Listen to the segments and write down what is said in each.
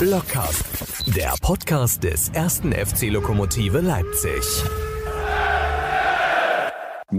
Blockcast, der Podcast des ersten FC Lokomotive Leipzig.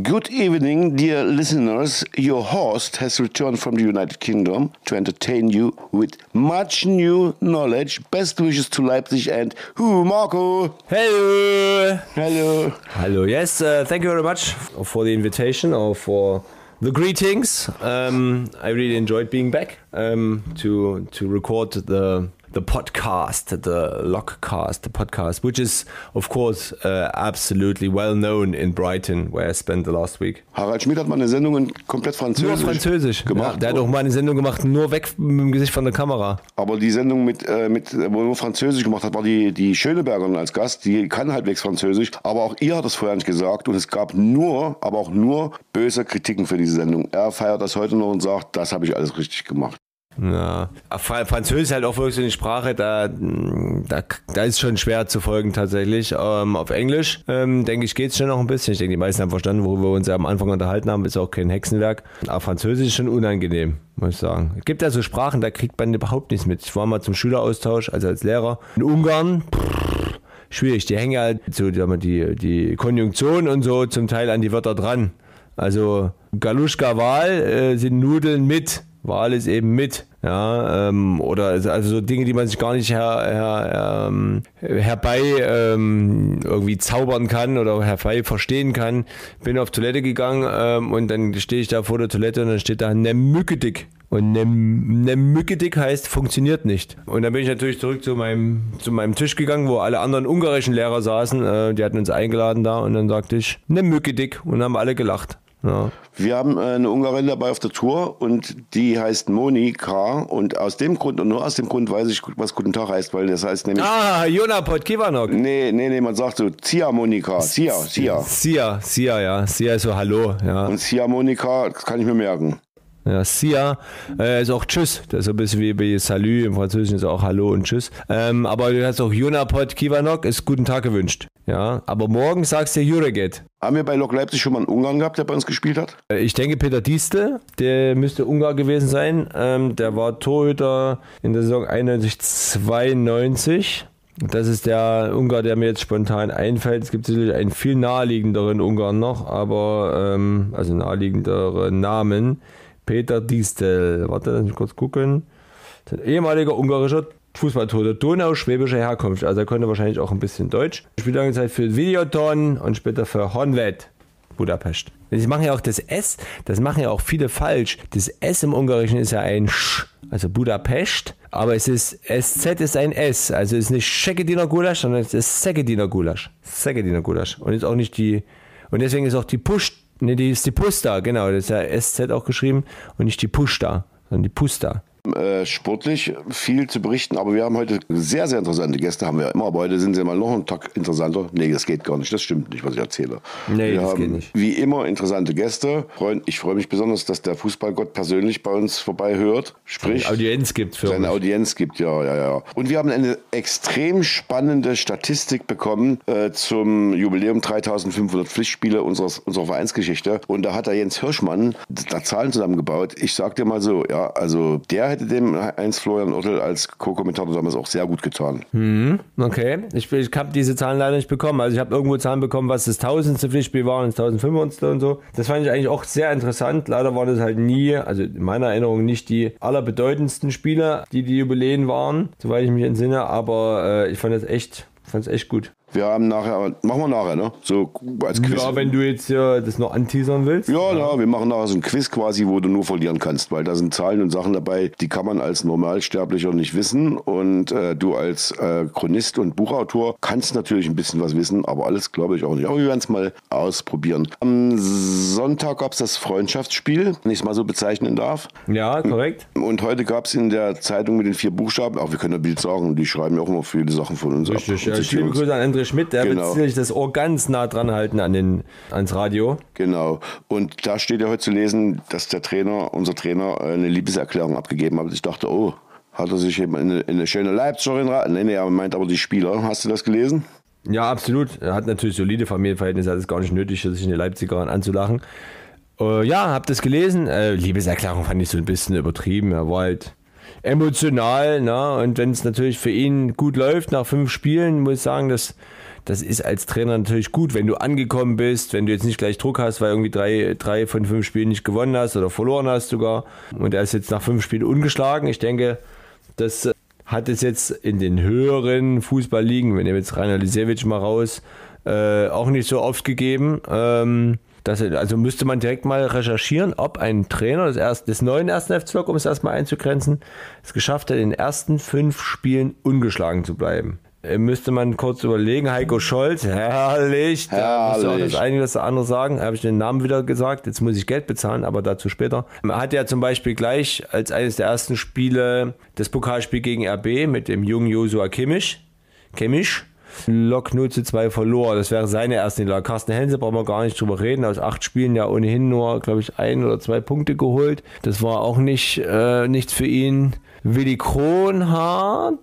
Good evening, dear listeners. Your host has returned from the United Kingdom to entertain you with much new knowledge. Best wishes to Leipzig and who, Marco? Hello. Hello. Hello. Yes, uh, thank you very much for the invitation or for the greetings. Um, I really enjoyed being back um, to to record the the podcast, the Lockcast, the podcast, which is of course uh, absolutely well known in Brighton, where I spent the last week. Harald Schmidt hat mal eine Sendung in komplett Französisch, Nur Französisch gemacht. Ja, der hat auch mal eine Sendung gemacht, nur weg mit dem Gesicht von der Kamera. Aber die Sendung mit, äh, mit wo er nur Französisch gemacht hat, war die, die Schönebergerin als Gast. Die kann halbwegs Französisch. Aber auch ihr hat es vorher nicht gesagt. Und es gab nur, aber auch nur böse Kritiken für diese Sendung. Er feiert das heute noch und sagt, das habe ich alles richtig gemacht. Ja, Fra- Französisch ist halt auch wirklich so eine Sprache, da, da, da ist schon schwer zu folgen tatsächlich. Ähm, auf Englisch, ähm, denke ich, geht es schon noch ein bisschen. Ich denke, die meisten haben verstanden, worüber wir uns ja am Anfang unterhalten haben, ist auch kein Hexenwerk. Aber Französisch ist schon unangenehm, muss ich sagen. Es gibt ja so Sprachen, da kriegt man überhaupt nichts mit. Ich war mal zum Schüleraustausch, also als Lehrer. In Ungarn, pff, schwierig, die hängen halt so die, die, die Konjunktion und so zum Teil an die Wörter dran. Also Galuschka Wahl äh, sind Nudeln mit. Wahl ist eben mit. Ja, ähm, oder also so Dinge, die man sich gar nicht her, her, ähm, herbei ähm, irgendwie zaubern kann oder herbei verstehen kann. Bin auf Toilette gegangen ähm, und dann stehe ich da vor der Toilette und dann steht da ne Mücke dick. Und ne, ne Mücke dick heißt, funktioniert nicht. Und dann bin ich natürlich zurück zu meinem, zu meinem Tisch gegangen, wo alle anderen ungarischen Lehrer saßen. Äh, die hatten uns eingeladen da und dann sagte ich, ne Mücke dick. Und dann haben alle gelacht. Ja. Wir haben eine Ungarin dabei auf der Tour und die heißt Monika. Und aus dem Grund und nur aus dem Grund weiß ich, was Guten Tag heißt, weil das heißt nämlich. Ah, Jona Podkivanok. Nee, nee, nee, man sagt so Zia Monika. Zia, Zia. Sia, Sia, ja. Sia ist so Hallo, ja. Und Zia Monika, das kann ich mir merken. Ja, Sia äh, ist auch Tschüss. Das ist so ein bisschen wie bei Salü im Französischen ist auch Hallo und Tschüss. Ähm, aber du hast auch Jonapod Kivanok, ist guten Tag gewünscht. Ja, aber morgen sagst du Jureget. Haben wir bei Lok Leipzig schon mal einen Ungarn gehabt, der bei uns gespielt hat? Äh, Ich denke, Peter Diestel, der müsste Ungar gewesen sein. Ähm, der war Torhüter in der Saison 91-92. Das ist der Ungar, der mir jetzt spontan einfällt. Es gibt sicherlich einen viel naheliegenderen Ungarn noch, aber ähm, also naheliegenderen Namen. Peter Diestel. Warte, lass mich kurz gucken. Das ist ein ehemaliger ungarischer Fußballtorhüter, donau-schwäbischer Herkunft. Also er konnte wahrscheinlich auch ein bisschen Deutsch. Spielt lange Zeit für Videoton und später für Honved. Budapest. Sie machen ja auch das S, das machen ja auch viele falsch. Das S im Ungarischen ist ja ein Sch, also Budapest, aber es ist SZ ist ein S, also es ist nicht Schekediner Gulasch, sondern es ist Segediner Gulasch. Segediner Gulasch. Und ist auch nicht die, und deswegen ist auch die Push, ne, die ist die Pusta, genau, das ist ja SZ auch geschrieben und nicht die Pushta, sondern die Pusta. Äh, sportlich viel zu berichten, aber wir haben heute sehr, sehr interessante Gäste, haben wir ja immer, aber heute sind sie mal noch einen Tag interessanter. Nee, das geht gar nicht, das stimmt nicht, was ich erzähle. Nee, wir das haben geht nicht. wie immer interessante Gäste. Ich freue mich besonders, dass der Fußballgott persönlich bei uns vorbei hört, sprich Audienz gibt für seine uns. Audienz gibt, ja, ja, ja. Und wir haben eine extrem spannende Statistik bekommen äh, zum Jubiläum 3500 Pflichtspiele unseres, unserer Vereinsgeschichte. Und da hat der Jens Hirschmann da Zahlen zusammengebaut. Ich sag dir mal so, ja, also der hätte dem Heinz Florian Ottel als Co-Kommentator damals auch sehr gut getan. Okay, ich, ich habe diese Zahlen leider nicht bekommen. Also ich habe irgendwo Zahlen bekommen, was das tausendste Pflichtspiel war und das 1500. und so. Das fand ich eigentlich auch sehr interessant. Leider waren das halt nie, also in meiner Erinnerung nicht die allerbedeutendsten Spiele, die die Jubiläen waren, soweit ich mich entsinne. Aber äh, ich fand es echt, fand es echt gut. Wir haben nachher, machen wir nachher, ne? So als Quiz. Ja, wenn du jetzt hier das noch anteasern willst. Ja, ja, wir machen nachher so ein Quiz quasi, wo du nur verlieren kannst, weil da sind Zahlen und Sachen dabei, die kann man als Normalsterblicher nicht wissen. Und äh, du als äh, Chronist und Buchautor kannst natürlich ein bisschen was wissen, aber alles glaube ich auch nicht. Aber wir werden es mal ausprobieren. Am Sonntag gab es das Freundschaftsspiel, wenn ich es mal so bezeichnen darf. Ja, korrekt. Und heute gab es in der Zeitung mit den vier Buchstaben, auch wir können ja Bild sagen, die schreiben ja auch immer viele Sachen von uns Richtig, ab. ja. Liebe uns. Grüße an André Schmidt, der Genau. wird sicherlich das Ohr ganz nah dran halten an den, ans Radio. Genau. Und da steht ja heute zu lesen, dass der Trainer, unser Trainer, äh, eine Liebeserklärung abgegeben hat. Ich dachte, oh, hat er sich eben in eine, in eine schöne Leipzigerin. Nee, nee, er meint aber die Spieler. Hast du das gelesen? Ja, absolut. Er hat natürlich solide Familienverhältnisse, hat es gar nicht nötig, sich eine Leipzigerin anzulachen. Äh, ja, hab das gelesen. Äh, Liebeserklärung fand ich so ein bisschen übertrieben. Er war halt, emotional. Ne? Und wenn es natürlich für ihn gut läuft nach fünf Spielen, muss ich sagen, dass das ist als Trainer natürlich gut, wenn du angekommen bist, wenn du jetzt nicht gleich Druck hast, weil irgendwie drei, drei von fünf Spielen nicht gewonnen hast oder verloren hast sogar. Und er ist jetzt nach fünf Spielen ungeschlagen. Ich denke, das hat es jetzt in den höheren Fußballligen, wenn ihr jetzt Rainer Lisewitsch mal raus, äh, auch nicht so oft gegeben. Ähm, das, also müsste man direkt mal recherchieren, ob ein Trainer des, ersten, des neuen ersten FC um es erstmal einzugrenzen, es geschafft hat, in den ersten fünf Spielen ungeschlagen zu bleiben. Äh, müsste man kurz überlegen, Heiko Scholz, herrlich, herrlich. da auch das eine oder andere sagen, habe ich den Namen wieder gesagt, jetzt muss ich Geld bezahlen, aber dazu später. Hat ja zum Beispiel gleich als eines der ersten Spiele das Pokalspiel gegen RB mit dem jungen Josua Kimmich, Kimmich, Lok 0 zu 2 verlor. Das wäre seine erste Niederlage. Carsten Hense brauchen wir gar nicht drüber reden. Aus acht Spielen ja ohnehin nur, glaube ich, ein oder zwei Punkte geholt. Das war auch nicht äh, nichts für ihn. Willi Kronhardt.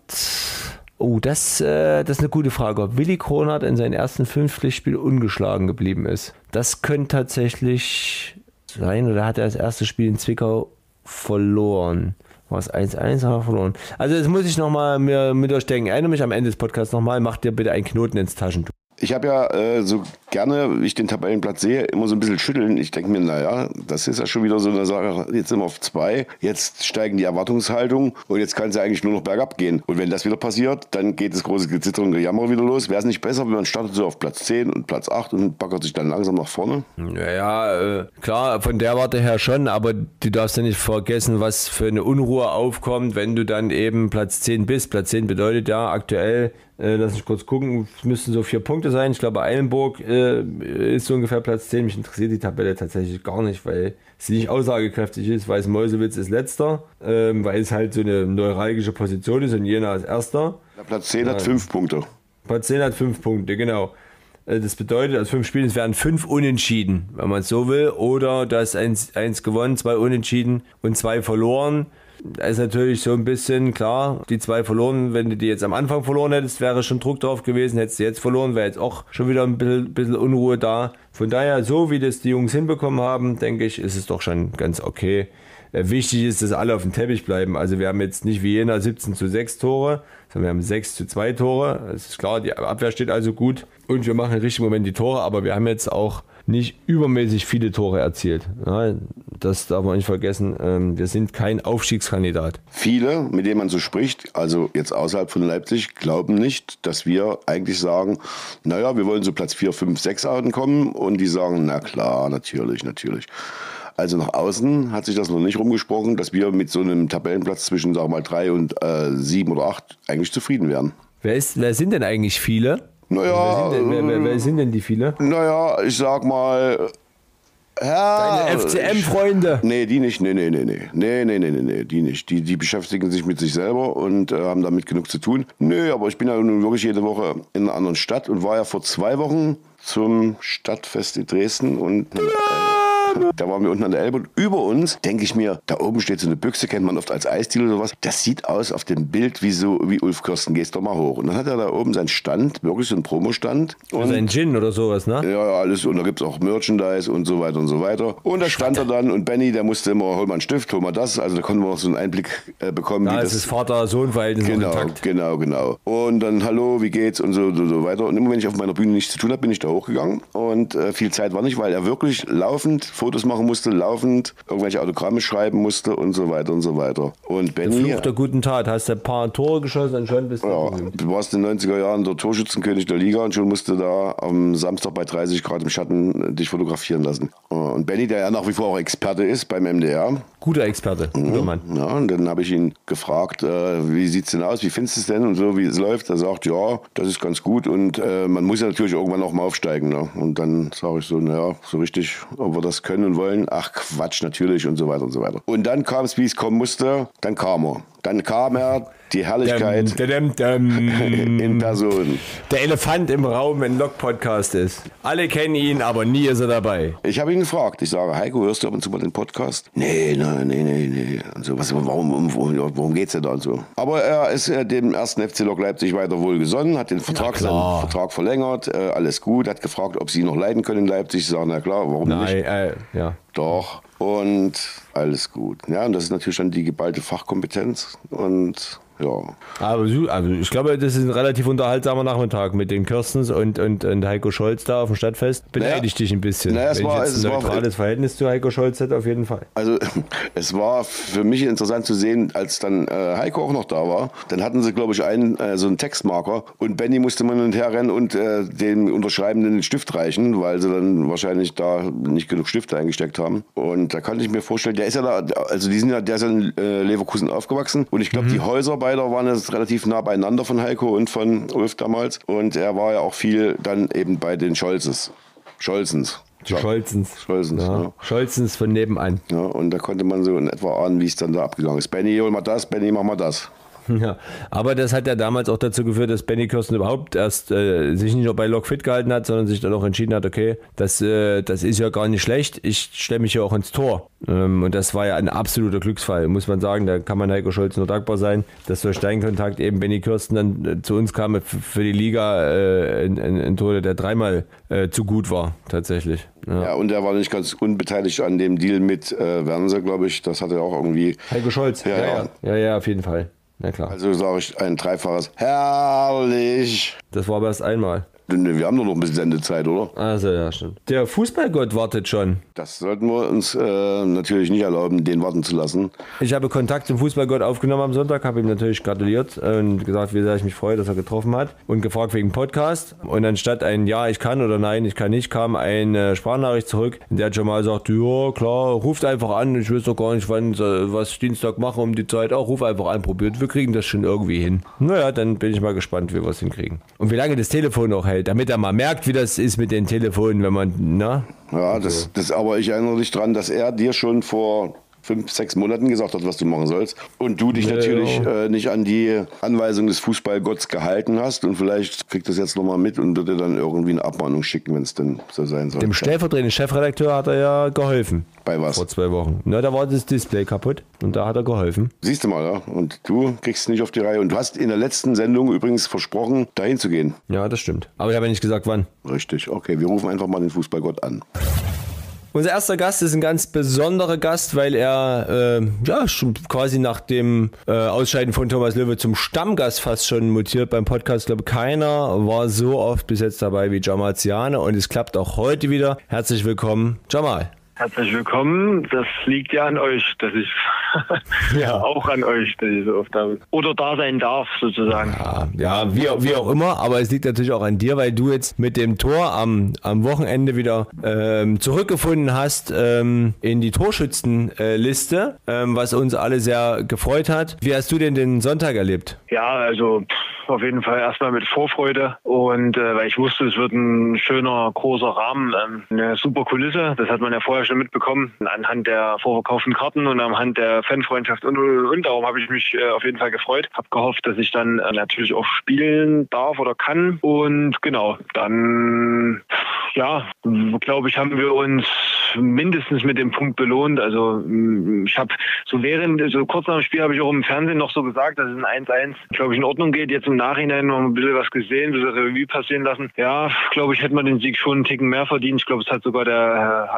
Oh, das, äh, das ist eine gute Frage. Ob Willi Kronhardt in seinen ersten fünf Pflichtspielen ungeschlagen geblieben ist. Das könnte tatsächlich sein. Oder hat er das erste Spiel in Zwickau verloren? War es 1-1, haben wir verloren. Also das muss ich nochmal mit euch denken. Erinnere mich am Ende des Podcasts nochmal, macht dir bitte einen Knoten ins Taschentuch. Ich habe ja äh, so gerne, wie ich den Tabellenplatz sehe, immer so ein bisschen schütteln. Ich denke mir, naja, das ist ja schon wieder so eine Sache. Jetzt sind wir auf zwei, jetzt steigen die Erwartungshaltungen und jetzt kann es ja eigentlich nur noch bergab gehen. Und wenn das wieder passiert, dann geht das große Gezitter und Gejammer wieder los. Wäre es nicht besser, wenn man startet so auf Platz 10 und Platz 8 und backert sich dann langsam nach vorne? Ja, äh, klar, von der Warte her schon, aber du darfst ja nicht vergessen, was für eine Unruhe aufkommt, wenn du dann eben Platz 10 bist. Platz 10 bedeutet ja aktuell äh, lass mich kurz gucken, es müssten so vier Punkte sein. Ich glaube, Eilenburg äh, ist so ungefähr Platz 10. Mich interessiert die Tabelle tatsächlich gar nicht, weil sie nicht aussagekräftig ist. Weiß Mäusewitz ist letzter, ähm, weil es halt so eine neuralgische Position ist und Jena ist erster. Der Platz 10 hat fünf Punkte. Platz 10 hat fünf Punkte, genau. Äh, das bedeutet, aus fünf Spielen, es werden fünf Unentschieden, wenn man es so will. Oder da ist eins, eins gewonnen, zwei Unentschieden und zwei verloren. Ist natürlich so ein bisschen klar, die zwei verloren, wenn du die jetzt am Anfang verloren hättest, wäre schon Druck drauf gewesen. Hättest du jetzt verloren, wäre jetzt auch schon wieder ein bisschen, bisschen Unruhe da. Von daher, so wie das die Jungs hinbekommen haben, denke ich, ist es doch schon ganz okay. Äh, wichtig ist, dass alle auf dem Teppich bleiben. Also wir haben jetzt nicht wie jener 17 zu 6 Tore, sondern wir haben 6 zu 2 Tore. Das ist klar, die Abwehr steht also gut und wir machen im richtigen Moment die Tore, aber wir haben jetzt auch nicht übermäßig viele Tore erzielt. das darf man nicht vergessen. Ähm, wir sind kein Aufstiegskandidat. Viele, mit denen man so spricht, also jetzt außerhalb von Leipzig, glauben nicht, dass wir eigentlich sagen, naja, wir wollen so Platz 4, 5, 6 kommen und die sagen, na klar, natürlich, natürlich. Also nach außen hat sich das noch nicht rumgesprochen, dass wir mit so einem Tabellenplatz zwischen, sagen wir mal, 3 und äh, 7 oder 8 eigentlich zufrieden wären. Wer, ist, wer sind denn eigentlich viele? Naja. Wer sind, denn, wer, wer sind denn die viele? Naja, ich sag mal. Ja, Deine FCM-Freunde. Nee, die nicht. Nee, nee, nee, nee. Nee, nee, nee, nee, nee, die nicht. Die, die beschäftigen sich mit sich selber und äh, haben damit genug zu tun. Nö, aber ich bin ja nun wirklich jede Woche in einer anderen Stadt und war ja vor zwei Wochen zum Stadtfest in Dresden und. Äh, da waren wir unten an der Elbe und über uns denke ich mir, da oben steht so eine Büchse, kennt man oft als Eisdiele oder sowas. Das sieht aus auf dem Bild wie so, wie Ulf Kirsten, gehst doch mal hoch. Und dann hat er da oben seinen Stand, wirklich so einen Promostand. Und sein Gin oder sowas, ne? Ja, alles. Und da gibt es auch Merchandise und so weiter und so weiter. Und da stand er dann und Benny, der musste immer, hol mal einen Stift, hol mal das. Also da konnten wir noch so einen Einblick äh, bekommen. Da ist das Vater-Sohn-Verhältnis genau, Kontakt. genau, genau. Und dann, hallo, wie geht's und so, so, so weiter. Und immer wenn ich auf meiner Bühne nichts zu tun habe, bin ich da hochgegangen. Und äh, viel Zeit war nicht, weil er wirklich laufend Fotos machen musste, laufend irgendwelche Autogramme schreiben musste und so weiter und so weiter. Und Benny. Fluch der guten Tat. Hast du ein paar Tore geschossen, und schon bist du. Ja, du warst in den 90er Jahren der Torschützenkönig der Liga und schon musste da am Samstag bei 30 Grad im Schatten dich fotografieren lassen. Und Benny, der ja nach wie vor auch Experte ist beim MDR. Guter Experte, guter Mann. Ja, und dann habe ich ihn gefragt, äh, wie sieht's denn aus, wie findest du es denn und so, wie es läuft. Er sagt, ja, das ist ganz gut und äh, man muss ja natürlich irgendwann auch mal aufsteigen. Ne? Und dann sage ich so, naja, so richtig, ob wir das können und wollen. Ach Quatsch, natürlich und so weiter und so weiter. Und dann kam es, wie es kommen musste, dann kam er. Dann kam er, die Herrlichkeit Däm, däm, däm. in Person. Der Elefant im Raum, wenn Lok-Podcast ist. Alle kennen ihn, aber nie ist er dabei. Ich habe ihn gefragt. Ich sage, Heiko, hörst du ab und zu mal den Podcast? Nee, nein, nee, nee, nee. Und so, was, warum, worum, geht's denn da und so? Aber er ist äh, dem ersten FC Lok Leipzig weiter wohlgesonnen, hat den Vertrag, seinen. Vertrag verlängert, äh, alles gut, hat gefragt, ob sie ihn noch leiden können in Leipzig. Ich sage, na klar, warum Nein, nicht? äh, ja. Doch. und alles gut. Ja, und das ist natürlich dann die geballte Fachkompetenz und ja. Aber also ich glaube, das ist ein relativ unterhaltsamer Nachmittag mit den Kirstens und, und, und Heiko Scholz da auf dem Stadtfest. Beneide ich dich ein bisschen. Naja, es Wenn war, ich jetzt ein war, neutrales Verhältnis zu Heiko Scholz hätte, auf jeden Fall. Also es war für mich interessant zu sehen, als dann äh, Heiko auch noch da war. Dann hatten sie, glaube ich, einen äh, so einen Textmarker und Benny musste man und her rennen und äh, den Unterschreibenden den Stift reichen, weil sie dann wahrscheinlich da nicht genug Stifte eingesteckt haben. Und da kann ich mir vorstellen, der ist ja da, also die sind ja, der ist ja in äh, Leverkusen aufgewachsen und ich glaube, die Häuser beider waren jetzt relativ nah beieinander von Heiko und von Ulf damals. Und er war ja auch viel dann eben bei den Scholzes. Scholzens. Die Scholzens. Scholzens, Ja. ja. Scholzens von nebenan. Ja, und da konnte man so in etwa ahnen, wie es dann da abgegangen ist. Benny, hol mal das, Benny, mach mal das. Ja, aber das hat ja damals auch dazu geführt, dass Benny Kirsten überhaupt erst äh, sich nicht nur bei Lok fit gehalten hat, sondern sich dann auch entschieden hat, okay, das, äh, das ist ja gar nicht schlecht, ich stelle mich ja auch ins Tor. Ähm, und das war ja ein absoluter Glücksfall, muss man sagen. Da kann man Heiko Scholz nur dankbar sein, dass durch Steinkontakt eben Benny Kirsten dann äh, zu uns kam für die Liga äh, ein, ein, ein Tor, der dreimal äh, zu gut war, tatsächlich. Ja. Ja, und er war nicht ganz unbeteiligt an dem Deal mit äh, Wernse, glaube ich. Das hat er auch irgendwie. Heiko Scholz, ja, ja. ja, ja, ja, auf jeden Fall. Na klar. Also sage ich ein dreifaches Herrlich. Das war aber erst einmal. Wir haben doch noch ein bisschen Sendezeit, oder? Also ja, stimmt. Der Fußballgott wartet schon. Das sollten wir uns äh, natürlich nicht erlauben, den warten zu lassen. Ich habe Kontakt zum Fußballgott aufgenommen am Sonntag, habe ihm natürlich gratuliert und gesagt, wie sehr ich mich freue, dass er getroffen hat und gefragt wegen Podcast. Und anstatt ein Ja, ich kann oder Nein, ich kann nicht, kam eine Sprachnachricht zurück, in der Jamal sagt, ja klar, ruft einfach an, ich weiß doch gar nicht, wann, äh, was ich Dienstag mache um die Zeit. Auch ruf einfach an, probiert, wir kriegen das schon irgendwie hin. Naja, dann bin ich mal gespannt, wie wir es hinkriegen. Und wie lange das Telefon noch hält, damit er mal merkt, wie das ist mit den Telefonen, wenn man, na, Ja, das, das, aber ich erinnere dich dran, dass er dir schon vor fünf, sechs Monaten gesagt hat, was du machen sollst. Und du dich Ja, natürlich ja. äh, nicht an die Anweisung des Fußballgotts gehalten hast. Und vielleicht kriegt das jetzt nochmal mit und wird dir dann irgendwie eine Abmahnung schicken, wenn es denn so sein soll. dem stellvertretenden Chefredakteur hat er ja geholfen. Bei was? Vor zwei Wochen. Na, da war das Display kaputt und da hat er geholfen. Siehst du mal, ja? Und du kriegst es nicht auf die Reihe. Und du hast in der letzten Sendung übrigens versprochen, dahin zu gehen. Ja, das stimmt. Aber ich habe ja nicht gesagt, wann. Richtig, okay. Wir rufen einfach mal den Fußballgott an. Unser erster Gast ist ein ganz besonderer Gast, weil er äh, ja schon quasi nach dem äh, Ausscheiden von Thomas Löwe zum Stammgast fast schon mutiert beim Podcast. Ich glaube, keiner war so oft bis jetzt dabei wie Jamal Ziane und es klappt auch heute wieder. Herzlich willkommen, Jamal. Herzlich willkommen. Das liegt ja an euch, dass ich Ja. auch an euch, dass ich so oft da bin. Oder da sein darf, sozusagen. Ja, ja wie, wie auch immer, aber es liegt natürlich auch an dir, weil du jetzt mit dem Tor am, am Wochenende wieder ähm, zurückgefunden hast ähm, in die Torschützenliste, ähm, was uns alle sehr gefreut hat. Wie hast du denn den Sonntag erlebt? Ja, also pff, auf jeden Fall erstmal mit Vorfreude und äh, weil ich wusste, es wird ein schöner, großer Rahmen, ähm, eine super Kulisse. Das hat man ja vorher schon mitbekommen, anhand der vorverkauften Karten und anhand der Fanfreundschaft und, und, und. Darum habe ich mich äh, auf jeden Fall gefreut. Habe gehofft, dass ich dann äh, natürlich auch spielen darf oder kann. Und genau, dann, ja, glaube ich, haben wir uns mindestens mit dem Punkt belohnt. Also mh, ich habe so während, so kurz nach dem Spiel habe ich auch im Fernsehen noch so gesagt, dass es ein 1-1, glaube ich, in Ordnung geht. Jetzt im Nachhinein noch ein bisschen was gesehen, ein bisschen Revue passieren lassen. Ja, glaube ich, hätte man den Sieg schon einen Ticken mehr verdient. Ich glaube, es hat sogar der äh,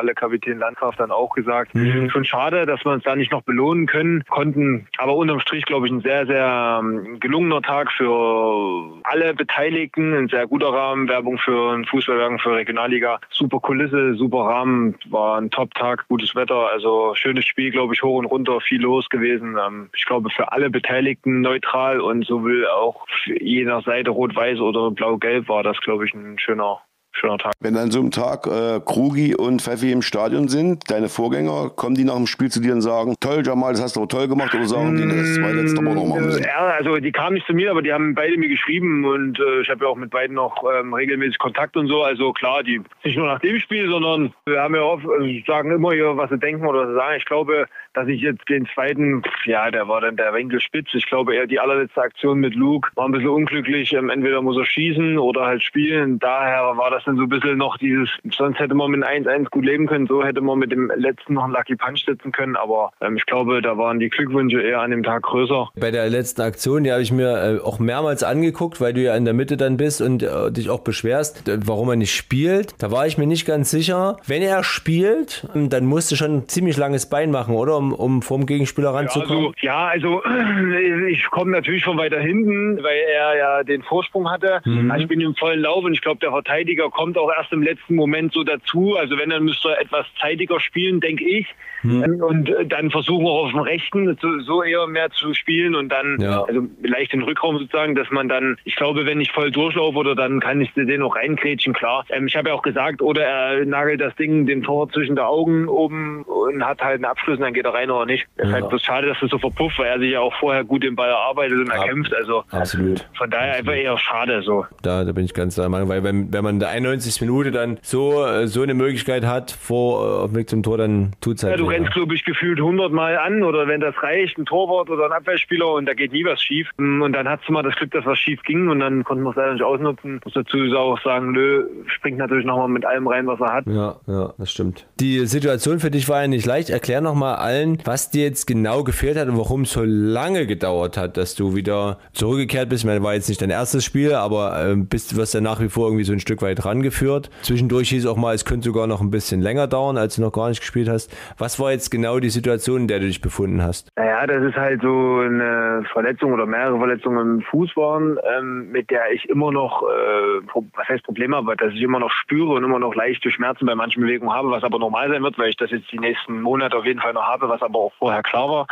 Halle-Kapitän Landgraf dann auch gesagt. Schon schade, dass wir uns da nicht noch belohnen können, konnten. Aber unterm Strich, glaube ich, ein sehr, sehr ähm, gelungener Tag für alle Beteiligten. Ein sehr guter Rahmen, Werbung für einen Fußball, Werbung für Regionalliga. Super Kulisse, super Rahmen. War ein Top-Tag, gutes Wetter. Also schönes Spiel, glaube ich, hoch und runter, viel los gewesen. Ähm, Ich glaube, für alle Beteiligten neutral und sowohl auch für je nach Seite rot-weiß oder blau-gelb war das, glaube ich, ein schöner, schöner Tag. Wenn an so einem Tag äh, Krugi und Pfeffi im Stadion sind, deine Vorgänger, kommen die nach dem Spiel zu dir und sagen, toll Jamal, das hast du aber toll gemacht oder sagen die, das war letztes Mal noch machen müssen? Ja, also die kamen nicht zu mir, aber die haben beide mir geschrieben und äh, ich habe ja auch mit beiden noch ähm, regelmäßig Kontakt und so. Also klar, die nicht nur nach dem Spiel, sondern wir haben ja oft, also sagen immer hier, was sie denken oder was sie sagen. Ich glaube, dass ich jetzt den zweiten, ja, der war dann der Winkel spitz. Ich glaube eher die allerletzte Aktion mit Luke war ein bisschen unglücklich. Ähm, entweder muss er schießen oder halt spielen. Daher war das dann so ein bisschen noch dieses, sonst hätte man mit 1-1 gut leben können. So hätte man mit dem letzten noch einen Lucky Punch setzen können. Aber ähm, ich glaube, da waren die Glückwünsche eher an dem Tag größer. Bei der letzten Aktion, die habe ich mir äh, auch mehrmals angeguckt, weil du ja in der Mitte dann bist und äh, dich auch beschwerst, warum er nicht spielt. Da war ich mir nicht ganz sicher. Wenn er spielt, dann musst du schon ein ziemlich langes Bein machen, oder? Um, um vom Gegenspieler ranzukommen. Ja, also, ja, also ich komme natürlich von weiter hinten, weil er ja den Vorsprung hatte. Mhm. Also ich bin im vollen Lauf und ich glaube, der Verteidiger kommt auch erst im letzten Moment so dazu. Also wenn, dann müsste er etwas zeitiger spielen, denke ich. Mhm. Und äh, dann versuchen wir auf dem Rechten so, so eher mehr zu spielen und dann, ja. also vielleicht den Rückraum sozusagen, dass man dann, ich glaube, wenn ich voll durchlaufe oder dann kann ich den noch reinkrätschen, klar. Ähm, ich habe ja auch gesagt, oder er nagelt das Ding dem Tor zwischen der Augen oben und hat halt einen Abschluss und dann geht er rein oder nicht. Es ja. ist halt bloß schade, dass das so verpufft, weil er sich ja auch vorher gut den Ball erarbeitet und erkämpft. Also Absolut. von daher einfach eher schade so. Da, da bin ich ganz der Meinung, weil wenn, wenn man in der 91. Minute dann so, äh, so eine Möglichkeit hat vor äh, auf dem Weg zum Tor, dann tut es halt. Ja, du rennst, glaube ich, gefühlt 100 Mal an oder wenn das reicht, ein Torwart oder ein Abwehrspieler und da geht nie was schief. Und dann hast du mal das Glück, dass was schief ging und dann konnten wir es leider nicht ausnutzen. Muss dazu auch sagen, Lö springt natürlich nochmal mit allem rein, was er hat. Ja, ja, das stimmt. Die Situation für dich war ja nicht leicht. Erklär nochmal allen, was dir jetzt genau gefehlt hat und warum es so lange gedauert hat, dass du wieder zurückgekehrt bist. Ich meine, war jetzt nicht dein erstes Spiel, aber äh, bist, wirst ja nach wie vor irgendwie so ein Stück weit rangeführt. Zwischendurch hieß auch mal, es könnte sogar noch ein bisschen länger dauern, als du noch gar nicht gespielt hast. Was war jetzt genau die Situation, in der du dich befunden hast? Naja, das ist halt so eine Verletzung oder mehrere Verletzungen im Fuß waren, ähm, mit der ich immer noch, äh, was heißt Probleme habe, dass ich immer noch spüre und immer noch leichte Schmerzen bei manchen Bewegungen habe, was aber normal sein wird, weil ich das jetzt die nächsten Monate auf jeden Fall noch habe, was aber auch vorher klar war,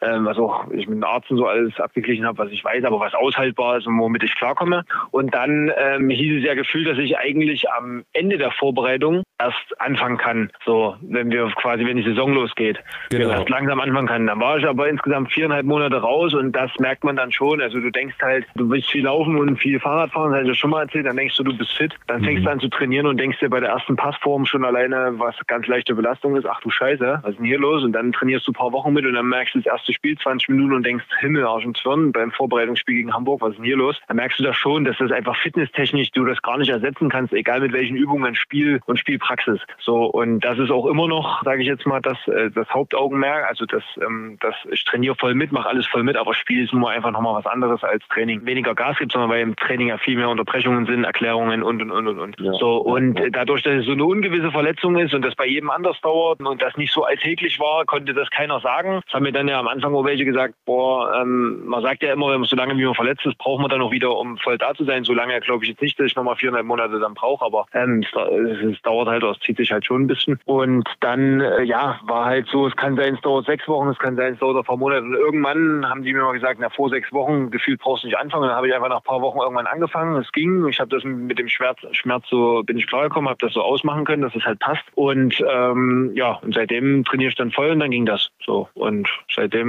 ähm, was auch ich mit dem Arzt so alles abgeglichen habe, was ich weiß, aber was aushaltbar ist und womit ich klarkomme. Und dann ähm, hieß es ja gefühlt, dass ich eigentlich am Ende der Vorbereitung erst anfangen kann, so wenn wir quasi, wenn die Saison losgeht, genau. erst langsam anfangen kann. Dann war ich aber insgesamt viereinhalb Monate raus und das merkt man dann schon. Also du denkst halt, du willst viel laufen und viel Fahrrad fahren, das habe ich schon mal erzählt, dann denkst du, du bist fit, dann fängst mhm. du an zu trainieren und denkst dir bei der ersten Passform schon alleine, was ganz leichte Belastung ist, ach du Scheiße, was ist denn hier los? Und dann trainierst du ein paar Wochen mit und dann merkst du das erste Spiel 20 Minuten und denkst, Himmel, Arsch und Zwirn, beim Vorbereitungsspiel gegen Hamburg, was ist denn hier los? Dann merkst du das schon, dass das einfach fitnesstechnisch du das gar nicht ersetzen kannst, egal mit welchen Übungen, Spiel und Spielpraxis. So, und das ist auch immer noch, sage ich jetzt mal, das, äh, das Hauptaugenmerk. Also das, ähm, das ich trainiere voll mit, mache alles voll mit, aber Spiel ist mal einfach nochmal was anderes als Training. Weniger Gas gibt, sondern weil im Training ja viel mehr Unterbrechungen sind, Erklärungen und und und und und. Ja. So, und dadurch, dass es so eine ungewisse Verletzung ist und das bei jedem anders dauert und das nicht so alltäglich war, konnte das keiner sagen. Das haben mir dann ja am Anfang auch welche gesagt, boah, ähm, man sagt ja immer, so lange wie man verletzt ist, braucht man dann auch wieder, um voll da zu sein. So lange glaube ich jetzt nicht, dass ich nochmal viereinhalb Monate dann brauche, aber ähm, es, es, dauert halt, es zieht sich halt schon ein bisschen. Und dann, äh, ja, war halt so, es kann sein, es dauert sechs Wochen, es kann sein, es dauert ein paar Monate. Und irgendwann haben die mir mal gesagt, na, vor sechs Wochen, gefühlt brauchst du nicht anfangen. Und dann habe ich einfach nach ein paar Wochen irgendwann angefangen. Es ging. Ich habe das mit dem Schmerz, Schmerz so, bin ich klargekommen, habe das so ausmachen können, dass es halt passt. Und ähm, ja, und seitdem trainiere ich dann voll und dann ging das so. Und seitdem,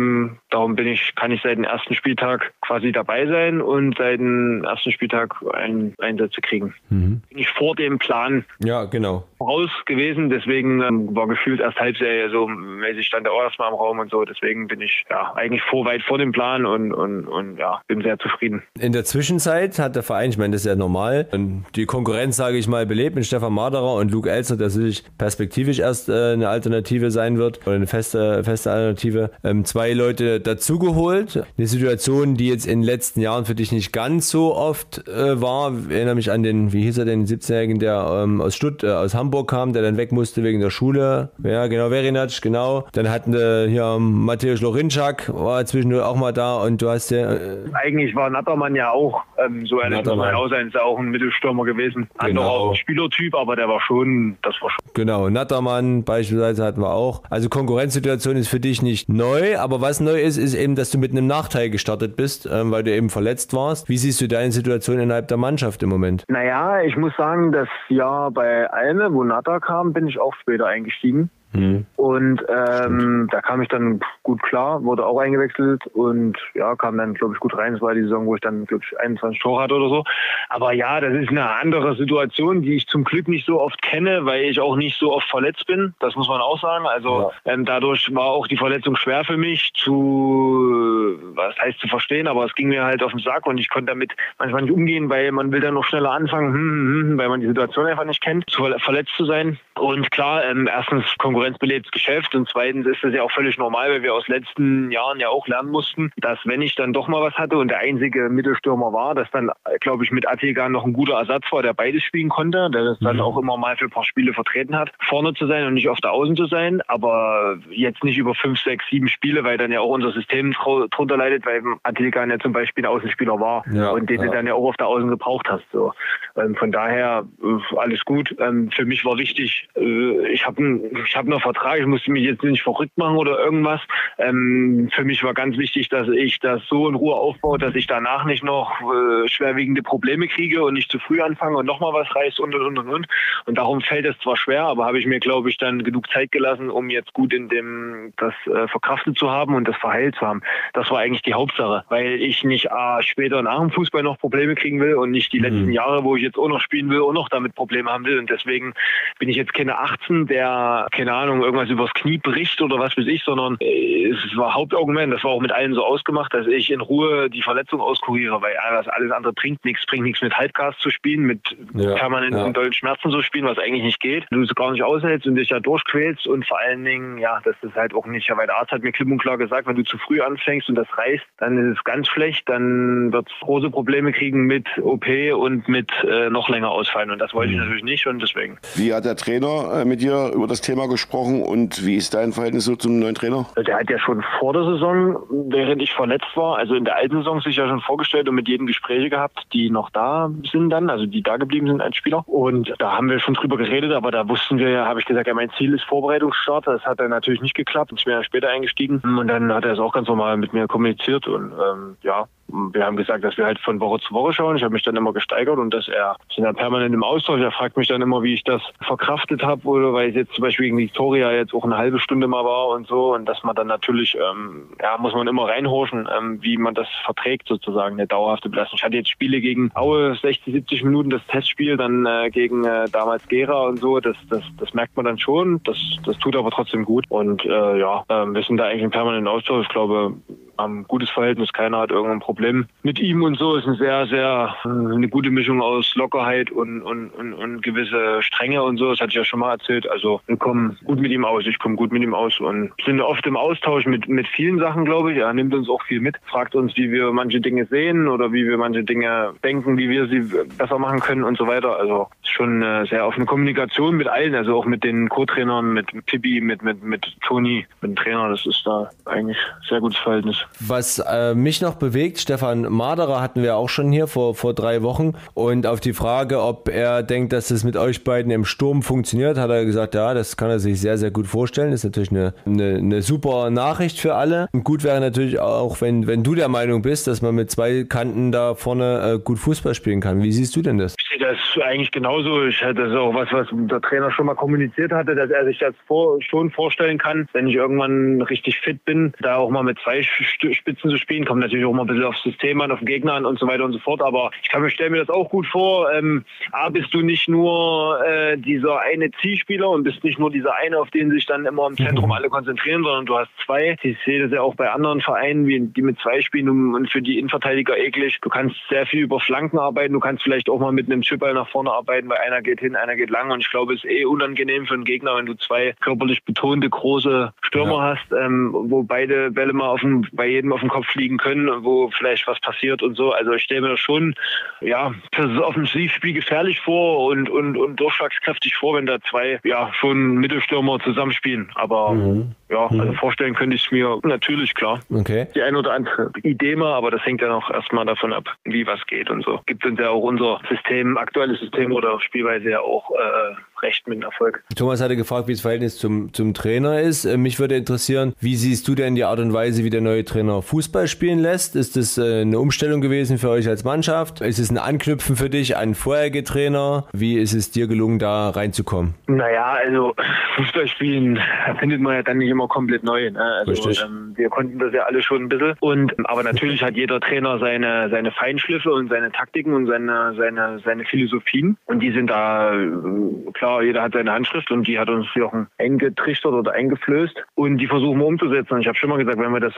darum bin ich, kann ich seit dem ersten Spieltag quasi dabei sein und seit dem ersten Spieltag ein, Einsätze kriegen. Mhm. Bin ich vor dem Plan ja, genau. raus gewesen, deswegen ähm, war gefühlt erst Halbserie so mäßig stand der auch erstmal im Raum und so. Deswegen bin ich ja eigentlich vor weit vor dem Plan und, und, und ja, bin sehr zufrieden. In der Zwischenzeit hat der Verein, ich meine, das ist ja normal, die Konkurrenz, sage ich mal, belebt mit Stefan Maderer und Luke Elster, der sicherlich perspektivisch erst äh, eine Alternative sein wird oder eine feste, feste Alternative. Ähm, zwei Leute dazugeholt. Eine Situation, die jetzt in den letzten Jahren für dich nicht ganz so oft äh, war. Ich erinnere mich an den, wie hieß er denn, 17-Jährigen, der ähm, aus Stutt, äh, aus Hamburg kam, der dann weg musste wegen der Schule. Ja, genau, Verinac, genau. Dann hatten wir hier Matthäus Lorinczak, war zwischendurch auch mal da und du hast ja. Äh, Eigentlich war Nattermann ja auch ähm, so ein auch sein, ist ja auch ein Mittelstürmer gewesen. Genau. Spielertyp, aber der war schon, das war schon. Genau, Nattermann beispielsweise hatten wir auch. Also Konkurrenzsituation ist für dich nicht neu, aber was neu ist, ist eben, dass du mit einem Nachteil gestartet bist, ähm, weil du eben verletzt warst. Wie siehst du deine Situation innerhalb der Mannschaft im Moment? Naja, ich muss sagen, das Jahr bei Alme, wo Natter kam, bin ich auch später eingestiegen. Mhm. Und ähm, da kam ich dann gut klar, wurde auch eingewechselt und ja, kam dann, glaube ich, gut rein. Es war die Saison, wo ich dann, glaube ich, 21 Tore hatte oder so. Aber ja, das ist eine andere Situation, die ich zum Glück nicht so oft kenne, weil ich auch nicht so oft verletzt bin. Das muss man auch sagen. Also ja. ähm, dadurch war auch die Verletzung schwer für mich zu, was heißt zu verstehen, aber es ging mir halt auf den Sack und ich konnte damit manchmal nicht umgehen, weil man will dann noch schneller anfangen, hm, hm, hm, weil man die Situation einfach nicht kennt, zu verletzt zu sein. Und klar, ähm, erstens konkurrenzbelebtes Geschäft und zweitens ist das ja auch völlig normal, weil wir aus letzten Jahren ja auch lernen mussten, dass wenn ich dann doch mal was hatte und der einzige Mittelstürmer war, dass dann, glaube ich, mit Atega noch ein guter Ersatz war, der beides spielen konnte, der das dann mhm. auch immer mal für ein paar Spiele vertreten hat, vorne zu sein und nicht auf der Außen zu sein, aber jetzt nicht über fünf, sechs, sieben Spiele, weil dann ja auch unser System drunter leidet, weil Atega ja zum Beispiel ein Außenspieler war ja, und den ja. du dann ja auch auf der Außen gebraucht hast. So. Ähm, von daher äh, alles gut. Ähm, für mich war wichtig, äh, ich habe ich hab noch Vertrag, ich musste mich jetzt nicht verrückt machen oder irgendwas. Ähm, für mich war ganz wichtig, dass ich das so in Ruhe aufbaue, dass ich danach nicht noch äh, schwerwiegende Probleme kriege und nicht zu früh anfange und nochmal was reißt und und und und. Und darum fällt es zwar schwer, aber habe ich mir, glaube ich, dann genug Zeit gelassen, um jetzt gut in dem das äh, verkraftet zu haben und das verheilt zu haben. Das war eigentlich die Hauptsache, weil ich nicht äh, später nach dem Fußball noch Probleme kriegen will und nicht die letzten mhm. Jahre, wo ich jetzt auch noch spielen will und noch damit Probleme haben will. Und deswegen bin ich jetzt keine 18, der, keine Ahnung, irgendwas übers Knie bricht oder was weiß ich, sondern äh, es war Hauptargument, das war auch mit allen so ausgemacht, dass ich in Ruhe die Verletzung auskuriere, weil alles, alles andere bringt nichts, bringt nichts mit Halbgas zu spielen, mit ja, permanenten ja. dollen Schmerzen zu spielen, was eigentlich nicht geht. Du es gar nicht aushältst und dich ja durchquälst und vor allen Dingen, ja, das ist halt auch nicht, weil der Arzt hat mir klipp und klar gesagt, wenn du zu früh anfängst und das reißt, dann ist es ganz schlecht, dann wird es große Probleme kriegen mit OP und mit äh, noch länger ausfallen und das wollte ich mhm. natürlich nicht und deswegen. Wie hat der Trainer äh, mit dir über das Thema gesprochen und wie ist dein Verhältnis so zum neuen Trainer? Der hat ja schon vor der Saison, während ich verletzt war, also in der alten Saison sich ja schon vorgestellt und mit jedem Gespräche gehabt, die noch da sind dann, also die da geblieben sind als Spieler. Und da haben wir schon drüber geredet, aber da wussten wir ja, habe ich gesagt, ja, mein Ziel ist Vorbereitungsstart. Das hat dann natürlich nicht geklappt. Ich bin ja später eingestiegen und dann hat er es auch ganz normal mit mir kommuniziert und ähm, ja, wir haben gesagt, dass wir halt von Woche zu Woche schauen. Ich habe mich dann immer gesteigert und dass er sind dann permanent im Austausch. Er fragt mich dann immer, wie ich das verkraftet habe oder weil ich jetzt zum Beispiel gegen Victoria jetzt auch eine halbe Stunde mal war und so und dass man dann natürlich, ähm, ja, muss man immer reinhorchen, ähm, wie man das verträgt sozusagen, eine dauerhafte Belastung. Ich hatte jetzt Spiele gegen Aue, 60, 70 Minuten das Testspiel, dann äh, gegen äh, damals Gera und so. Das, das, das merkt man dann schon. Das, das tut aber trotzdem gut und äh, ja, äh, wir sind da eigentlich im permanenten Austausch. Ich glaube, haben ein gutes Verhältnis, keiner hat irgendein Problem mit ihm und so. Ist ein sehr, sehr äh, eine gute Mischung aus Lockerheit und, und, und, und gewisse Strenge und so. Das hatte ich ja schon mal erzählt. Also wir kommen gut mit ihm aus. Ich komme gut mit ihm aus und sind oft im Austausch mit, mit vielen Sachen, glaube ich. Er nimmt uns auch viel mit, fragt uns, wie wir manche Dinge sehen oder wie wir manche Dinge denken, wie wir sie besser machen können und so weiter. Also schon eine sehr offene Kommunikation mit allen, also auch mit den Co-Trainern, mit Pippi, mit, mit, mit Toni, mit dem Trainer. Das ist da eigentlich sehr gutes Verhältnis. Was äh, mich noch bewegt, Stefan Maderer hatten wir auch schon hier vor, vor drei Wochen. Und auf die Frage, ob er denkt, dass es mit euch beiden im Sturm funktioniert, hat er gesagt, ja, das kann er sich sehr, sehr gut vorstellen. Ist natürlich eine, eine, eine super Nachricht für alle. Und gut wäre natürlich auch, wenn, wenn du der Meinung bist, dass man mit zwei Kanten da vorne äh, gut Fußball spielen kann. Wie siehst du denn das? Ich sehe das eigentlich genauso. Ich hätte das auch was, was der Trainer schon mal kommuniziert hatte, dass er sich das vor, schon vorstellen kann, wenn ich irgendwann richtig fit bin, da auch mal mit zwei Spitzen zu spielen. Kommt natürlich auch mal ein bisschen aufs System an, auf den Gegner an und so weiter und so fort. Aber ich kann mir stellen mir das auch gut vor. Ähm, A, bist du nicht nur äh, dieser eine Zielspieler und bist nicht nur dieser eine, auf den sich dann immer im Zentrum mhm. alle konzentrieren, sondern du hast zwei. Ich sehe das ja auch bei anderen Vereinen, wie, die mit zwei spielen und für die Innenverteidiger eklig. Du kannst sehr viel über Flanken arbeiten. Du kannst vielleicht auch mal mit einem Chipball nach vorne arbeiten, weil einer geht hin, einer geht lang. Und ich glaube, es ist eh unangenehm für einen Gegner, wenn du zwei körperlich betonte große Stürmer ja. hast, ähm, wo beide Bälle mal auf dem, bei jedem auf dem Kopf fliegen können, wo vielleicht was passiert und so. Also ich stelle mir das schon, ja, das Offensivspiel gefährlich vor und, und, und durchschlagskräftig vor, wenn da zwei, ja, schon Mittelstürmer zusammenspielen. Aber mhm. ja, also mhm. vorstellen könnte ich es mir natürlich, klar. Okay. Die eine oder andere Idee mal, aber das hängt ja noch erstmal davon ab, wie was geht und so. Gibt uns ja auch unser System, aktuelles System oder Spielweise ja auch äh, recht mit Erfolg. Thomas hatte gefragt, wie das Verhältnis zum, zum Trainer ist. Äh, mich würde interessieren, wie siehst du denn die Art und Weise, wie der neue Trainer Fußball spielen lässt? Ist das äh, eine Umstellung gewesen für euch als Mannschaft? Ist es ein Anknüpfen für dich an vorherige Trainer? Wie ist es dir gelungen, da reinzukommen? Naja, also Fußball spielen findet man ja dann nicht immer komplett neu. Ne? Also, Richtig. Ähm, wir konnten das ja alle schon ein bisschen. Und aber natürlich hat jeder Trainer seine seine Feinschliffe und seine Taktiken und seine seine seine Philosophien. Und die sind da äh, klar. Jeder hat seine Handschrift und die hat uns Jochen eingetrichtert oder eingeflößt. Und die versuchen wir umzusetzen. Und ich habe schon mal gesagt, wenn wir das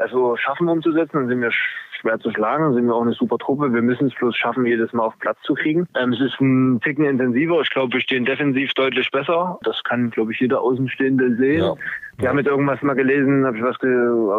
also schaffen umzusetzen, dann sind wir schwer zu schlagen, dann sind wir auch eine super Truppe. Wir müssen es bloß schaffen, jedes Mal auf Platz zu kriegen. Ähm, es ist ein Ticken intensiver. Ich glaube, wir stehen defensiv deutlich besser. Das kann, glaube ich, jeder Außenstehende sehen. Ja. Wir haben jetzt irgendwas mal gelesen, habe ich was ge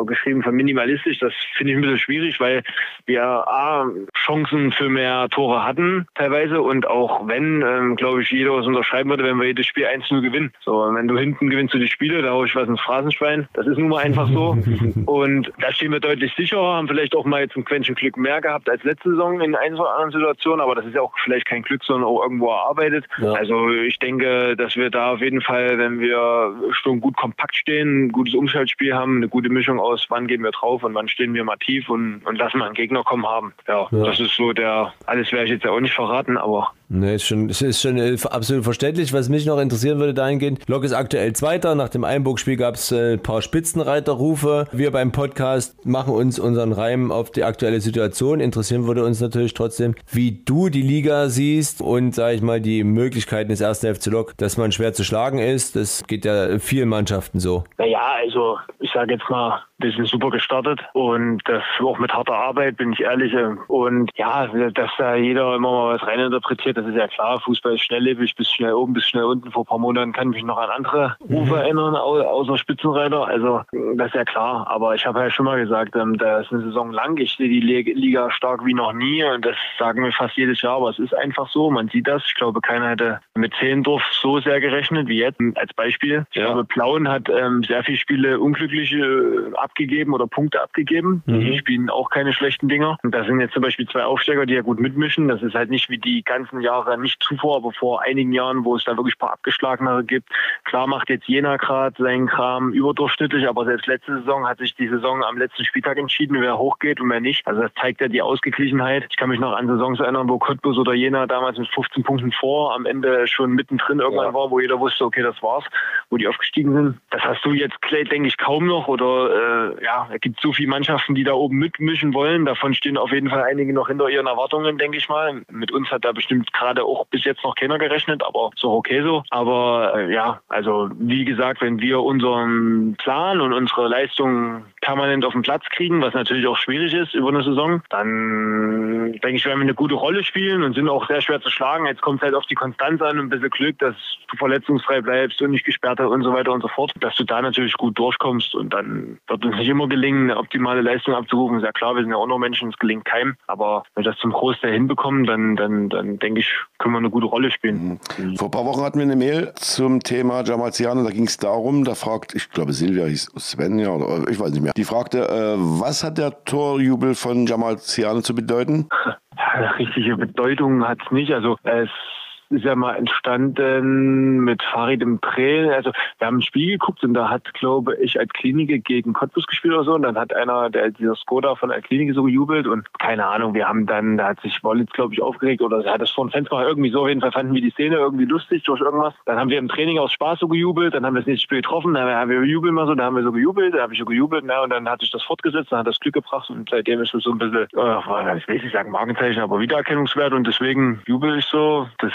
geschrieben von minimalistisch. Das finde ich ein bisschen schwierig, weil wir A, Chancen für mehr Tore hatten teilweise und auch wenn, ähm, glaube ich, jeder was unterschreiben würde, wenn wir jedes Spiel 1-0 gewinnen. So, wenn du hinten gewinnst du die Spiele, da hau ich was ins Phrasenschwein. Das ist nun mal einfach so. und da stehen wir deutlich sicherer, haben vielleicht auch mal jetzt ein Quäntchen Glück mehr gehabt als letzte Saison in ein oder anderen Situationen, aber das ist ja auch vielleicht kein Glück, sondern auch irgendwo erarbeitet. Ja. Also ich denke, dass wir da auf jeden Fall, wenn wir schon gut kompakt stehen, ein gutes Umschaltspiel haben, eine gute Mischung aus, wann gehen wir drauf und wann stehen wir mal tief und, und lassen mal einen Gegner kommen haben. Ja, Ja. das ist so der, alles werde ich jetzt ja auch nicht verraten, aber Nee, ist schon, es ist schon äh, absolut verständlich. Was mich noch interessieren würde dahingehend, Lok ist aktuell Zweiter. Nach dem Einburg-Spiel gab es äh, ein paar Spitzenreiterrufe. Wir beim Podcast machen uns unseren Reim auf die aktuelle Situation. Interessieren würde uns natürlich trotzdem, wie du die Liga siehst und, sag ich mal, die Möglichkeiten des ersten FC Lok, dass man schwer zu schlagen ist. Das geht ja vielen Mannschaften so. Naja, also ich sage jetzt mal, wir sind super gestartet und das auch mit harter Arbeit, bin ich ehrlich. Und ja, dass da jeder immer mal was reininterpretiert, das ist ja klar. Fußball ist schnelllebig, bis schnell oben, bis schnell unten. Vor ein paar Monaten kann ich mich noch an andere Rufe erinnern, au- außer Spitzenreiter. Also das ist ja klar. Aber ich habe ja schon mal gesagt, ähm, da ist eine Saison lang. Ich sehe die Lig- Liga stark wie noch nie und das sagen wir fast jedes Jahr. Aber es ist einfach so. Man sieht das. Ich glaube, keiner hätte mit Zehlendorf so sehr gerechnet wie jetzt. Als Beispiel. Ich Ja. glaube, Plauen hat ähm, sehr viele Spiele unglückliche äh, abgegeben oder Punkte abgegeben. Die spielen auch keine schlechten Dinger. Und da sind jetzt zum Beispiel zwei Aufsteiger, die ja gut mitmischen. Das ist halt nicht wie die ganzen Jahre, nicht zuvor, aber vor einigen Jahren, wo es da wirklich ein paar abgeschlagenere gibt. Klar macht jetzt Jena gerade seinen Kram überdurchschnittlich, aber selbst letzte Saison hat sich die Saison am letzten Spieltag entschieden, wer hochgeht und wer nicht. Also das zeigt ja die Ausgeglichenheit. Ich kann mich noch an Saisons erinnern, wo Cottbus oder Jena damals mit 15 Punkten vor, am Ende schon mittendrin irgendwann war, wo jeder wusste, okay, das war's, wo die aufgestiegen sind. Das hast du jetzt, Clay, denke ich, kaum noch. Oder äh, ja, es gibt so viele Mannschaften, die da oben mitmischen wollen. Davon stehen auf jeden Fall einige noch hinter ihren Erwartungen, denke ich mal. Mit uns hat da bestimmt gerade auch bis jetzt noch keiner gerechnet, aber so okay so. Aber äh, ja, also wie gesagt, wenn wir unseren Plan und unsere Leistung permanent auf den Platz kriegen, was natürlich auch schwierig ist über eine Saison, dann denke ich, werden wir eine gute Rolle spielen und sind auch sehr schwer zu schlagen. Jetzt kommt es halt auf die Konstanz an und ein bisschen Glück, dass du verletzungsfrei bleibst und nicht gesperrt und so weiter und so fort, dass du da natürlich gut durchkommst und dann wird uns nicht immer gelingen, eine optimale Leistung abzurufen. Ist ja klar, wir sind ja auch noch Menschen, es gelingt keinem. Aber wenn wir das zum Großteil hinbekommen, dann, dann, dann denke ich, können wir eine gute Rolle spielen. Vor ein paar Wochen hatten wir eine Mail zum Thema Jamalziano. Da ging es darum, da fragt, ich glaube Silvia hieß Svenja oder ich weiß nicht mehr. Die fragte, äh, was hat der Torjubel von Jamalziano zu bedeuten? Richtige Bedeutung hat es nicht. Also es ist ja mal entstanden mit Farid im Trail. Also wir haben ein Spiel geguckt und da hat, glaube ich, Altklinike gegen Cottbus gespielt oder so. Und dann hat einer, der dieser Skoda von Altklinike so gejubelt und keine Ahnung, wir haben dann, da hat sich Wollitz, glaube ich, aufgeregt oder er hat das vor dem Fenster irgendwie so. Auf jeden Fall fanden wir die Szene irgendwie lustig durch irgendwas. Dann haben wir im Training aus Spaß so gejubelt, dann haben wir das nächste Spiel getroffen, dann haben wir jubeln mal so, dann haben wir so gejubelt, dann habe ich so gejubelt, na, und dann hat sich das fortgesetzt, dann hat das Glück gebracht und seitdem ist es so ein bisschen, äh, ich will nicht sagen Markenzeichen, aber Wiedererkennungswert und deswegen jubel ich so. Das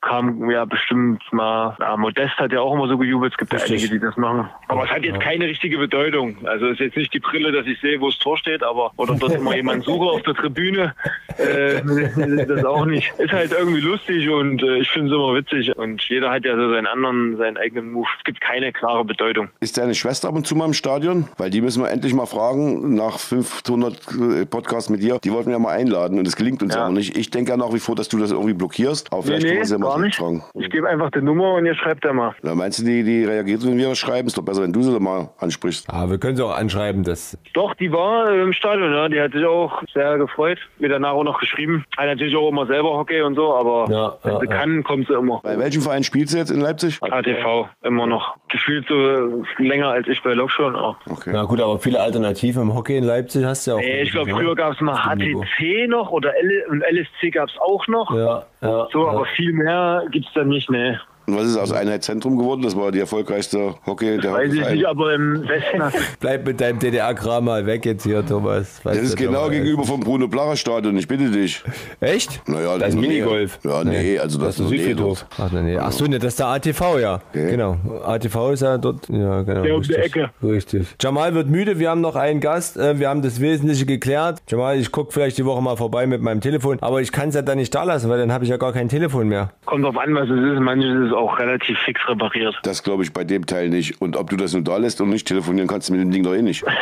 kam ja bestimmt mal, ja, Modest hat ja auch immer so gejubelt, es gibt ja Richtig. einige, die das machen. Aber es hat jetzt keine richtige Bedeutung. Also es ist jetzt nicht die Brille, dass ich sehe, wo das Tor steht, aber oder dort immer jemand suche auf der Tribüne. Äh, das auch nicht. Ist halt irgendwie lustig und äh, ich finde es immer witzig. Und jeder hat ja so seinen anderen, seinen eigenen Move. Es gibt keine klare Bedeutung. Ist deine Schwester ab und zu mal im Stadion? Weil die müssen wir endlich mal fragen, nach 500 äh, Podcasts mit dir. Die wollten wir ja mal einladen und es gelingt uns Ja. aber nicht. Ich denke ja nach wie vor, dass du das irgendwie blockierst. Aber vielleicht können wir sie mal nicht. Ich gebe einfach die Nummer und ihr schreibt da mal. Na, meinst du, die, die reagiert, wenn wir das schreiben? Ist doch besser, wenn du sie mal ansprichst. Ah, wir können sie auch anschreiben, dass Doch, die war äh, im Stadion, ja. Die hat sich auch sehr gefreut. Mit der Nach- auch noch geschrieben. Hat natürlich auch immer selber Hockey und so, aber Ja, wenn ja, sie ja. kann, kommt sie immer. Bei welchem Verein spielst du jetzt in Leipzig? ATV, immer noch. Gefühlt so länger als ich bei Lok schon auch. Okay. Na gut, aber viele Alternativen im Hockey in Leipzig hast du ja auch. Ey, ich glaube, früher gab es mal. HTC noch oder L und LSC gab es auch noch. Ja, ja. So, ja. aber viel mehr gibt es da nicht, ne. Und was ist aus Einheit Zentrum geworden? Das war die erfolgreichste Hockey der Weiß ich nicht, aber im Westen. Bleib mit deinem DDR-Kram mal weg jetzt hier, Thomas. Weißt Das ist genau gegenüber vom Bruno Blacher Stadion, ich bitte dich. Echt? Naja, das ist. Minigolf. Ja, nee, also das das ist Nähe Südfriedhof. Ach, nee, nee. Ach so, ne, das ist der ATV, ja. Okay. Genau. ATV ist ja dort. Ja, genau. Der um die. Ecke. Richtig. Jamal wird müde, wir haben noch einen Gast. äh, Wir haben das Wesentliche geklärt. Jamal, ich gucke vielleicht die Woche mal vorbei mit meinem Telefon, aber ich kann es ja dann nicht da lassen, weil dann habe ich ja gar kein Telefon mehr. Kommt drauf an, was es ist. Manches ist auch relativ fix repariert. Das glaube ich bei dem Teil nicht. Und ob du das nur da lässt und nicht telefonieren kannst du mit dem Ding doch eh nicht.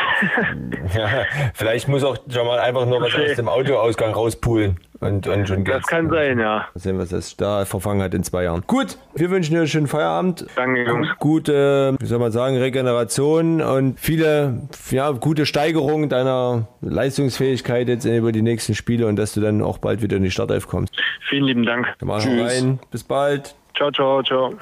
Ja, vielleicht muss auch Jamal einfach nur was Okay. aus dem Autoausgang rauspulen. Und, und schon Das kann sein, ja. Mal sehen, was das da verfangen hat in zwei Jahren. Gut, wir wünschen dir einen schönen Feierabend. Danke, Jungs. Gute, wie soll man sagen, Regeneration und viele, ja, gute Steigerung deiner Leistungsfähigkeit jetzt über die nächsten Spiele und dass du dann auch bald wieder in die Startelf kommst. Vielen lieben Dank. Dann Tschüss. rein. Bis bald. Ciao, ciao, ciao.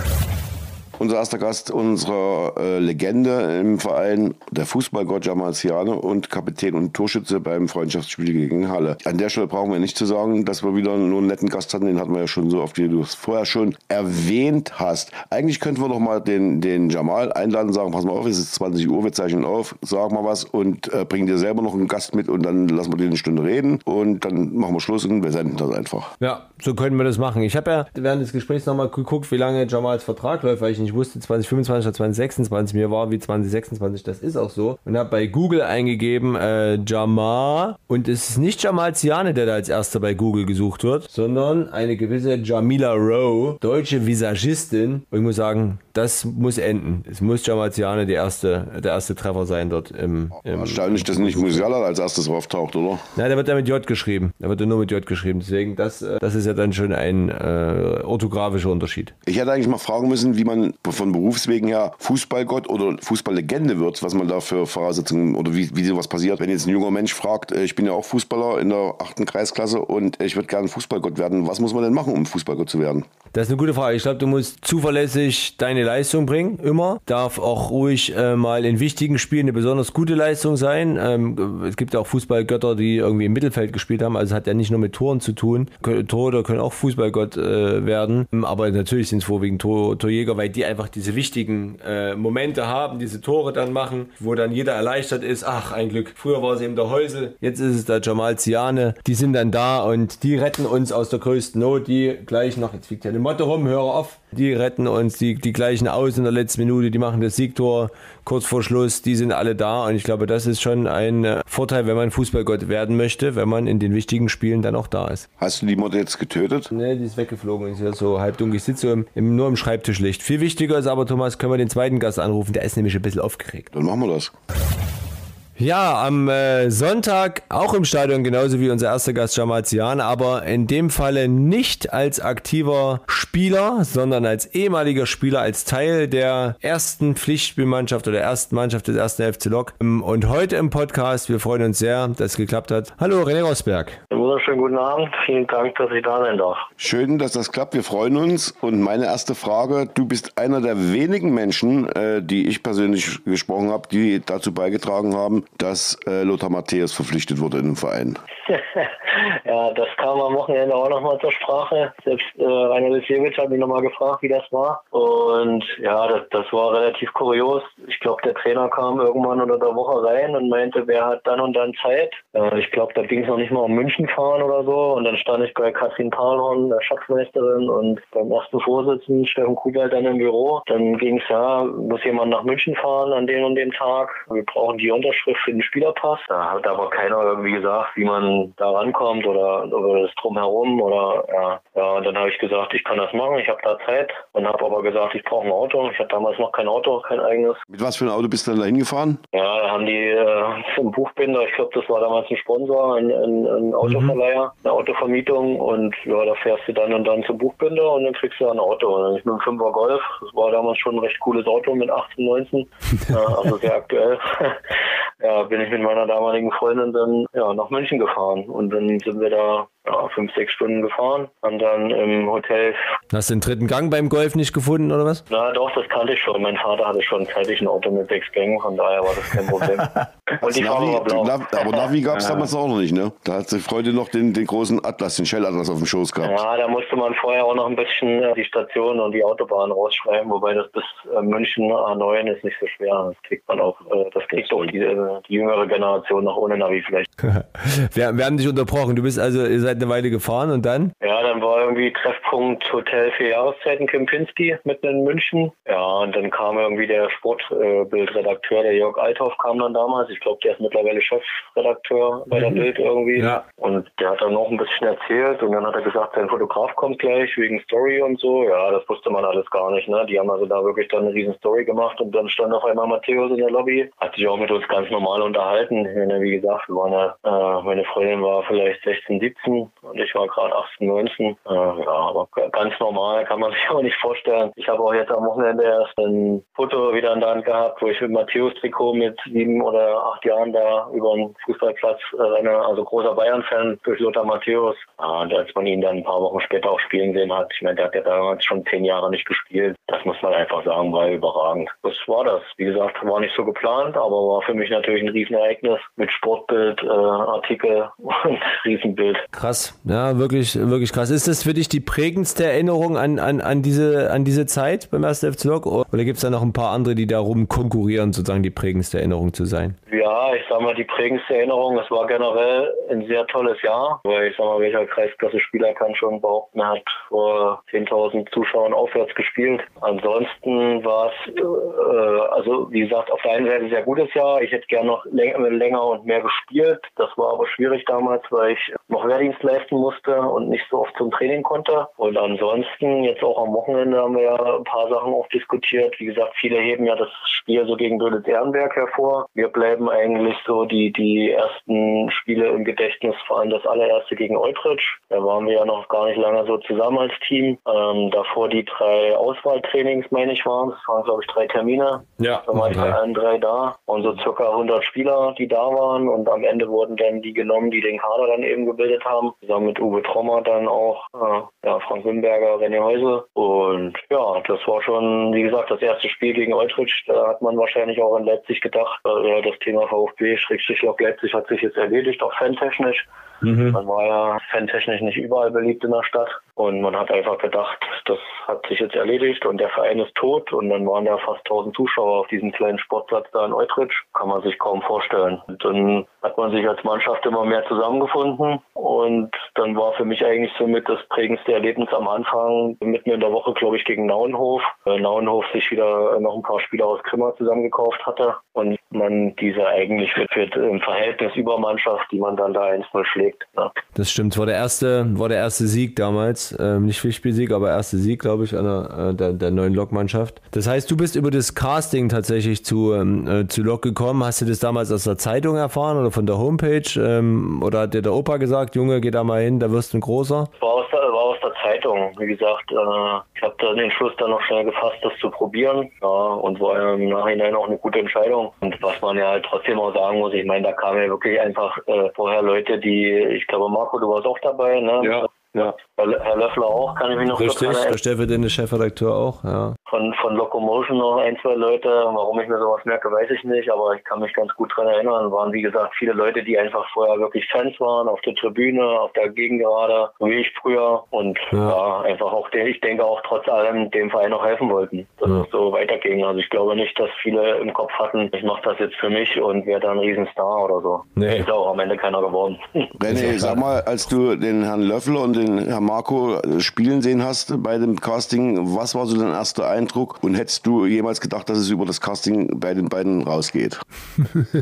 Unser erster Gast unserer äh, Legende im Verein, der Fußballgott Jamal Ciane und Kapitän und Torschütze beim Freundschaftsspiel gegen Halle. An der Stelle brauchen wir nicht zu sagen, dass wir wieder nur einen netten Gast hatten. Den hatten wir ja schon so oft, wie du es vorher schon erwähnt hast. Eigentlich könnten wir doch mal den, den Jamal einladen, sagen, pass mal auf, es ist 20 Uhr, wir zeichnen auf, sag mal was und äh, bring dir selber noch einen Gast mit und dann lassen wir den eine Stunde reden und dann machen wir Schluss und wir senden das einfach. Ja, so können wir das machen. Ich habe ja während des Gesprächs nochmal geguckt, wie lange Jamals Vertrag läuft, weil ich nicht wusste, 2025 oder 2026. Mir war wie 2026, das ist auch so. Und habe bei Google eingegeben, äh, Jamal. Und es ist nicht Jamal Ziane, der da als erster bei Google gesucht wird, sondern eine gewisse Jamila Rowe, deutsche Visagistin. Und ich muss sagen, das muss enden. Es muss Jamal Ziane die erste, der erste Treffer sein dort im, im Erstaunlich, dass nicht Musiala als erstes auftaucht, oder? Nein, der wird ja mit J geschrieben. Der wird ja nur mit J geschrieben. Deswegen, das, äh, das ist ja dann schon ein äh, orthografischer Unterschied. Ich hätte eigentlich mal fragen müssen, wie man von Berufswegen her Fußballgott oder Fußballlegende wird, was man da für Voraussetzungen oder wie, wie sowas passiert. Wenn jetzt ein junger Mensch fragt, äh, ich bin ja auch Fußballer in der achten Kreisklasse und ich würde gerne Fußballgott werden, was muss man denn machen, um Fußballgott zu werden? Das ist eine gute Frage. Ich glaube, du musst zuverlässig deine Leistung bringen, immer. Darf auch ruhig äh, mal in wichtigen Spielen eine besonders gute Leistung sein. Ähm, es gibt ja auch Fußballgötter, die irgendwie im Mittelfeld gespielt haben. Also hat ja nicht nur mit Toren zu tun. Torhüter können auch Fußballgott äh, werden. Aber natürlich sind es vorwiegend Tor, Torjäger, weil die einfach diese wichtigen äh, Momente haben, diese Tore dann machen, wo dann jeder erleichtert ist. Ach, ein Glück. Früher war es eben der Häusel, jetzt ist es der Jamal Ziane. Die sind dann da und die retten uns aus der größten Not. Die gleich noch, jetzt fliegt ja eine Motte rum, höre auf. Die retten uns, die, die gleichen aus in der letzten Minute, die machen das Siegtor kurz vor Schluss, die sind alle da und ich glaube, das ist schon ein äh, Vorteil, wenn man Fußballgott werden möchte, wenn man in den wichtigen Spielen dann auch da ist. Hast du die Motte jetzt getötet? Ne, die ist weggeflogen und ist ja so halb dunkel. Ich sitze so im, im, nur im Schreibtischlicht. Viel wichtiger ist aber, Thomas, können wir den zweiten Gast anrufen, der ist nämlich ein bisschen aufgeregt. Dann machen wir das. Ja, am äh, Sonntag auch im Stadion, genauso wie unser erster Gast Jamal Zian, aber in dem Falle nicht als aktiver Spieler, sondern als ehemaliger Spieler, als Teil der ersten Pflichtspielmannschaft oder der ersten Mannschaft des ersten FC Lok. Ähm, Und heute im Podcast, wir freuen uns sehr, dass es geklappt hat. Hallo, René Rosberg. Einen wunderschönen guten Abend. Vielen Dank, dass ich da sein darf. Schön, dass das klappt. Wir freuen uns. Und meine erste Frage: Du bist einer der wenigen Menschen, äh, die ich persönlich gesprochen habe, die dazu beigetragen haben, dass äh, Lothar Matthäus verpflichtet wurde in den Verein. ja, das kam am Wochenende auch nochmal zur Sprache. Selbst äh, Rainer Lisiewicz hat mich nochmal gefragt, wie das war. Und ja, das, das war relativ kurios. Ich glaube, der Trainer kam irgendwann unter der Woche rein und meinte, wer hat dann und dann Zeit. Äh, ich glaube, da ging es noch nicht mal um München fahren oder so. Und dann stand ich bei Katrin Pahlhorn, der Schatzmeisterin, und beim ersten Vorsitzenden, Steffen Kubert, dann im Büro. Dann ging es ja, muss jemand nach München fahren an dem und dem Tag. Wir brauchen die Unterschrift für den Spielerpass. Da hat aber keiner irgendwie gesagt, wie man da rankommt oder, oder das drumherum oder ja. Ja, und dann habe ich gesagt, ich kann das machen, ich habe da Zeit und habe aber gesagt, ich brauche ein Auto. Ich hatte damals noch kein Auto, kein eigenes. Mit was für ein Auto bist du dann da hingefahren? Ja, da haben die äh, zum Buchbinder, ich glaube, das war damals ein Sponsor, ein, ein, ein Autoverleih Autoleiher, eine Autovermietung und ja, da fährst du dann und dann zum Buchbinder und dann kriegst du ein Auto. Und dann ich mit dem 5er Golf, das war damals schon ein recht cooles Auto mit 18, 19, also sehr aktuell. ja, bin ich mit meiner damaligen Freundin dann ja, nach München gefahren und dann sind wir da ja, fünf, sechs Stunden gefahren, haben dann im Hotel. Hast du den dritten Gang beim Golf nicht gefunden oder was? Na doch, das kannte ich schon. Mein Vater hatte schon zeitig ein Auto mit sechs Gängen, von daher war das kein Problem. Und die Navi, war blau. Navi, aber Navi gab es ja. damals auch noch nicht, ne? Da hat die Freude noch den, den großen Atlas, den Shell-Atlas auf dem Schoß gehabt. Ja, da musste man vorher auch noch ein bisschen äh, die Station und die Autobahn rausschreiben, wobei das bis äh, München A9 ist nicht so schwer. Das kriegt man auch, äh, das kriegt auch die, die jüngere Generation noch ohne Navi vielleicht. wir, wir haben dich unterbrochen. Du bist also, ihr seid eine Weile gefahren und dann? Ja, dann war irgendwie Treffpunkt Hotel vier Jahreszeiten Kempinski mitten in München. Ja, und dann kam irgendwie der Sportbildredakteur, der Jörg Althoff kam dann damals. Ich glaube, der ist mittlerweile Chefredakteur bei der mhm. Bild irgendwie. Ja. Und der hat dann noch ein bisschen erzählt und dann hat er gesagt, sein Fotograf kommt gleich wegen Story und so. Ja, das wusste man alles gar nicht. Ne? Die haben also da wirklich dann eine riesen Story gemacht und dann stand auf einmal Matthäus in der Lobby. Hat sich auch mit uns ganz normal unterhalten. Wie gesagt, wir waren ja, äh, meine Freundin war vielleicht 16, 17 und ich war gerade 18, 19. Äh, ja, aber ganz normal kann man sich auch nicht vorstellen. Ich habe auch jetzt am Wochenende erst ein Foto wieder in der Hand gehabt, wo ich mit Matthäus Trikot mit sieben oder acht Jahren da über den Fußballplatz äh, renne. Also großer Bayern-Fan durch Lothar Matthäus. Und als man ihn dann ein paar Wochen später auch spielen sehen hat, ich meine, der hat ja damals schon zehn Jahre nicht gespielt. Das muss man einfach sagen, war überragend. Das war das. Wie gesagt, war nicht so geplant, aber war für mich natürlich ein Riesenereignis mit Sportbild, äh, Artikel und Riesenbild. Krass, ja, wirklich, wirklich krass. Ist das für dich die prägendste Erinnerung an, an, an, diese, an diese Zeit beim 1. FC Lok? Oder gibt es da noch ein paar andere, die darum konkurrieren, sozusagen die prägendste Erinnerung zu sein? Ja, ich sag mal, die prägendste Erinnerung, es war generell ein sehr tolles Jahr, weil ich sag mal, welcher Kreisklasse-Spieler kann schon behaupten, er hat vor 10.000 Zuschauern aufwärts gespielt. Ansonsten war es, äh, also wie gesagt, auf der einen Seite ein sehr gutes Jahr. Ich hätte gern noch länger und mehr gespielt. Das war aber schwierig damals, weil ich noch Wehrdienst leisten musste und nicht so oft zum Training konnte. Und ansonsten, jetzt auch am Wochenende haben wir ja ein paar Sachen auch diskutiert. Wie gesagt, viele heben ja das Spiel so gegen Dölitz Ehrenberg hervor. Wir bleiben eigentlich so die, die ersten Spiele im Gedächtnis, vor allem das allererste gegen Eutrich. Da waren wir ja noch gar nicht lange so zusammen als Team. Ähm, davor die drei Auswahltrainings, meine ich, waren es. Das waren, glaube ich, drei Termine. Ja. Da waren okay. allen drei da. Und so circa 100 Spieler, die da waren. Und am Ende wurden dann die genommen, die den Kader dann eben gebildet haben. Zusammen mit Uwe Trommer dann auch, äh, ja, Frank Wimberger, René Häuse. Und ja, das war schon, wie gesagt, das erste Spiel gegen Eutrich. Da hat man wahrscheinlich auch in Leipzig gedacht, äh, das Thema VfB, Schrägstrich Leipzig hat sich jetzt erledigt, auch fantechnisch. Mhm. Man war ja fantechnisch nicht überall beliebt in der Stadt. Und man hat einfach gedacht, das hat sich jetzt erledigt und der Verein ist tot. Und dann waren da fast 1000 Zuschauer auf diesem kleinen Sportplatz da in Eutrich. Kann man sich kaum vorstellen. Und dann hat man sich als Mannschaft immer mehr zusammengefunden. Und dann war für mich eigentlich somit das prägendste Erlebnis am Anfang, mitten in der Woche, glaube ich, gegen Nauenhof. Weil Nauenhof sich wieder noch ein paar Spieler aus Krimmer zusammengekauft hatte. Und man diese eigentlich mit, mit im Verhältnis Übermannschaft, die man dann da 1-0 schlägt. Ja. Das stimmt. War der erste, war der erste Sieg damals ähm, nicht Pflichtspielsieg, aber erster Sieg, glaube ich, einer äh, der, der neuen Lokmannschaft. Das heißt, du bist über das Casting tatsächlich zu, ähm, äh, zu Lok gekommen. Hast du das damals aus der Zeitung erfahren oder von der Homepage? Ähm, oder hat dir der Opa gesagt, Junge, geh da mal hin, da wirst du ein großer? War aus der, war aus der Zeitung. Wie gesagt, äh, ich habe da den Schluss dann noch schnell gefasst, das zu probieren. Ja, und war ja im Nachhinein auch eine gute Entscheidung. Und was man ja halt trotzdem auch sagen muss, ich meine, da kamen ja wirklich einfach äh, vorher Leute, die, ich glaube, Marco, du warst auch dabei, ne? Ja. Ja. Herr Löffler auch, kann ich mich noch Richtig, der stellvertretende Chefredakteur auch, ja. Von, von Locomotion noch ein, zwei Leute. Warum ich mir sowas merke, weiß ich nicht, aber ich kann mich ganz gut dran erinnern. Waren, wie gesagt, viele Leute, die einfach vorher wirklich Fans waren, auf der Tribüne, auf der Gegengerade, wie ich früher. Und ja, ja einfach auch, ich denke auch trotz allem dem Verein noch helfen wollten, dass ja. es so weiterging. Also ich glaube nicht, dass viele im Kopf hatten, ich mache das jetzt für mich und werde dann ein Riesenstar oder so. Nee. Ist auch am Ende keiner geworden. René, sag mal, als du den Herrn Löffler und den Herrn Marco spielen sehen hast bei dem Casting, was war so dein erster Eindruck und hättest du jemals gedacht, dass es über das Casting bei den beiden rausgeht?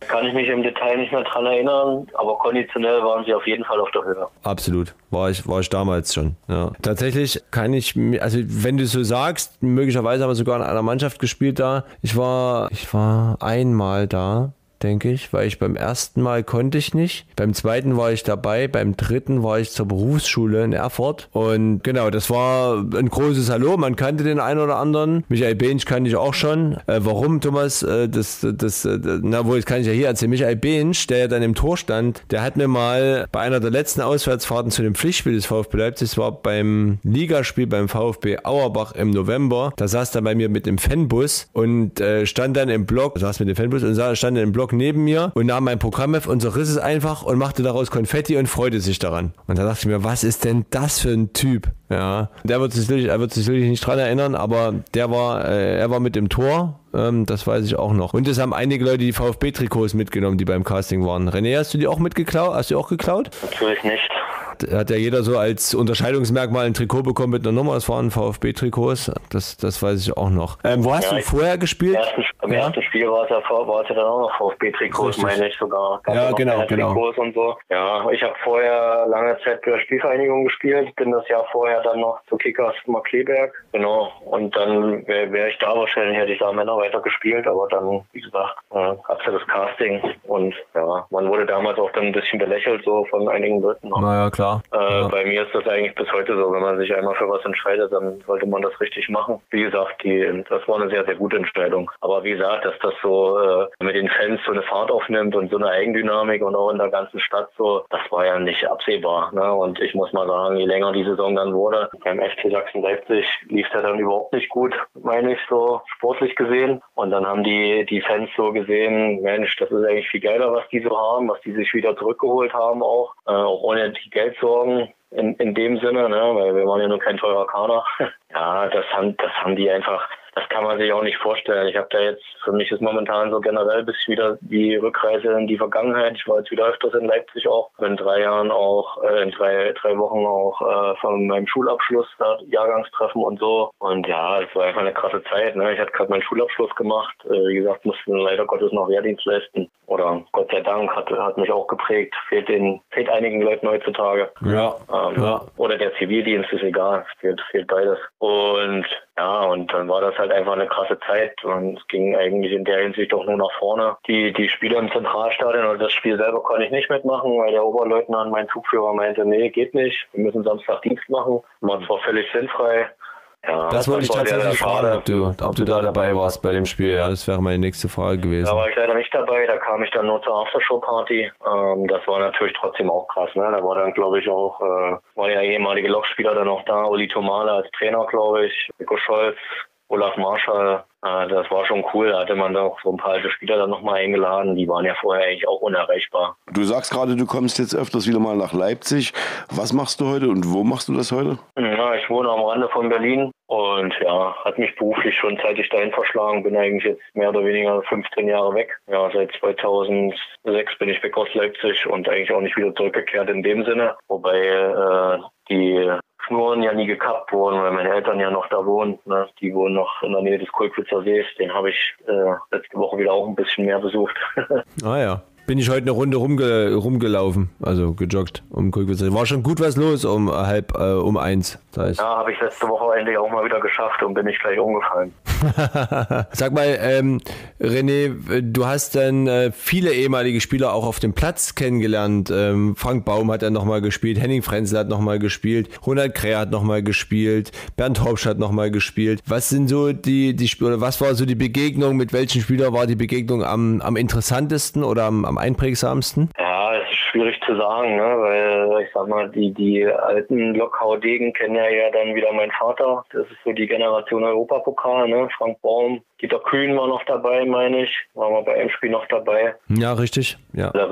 Kann ich mich im Detail nicht mehr dran erinnern, aber konditionell waren sie auf jeden Fall auf der Höhe. Absolut, war ich, war ich damals schon. Ja. Tatsächlich kann ich, also wenn du so sagst, möglicherweise haben wir sogar in einer Mannschaft gespielt da. Ich war, ich war einmal da denke ich, weil ich beim ersten Mal konnte ich nicht. Beim zweiten war ich dabei, beim dritten war ich zur Berufsschule in Erfurt. Und genau, das war ein großes Hallo. Man kannte den einen oder anderen. Michael Bench kannte ich auch schon. Äh, warum, Thomas? Äh, das, das, äh, na wohl, das kann ich ja hier erzählen. Michael Bench, der ja dann im Tor stand, der hat mir mal bei einer der letzten Auswärtsfahrten zu dem Pflichtspiel des VfB Leipzig, das war beim Ligaspiel beim VfB Auerbach im November, da saß er bei mir mit dem Fanbus und äh, stand dann im Block, saß mit dem Fanbus und stand dann im Block neben mir und nahm mein Programm auf und so riss es einfach und machte daraus Konfetti und freute sich daran. Und da dachte ich mir, was ist denn das für ein Typ? Ja, der wird sich er wird sich natürlich nicht dran erinnern, aber der war, äh, er war mit dem Tor, ähm, das weiß ich auch noch. Und es haben einige Leute die VfB-Trikots mitgenommen, die beim Casting waren. René, hast du die auch mitgeklaut? Hast du auch geklaut? Natürlich nicht hat ja jeder so als Unterscheidungsmerkmal ein Trikot bekommen mit einer Nummer. Das waren VfB-Trikots. Das, das weiß ich auch noch. Ähm, wo hast ja, du vorher gespielt? Im ersten, im ja? ersten Spiel war es ja, war es ja dann auch noch VfB-Trikots, meine ich sogar. Gab ja, genau, genau. Trikots und so. Ja, ich habe vorher lange Zeit bei der Spielvereinigung gespielt. Bin das Jahr vorher dann noch zu Kickers Markleberg. Genau. Und dann wäre wär ich da wahrscheinlich, hätte ich da Männer weiter gespielt. Aber dann, wie gesagt, äh, gab es ja das Casting. Und ja, man wurde damals auch dann ein bisschen belächelt so von einigen Leuten. Naja, klar klar. Äh, ja. Bei mir ist das eigentlich bis heute so. Wenn man sich einmal für was entscheidet, dann sollte man das richtig machen. Wie gesagt, die, das war eine sehr, sehr gute Entscheidung. Aber wie gesagt, dass das so äh, mit den Fans so eine Fahrt aufnimmt und so eine Eigendynamik und auch in der ganzen Stadt so, das war ja nicht absehbar. Ne? Und ich muss mal sagen, je länger die Saison dann wurde, beim FC Sachsen Leipzig lief der dann überhaupt nicht gut, meine ich so, sportlich gesehen. Und dann haben die, die Fans so gesehen, Mensch, das ist eigentlich viel geiler, was die so haben, was die sich wieder zurückgeholt haben auch, äh, auch ohne die Geld sorgen in, in dem Sinne, ne? weil wir waren ja nur kein teurer Kader. ja, das haben, das haben die einfach das kann man sich auch nicht vorstellen. Ich habe da jetzt, für mich ist momentan so generell bis wieder die Rückreise in die Vergangenheit. Ich war jetzt wieder öfters in Leipzig auch, in drei Jahren auch, äh, in drei, drei Wochen auch äh, von meinem Schulabschluss, da Jahrgangstreffen und so. Und ja, es war einfach eine krasse Zeit. Ne? Ich hatte gerade meinen Schulabschluss gemacht. Äh, wie gesagt, musste leider Gottes noch Wehrdienst leisten. Oder Gott sei Dank hat, hat mich auch geprägt. Fehlt den, fehlt einigen Leuten heutzutage. Ja. Ähm, ja. Oder der Zivildienst ist egal. Fehlt, fehlt beides. Und ja, und dann war das halt einfach eine krasse Zeit und es ging eigentlich in der Hinsicht auch nur nach vorne. Die, die Spiele im Zentralstadion und das Spiel selber konnte ich nicht mitmachen, weil der Oberleutnant, mein Zugführer, meinte, nee, geht nicht, wir müssen Samstag Dienst machen. War zwar völlig sinnfrei, ja, das wollte ich tatsächlich fragen, ob du, ob du da dabei warst bei dem Spiel. Ja, das wäre meine nächste Frage gewesen. Da war ich leider nicht dabei, da kam ich dann nur zur Aftershow-Party. Ähm, das war natürlich trotzdem auch krass. Ne? Da war dann, glaube ich, auch, äh, war ja ehemalige Lokspieler dann noch da, Uli Tomala als Trainer, glaube ich, Nico Scholz, Olaf Marschall, äh, das war schon cool. Da hatte man doch so ein paar alte Spieler dann nochmal eingeladen. Die waren ja vorher eigentlich auch unerreichbar. Du sagst gerade, du kommst jetzt öfters wieder mal nach Leipzig. Was machst du heute und wo machst du das heute? Ja, ich wohne am Rande von Berlin und ja, hat mich beruflich schon zeitig dahin verschlagen. Bin eigentlich jetzt mehr oder weniger 15 Jahre weg. Ja, seit 2006 bin ich weg aus Leipzig und eigentlich auch nicht wieder zurückgekehrt in dem Sinne. Wobei äh, die Schnurren ja nie gekappt wurden, weil meine Eltern ja noch da wohnen. Ne? Die wohnen noch in der Nähe des Kolkwitzer Sees. Den habe ich äh, letzte Woche wieder auch ein bisschen mehr besucht. ah ja bin ich heute eine Runde rumge rumgelaufen, also gejoggt um Kulkwitzer. War schon gut was los um halb äh, um eins. Das heißt. Ja, habe ich letzte Woche endlich auch mal wieder geschafft und bin ich gleich umgefallen. Sag mal, ähm, René, du hast dann äh, viele ehemalige Spieler auch auf dem Platz kennengelernt. Ähm, Frank Baum hat dann nochmal gespielt, Henning Frenzel hat nochmal gespielt, Ronald Kräher hat nochmal gespielt, Bernd Hauptsch hat nochmal gespielt. Was sind so die, die Spieler, was war so die Begegnung, mit welchen Spielern war die Begegnung am, am interessantesten oder am, am einprägsamsten? Ja, es ist schwierig zu sagen, ne? weil ich sag mal, die, die alten Lokhaudegen kennen ja, ja dann wieder mein Vater. Das ist so die Generation Europapokal, ne? Frank Baum, Dieter Kühn war noch dabei, meine ich. War mal bei einem Spiel noch dabei. Ja, richtig. Ja. ja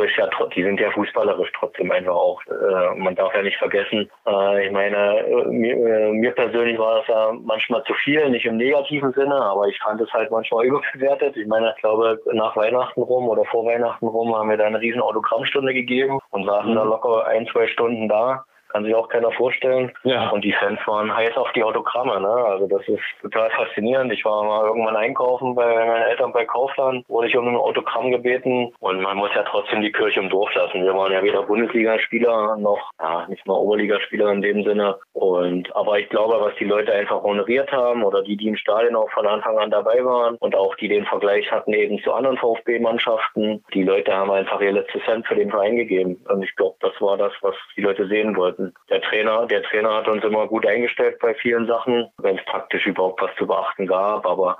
die sind ja fußballerisch trotzdem einfach auch. Äh, man darf ja nicht vergessen. Äh, ich meine, äh, mir, äh, mir, persönlich war das ja manchmal zu viel, nicht im negativen Sinne, aber ich fand es halt manchmal überbewertet. Ich meine, ich glaube, nach Weihnachten rum oder vor Weihnachten rum haben wir da eine riesen Autogrammstunde gegeben und saßen mhm. da locker ein, zwei Stunden da kann sich auch keiner vorstellen. Ja. Und die Fans waren heiß auf die Autogramme, ne? Also das ist total faszinierend. Ich war mal irgendwann einkaufen bei meinen Eltern bei Kaufland, wurde ich um ein Autogramm gebeten und man muss ja trotzdem die Kirche im Dorf lassen. Wir waren ja weder Bundesligaspieler noch, ja, nicht mal Oberligaspieler in dem Sinne. Und aber ich glaube, was die Leute einfach honoriert haben oder die, die im Stadion auch von Anfang an dabei waren und auch die den Vergleich hatten eben zu anderen VfB-Mannschaften, die Leute haben einfach ihr letztes Cent für den Verein gegeben. Und ich glaube, das war das, was die Leute sehen wollten. Der Trainer, der Trainer hat uns immer gut eingestellt bei vielen Sachen, wenn es taktisch überhaupt was zu beachten gab, aber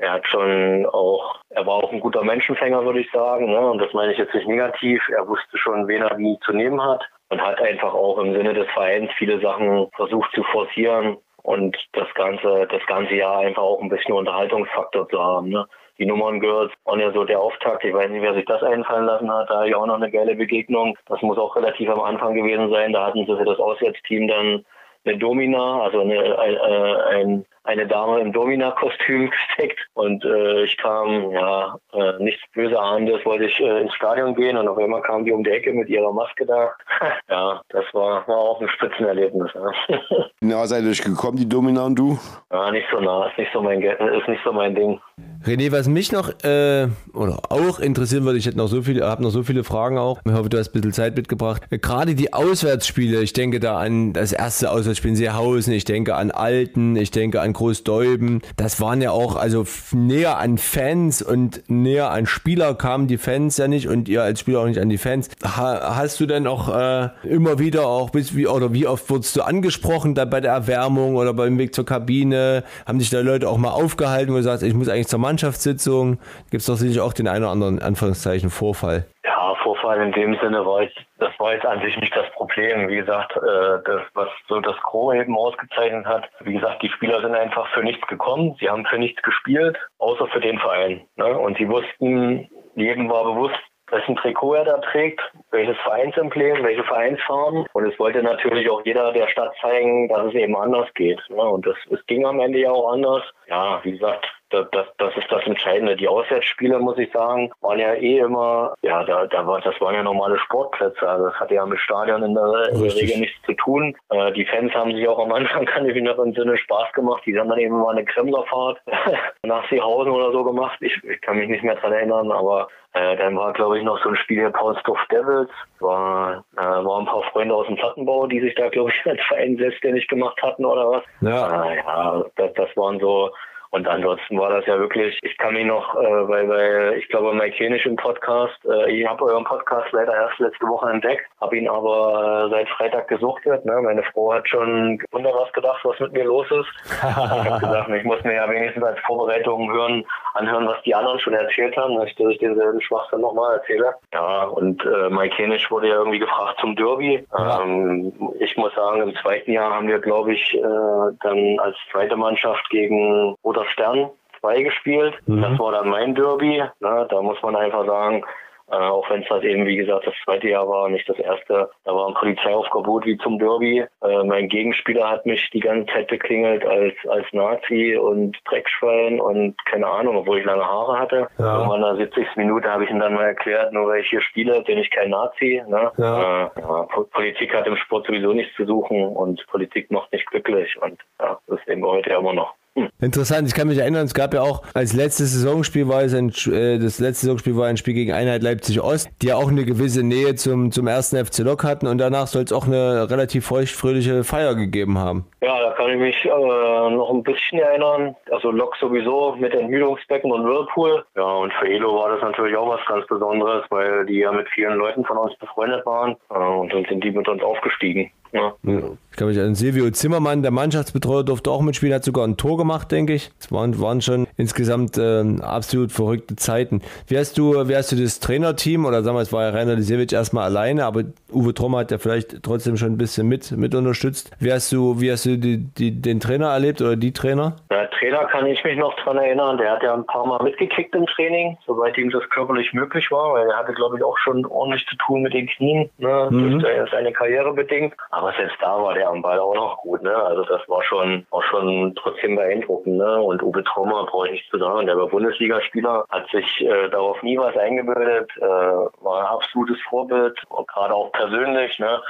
er hat schon auch, er war auch ein guter Menschenfänger, würde ich sagen. Ne? Und das meine ich jetzt nicht negativ. Er wusste schon, wen er wie zu nehmen hat und hat einfach auch im Sinne des Vereins viele Sachen versucht zu forcieren und das ganze, das ganze Jahr einfach auch ein bisschen Unterhaltungsfaktor zu haben. Ne? Die Nummern Girls waren ja so der Auftakt. Ich weiß nicht, wer sich das einfallen lassen hat. Da habe ich auch noch eine geile Begegnung. Das muss auch relativ am Anfang gewesen sein. Da hatten sie für das Auswärtsteam dann eine Domina, also eine, ein, ein, eine Dame im Domina-Kostüm gesteckt und äh, ich kam, ja, äh, nichts böse ahnendes, wollte ich äh, ins Stadion gehen und auf einmal kam die um die Ecke mit ihrer Maske da. ja, das war, war auch ein Spitzenerlebnis. Ja. Na, seid ihr gekommen, die Domina und du? Ja, nicht so nah, ist nicht so mein, ist nicht so mein Ding. René, was mich noch äh, oder auch interessieren würde, ich hätte noch so viele, habe noch so viele Fragen auch. Ich hoffe, du hast ein bisschen Zeit mitgebracht. Äh, Gerade die Auswärtsspiele, ich denke da an das erste Auswärtsspiel in Seehausen, ich denke an Alten, ich denke an Großdeuben. Das waren ja auch also näher an Fans und näher an Spieler kamen die Fans ja nicht und ihr als Spieler auch nicht an die Fans. Ha, hast du denn auch äh, immer wieder auch bis wie oder wie oft wurdest du angesprochen da bei der Erwärmung oder beim Weg zur Kabine? Haben dich da Leute auch mal aufgehalten, wo du sagst, ich muss eigentlich zur Mannschaftssitzung? Gibt es doch sicherlich auch den einen oder anderen Anführungszeichen Vorfall? Ja, Vorfall in dem Sinne war ich, das war jetzt an sich nicht das Problem. Wie gesagt, äh, das, was so das Gros eben ausgezeichnet hat, wie gesagt, die Spieler sind einfach für nichts gekommen. Sie haben für nichts gespielt, außer für den Verein. Ne? Und sie wussten, jedem war bewusst, wessen Trikot er da trägt, welches Vereinsemblem, welche Vereinsfarben. Und es wollte natürlich auch jeder der Stadt zeigen, dass es eben anders geht. Ne? Und das, es ging am Ende ja auch anders. Ja, wie gesagt, das, das, das ist das Entscheidende. Die Auswärtsspiele, muss ich sagen, waren ja eh immer, ja, da, da war, das waren ja normale Sportplätze. Also das hatte ja mit Stadion in der, in der Regel nichts zu tun. Äh, die Fans haben sich auch am Anfang, kann ich mich noch im Sinne Spaß gemacht. Die haben dann eben mal eine Kremserfahrt nach Seehausen oder so gemacht. Ich, ich kann mich nicht mehr dran erinnern, aber äh, dann war, glaube ich, noch so ein Spiel der Paulsdorf Devils. War, äh, waren ein paar Freunde aus dem Plattenbau, die sich da, glaube ich, als Verein selbstständig gemacht hatten oder was. Ja. Äh, ja, das, das waren so und ansonsten war das ja wirklich, ich kann mich noch, äh, weil, weil ich glaube, Mike Kenisch im Podcast, äh, ich habe euren Podcast leider erst letzte Woche entdeckt, habe ihn aber äh, seit Freitag gesuchtet. Ne? Meine Frau hat schon wunder was gedacht, was mit mir los ist. ich habe gesagt, ich muss mir ja wenigstens als Vorbereitung hören, anhören, was die anderen schon erzählt haben, dass ich denselben Schwachsinn nochmal erzähle. Ja, und äh, Mike Kenisch wurde ja irgendwie gefragt zum Derby. Ja. Ähm, ich muss sagen, im zweiten Jahr haben wir, glaube ich, äh, dann als zweite Mannschaft gegen Roter Stern 2 gespielt. Mhm. Das war dann mein Derby. Ne? Da muss man einfach sagen, äh, auch wenn es halt eben, wie gesagt, das zweite Jahr war, nicht das erste. Da war ein Polizeiaufgebot wie zum Derby. Äh, mein Gegenspieler hat mich die ganze Zeit beklingelt als, als Nazi und Dreckschwein und keine Ahnung, obwohl ich lange Haare hatte. Ja. Irgendwann in der 70. Minute habe ich ihm dann mal erklärt, nur weil ich hier spiele, bin ich kein Nazi. Ne? Ja. Äh, ja, Po- Politik hat im Sport sowieso nichts zu suchen und Politik macht nicht glücklich. Und ja, das sehen wir heute ja immer noch. Interessant, ich kann mich erinnern, es gab ja auch als letztes Saisonspiel war es ein, äh, das letzte Saisonspiel war ein Spiel gegen Einheit Leipzig Ost, die ja auch eine gewisse Nähe zum, zum ersten FC Lok hatten und danach soll es auch eine relativ feuchtfröhliche Feier gegeben haben. Ja, da kann ich mich äh, noch ein bisschen erinnern. Also Lok sowieso mit Entmüdungsbecken und Whirlpool. Ja, und für Elo war das natürlich auch was ganz Besonderes, weil die ja mit vielen Leuten von uns befreundet waren. Äh, und dann sind die mit uns aufgestiegen. Ja. Ich kann mich erinnern, Silvio Zimmermann, der Mannschaftsbetreuer, durfte auch mitspielen, hat sogar ein Tor gemacht, denke ich. Es waren, waren schon insgesamt ähm, absolut verrückte Zeiten. Wie hast du, wie hast du das Trainerteam, oder sagen wir, es war ja Rainer Lisewitsch erstmal alleine, aber Uwe Trommer hat ja vielleicht trotzdem schon ein bisschen mit, mit unterstützt. Wie hast du, wie hast du die, die, den Trainer erlebt oder die Trainer? Ja, Trainer kann ich mich noch dran erinnern. Der hat ja ein paar Mal mitgekickt im Training, soweit ihm das körperlich möglich war, weil er hatte, glaube ich, auch schon ordentlich zu tun mit den Knien, ne, mhm. durch seine Karriere bedingt. Aber selbst da war der am Ball auch noch gut, ne? Also das war schon auch schon trotzdem beeindruckend, ne? Und Uwe Trommer brauche ich nicht zu sagen, der war Bundesligaspieler, hat sich äh, darauf nie was eingebildet, äh, war ein absolutes Vorbild, gerade auch persönlich, ne?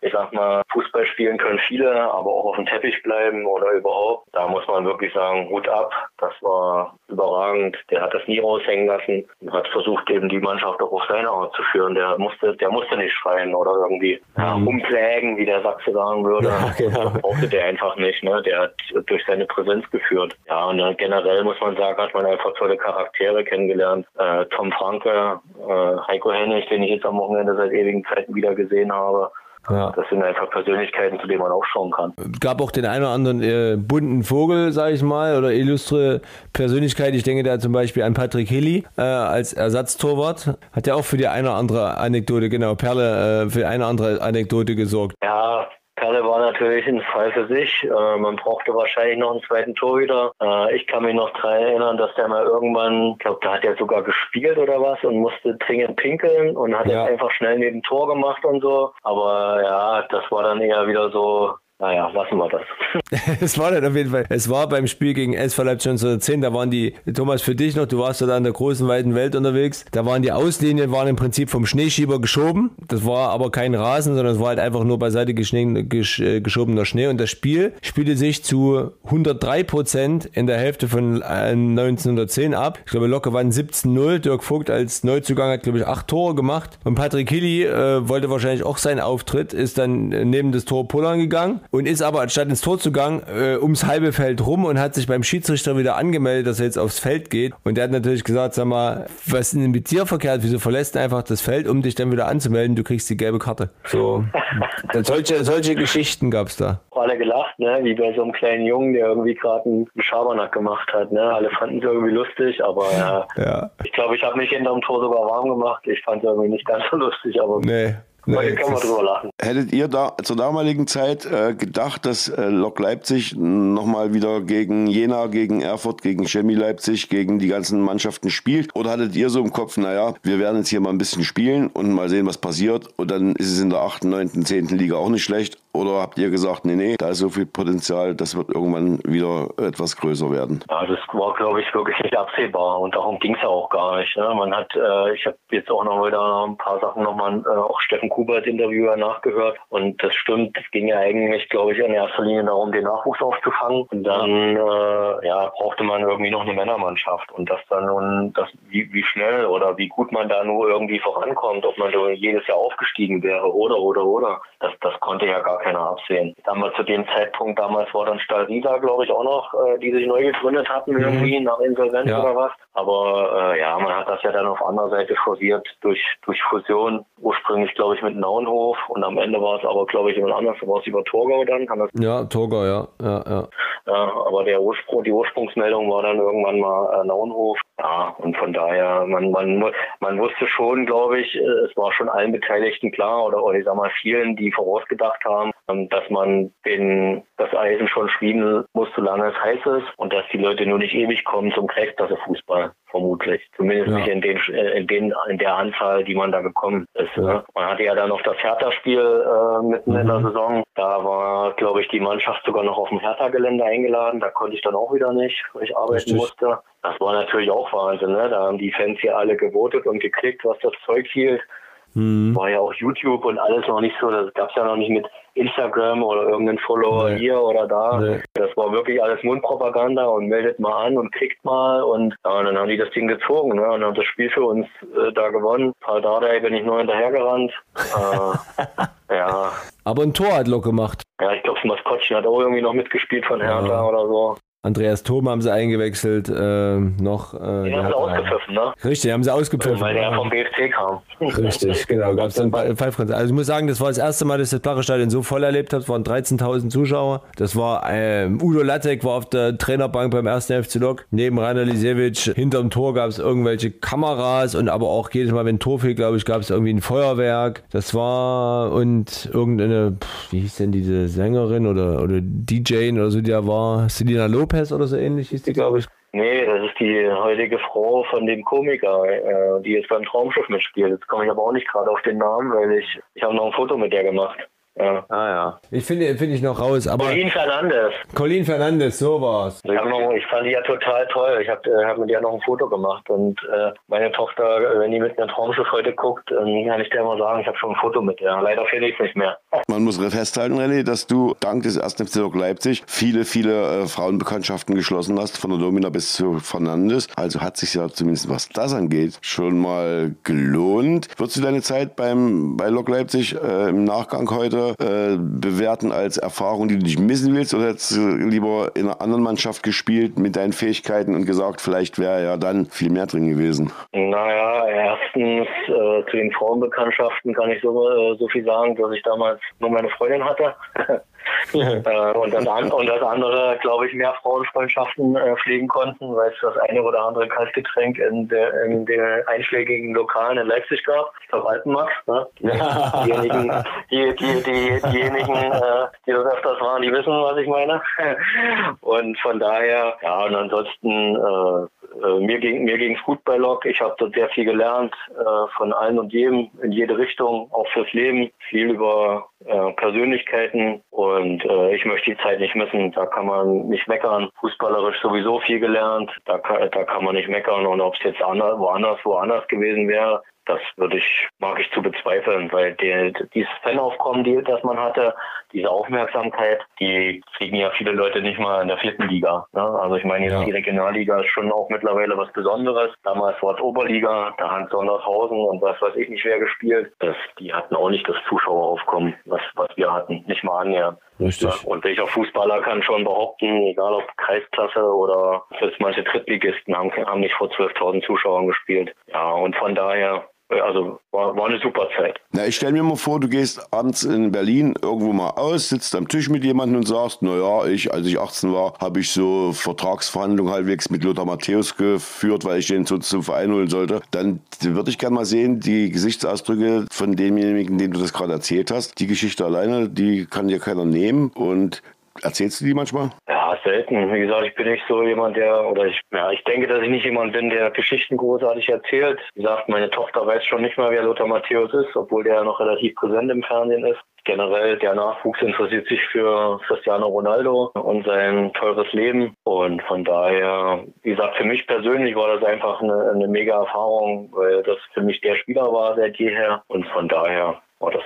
ich sag mal, Fußball spielen können viele, aber auch auf dem Teppich bleiben oder überhaupt. Da muss man wirklich sagen, Hut ab. Das war überragend. Der hat das nie raushängen lassen und hat versucht, eben die Mannschaft auch auf seine Art zu führen. Der musste, der musste nicht schreien oder irgendwie ja, rumplägen, wie der Sachse sagen würde. Ja, genau. Das brauchte der einfach nicht. Ne? Der hat durch seine Präsenz geführt. Ja, und generell muss man sagen, hat man einfach tolle Charaktere kennengelernt. Äh, Tom Franke, äh, Heiko Hennig, den ich jetzt am Wochenende seit ewigen Zeiten wieder gesehen habe. Ja. Das sind einfach Persönlichkeiten, zu denen man aufschauen kann. Gab auch den einen oder anderen äh, bunten Vogel, sage ich mal, oder illustre Persönlichkeit. Ich denke da zum Beispiel an Patrick Hilly äh, als Ersatztorwart. Hat ja auch für die eine oder andere Anekdote, genau, Perle, äh, für eine oder andere Anekdote gesorgt. Ja, natürlich ein Fall für sich. Äh, man brauchte wahrscheinlich noch einen zweiten Torhüter. Äh, ich kann mich noch daran erinnern, dass der mal irgendwann, ich glaube, da hat er sogar gespielt oder was und musste dringend pinkeln und hat ja. einfach schnell neben Tor gemacht und so. Aber ja, das war dann eher wieder so naja, lassen wir das. es war dann auf jeden Fall, es war beim Spiel gegen SV Leipzig 1910, da waren die, Thomas, für dich noch, du warst ja da in der großen, weiten Welt unterwegs, da waren die Auslinien, waren im Prinzip vom Schneeschieber geschoben, das war aber kein Rasen, sondern es war halt einfach nur beiseite äh, geschobener Schnee. Und das Spiel spielte sich zu 103 Prozent in der Hälfte von 1910 äh, ab. Ich glaube, locker waren 17-0, Dirk Vogt als Neuzugang hat, glaube ich, acht Tore gemacht. Und Patrick Hilly äh, wollte wahrscheinlich auch seinen Auftritt, ist dann neben das Tor pullern gegangen und ist aber anstatt ins Tor zu gehen, äh, ums halbe Feld rum und hat sich beim Schiedsrichter wieder angemeldet, dass er jetzt aufs Feld geht. Und der hat natürlich gesagt, sag mal, was ist denn mit dir verkehrt? Wieso verlässt du einfach das Feld, um dich dann wieder anzumelden? Du kriegst die gelbe Karte. So, solche, solche Geschichten gab es da. Alle gelacht, ne? wie bei so einem kleinen Jungen, der irgendwie gerade einen Schabernack gemacht hat. Ne? Alle fanden es irgendwie lustig, aber äh, ja. ich glaube, ich habe mich hinterm Tor sogar warm gemacht. Ich fand es irgendwie nicht ganz so lustig, aber nee. Nee, kann man drüber lachen. Hättet ihr da zur damaligen Zeit äh, gedacht, dass äh, Lok Leipzig nochmal wieder gegen Jena, gegen Erfurt, gegen Chemie Leipzig, gegen die ganzen Mannschaften spielt? Oder hattet ihr so im Kopf, naja, wir werden jetzt hier mal ein bisschen spielen und mal sehen, was passiert und dann ist es in der 8., 9., 10. Liga auch nicht schlecht oder habt ihr gesagt, nee, nee, da ist so viel Potenzial, das wird irgendwann wieder etwas größer werden? Ja, das war, glaube ich, wirklich nicht absehbar und darum ging es ja auch gar nicht. Ne? Man hat, äh, ich habe jetzt auch noch wieder ein paar Sachen nochmal, äh, auch Steffen Kubert Interviewer nachgehört und das stimmt, es ging ja eigentlich, glaube ich, in erster Linie darum, den Nachwuchs aufzufangen und dann äh, ja, brauchte man irgendwie noch eine Männermannschaft und das dann nun, das, wie, wie schnell oder wie gut man da nur irgendwie vorankommt, ob man jedes Jahr aufgestiegen wäre oder, oder, oder, das, das konnte ja gar keiner absehen. Dann war zu dem Zeitpunkt, damals war dann Stahl Riesa, glaube ich, auch noch, äh, die sich neu gegründet hatten mhm. irgendwie nach Insolvenz ja. oder was. Aber äh, ja, man hat das ja dann auf anderer Seite forciert durch, durch Fusion. Ursprünglich, glaube ich, mit Naunhof und am Ende war es aber, glaube ich, jemand anders. War es über Torgau dann? Ja, Torgau, ja. ja, ja. ja aber der Ursprung, die Ursprungsmeldung war dann irgendwann mal äh, Naunhof. Ja, und von daher, man, man, man wusste schon, glaube ich, äh, es war schon allen Beteiligten klar oder, oder ich sag mal vielen, die vorausgedacht haben, ähm, dass man den, das Eisen schon schmieden muss, solange es heiß ist und dass die Leute nur nicht ewig kommen zum Fußball vermutlich. Zumindest ja. nicht in den, äh, in den, in der Anzahl, die man da gekommen ist. Ja. Ne? Man hatte ja dann noch das Hertha-Spiel äh, mitten mhm. in der mhm. Saison. Da war, glaube ich, die Mannschaft sogar noch auf dem Hertha-Gelände eingeladen. Da konnte ich dann auch wieder nicht, weil ich arbeiten Richtig. musste. Das war natürlich auch Wahnsinn. Ne? Da haben die Fans hier alle gewotet und geklickt, was das Zeug hielt. Mhm. War ja auch YouTube und alles noch nicht so, das gab es ja noch nicht mit Instagram oder irgendeinen Follower nee. hier oder da. Nee. Das war wirklich alles Mundpropaganda und meldet mal an und klickt mal und, ja, und dann haben die das Ding gezogen ne, und haben das Spiel für uns äh, da gewonnen. Paul Dardai bin ich nur hinterhergerannt. äh, ja. Aber ein Tor hat Lok gemacht. Ja, ich glaube, das Maskottchen hat auch irgendwie noch mitgespielt von Hertha ja. oder so. Andreas Thom haben sie eingewechselt, äh, noch. Äh, den haben sie ausgepfiffen, ne? Richtig, haben sie ausgepfiffen. Weil der vom BFC kam. Richtig, genau. Gab es dann Pfeifgrenze. Also ich muss sagen, das war das erste Mal, dass ich das Plachestadion so voll erlebt habe. Es waren 13.000 Zuschauer. Das war, äh, Udo Lattek war auf der Trainerbank beim ersten FC Lok. Neben Rainer Lisewitsch. Hinterm Tor gab es irgendwelche Kameras und aber auch jedes Mal, wenn ein Tor fiel, glaube ich, gab es irgendwie ein Feuerwerk. Das war und irgendeine, wie hieß denn diese Sängerin oder, oder DJ oder so, die da war, Selina Lopez Lopez oder so ähnlich hieß die, glaube ich. Nee, das ist die heutige Frau von dem Komiker, äh, die jetzt beim Traumschiff mitspielt. Jetzt komme ich aber auch nicht gerade auf den Namen, weil ich, ich habe noch ein Foto mit der gemacht. Ja. Ah ja. Ich finde, finde ich noch raus. Aber Colin Fernandes. Colin Fernandes, so war's. Ich, noch, ich fand die ja total toll. Ich habe äh, hab mit der noch ein Foto gemacht und äh, meine Tochter, wenn die mit einem Traumschiff heute guckt, dann kann ich der immer sagen, ich habe schon ein Foto mit der. Leider finde ich es nicht mehr. Man muss festhalten, René, dass du dank des 1. FC Leipzig viele, viele äh, Frauenbekanntschaften geschlossen hast, von der Domina bis zu Fernandes. Also hat sich ja zumindest was das angeht schon mal gelohnt. Würdest du deine Zeit beim bei Lok Leipzig äh, im Nachgang heute äh, bewerten als Erfahrung, die du nicht missen willst? Oder hättest du lieber in einer anderen Mannschaft gespielt mit deinen Fähigkeiten und gesagt, vielleicht wäre ja dann viel mehr drin gewesen? Naja, erstens äh, zu den Frauenbekanntschaften kann ich so, äh, so viel sagen, dass ich damals nur meine Freundin hatte. äh, und, das an, und, das andere, glaube ich, mehr Frauenfreundschaften äh, pflegen konnten, weil es das eine oder andere Kaltgetränk in, der, in den einschlägigen Lokalen in Leipzig gab. Ich glaube Alpenmax. Ne? diejenigen, die, die, die, diejenigen, äh, die das öfters waren, die wissen, was ich meine. und von daher, ja, und ansonsten äh, mir ging mir ging's gut bei Lok. Ich habe dort sehr viel gelernt äh, von allen und jedem in jede Richtung, auch fürs Leben, viel über äh, Persönlichkeiten und äh, ich möchte die Zeit nicht missen. Da kann man nicht meckern. Fußballerisch sowieso viel gelernt. Da kann, da kann man nicht meckern und ob es jetzt anders, woanders woanders gewesen wäre, das würde ich, mag ich zu bezweifeln, weil die, dieses Fanaufkommen, die, das man hatte, diese Aufmerksamkeit, die kriegen ja viele Leute nicht mal in der vierten Liga. Ne? Also ich meine, ja. die Regionalliga ist schon auch mittlerweile was Besonderes. Damals war es Oberliga, da hat Sondershausen und was weiß ich nicht wer gespielt. Das, die hatten auch nicht das Zuschaueraufkommen, was, was wir hatten, nicht mal annähernd. Richtig. Und welcher Fußballer kann schon behaupten, egal ob Kreisklasse oder selbst manche Drittligisten haben, haben nicht vor 12.000 Zuschauern gespielt. Ja, und von daher also war, war eine super Zeit. Na, ich stelle mir mal vor, du gehst abends in Berlin irgendwo mal aus, sitzt am Tisch mit jemandem und sagst, naja, ich, als ich 18 war, habe ich so Vertragsverhandlungen halbwegs mit Lothar Matthäus geführt, weil ich den so zum Verein holen sollte. Dann würde ich gerne mal sehen, die Gesichtsausdrücke von demjenigen, den du das gerade erzählt hast. Die Geschichte alleine, die kann dir keiner nehmen und Erzählst du die manchmal? Ja, selten. Wie gesagt, ich bin nicht so jemand, der, oder ich, ja, ich denke, dass ich nicht jemand bin, der Geschichten großartig erzählt. Wie gesagt, meine Tochter weiß schon nicht mal, wer Lothar Matthäus ist, obwohl der noch relativ präsent im Fernsehen ist. Generell, der Nachwuchs interessiert sich für Cristiano Ronaldo und sein teures Leben. Und von daher, wie gesagt, für mich persönlich war das einfach eine, eine mega Erfahrung, weil das für mich der Spieler war seit jeher. Und von daher war das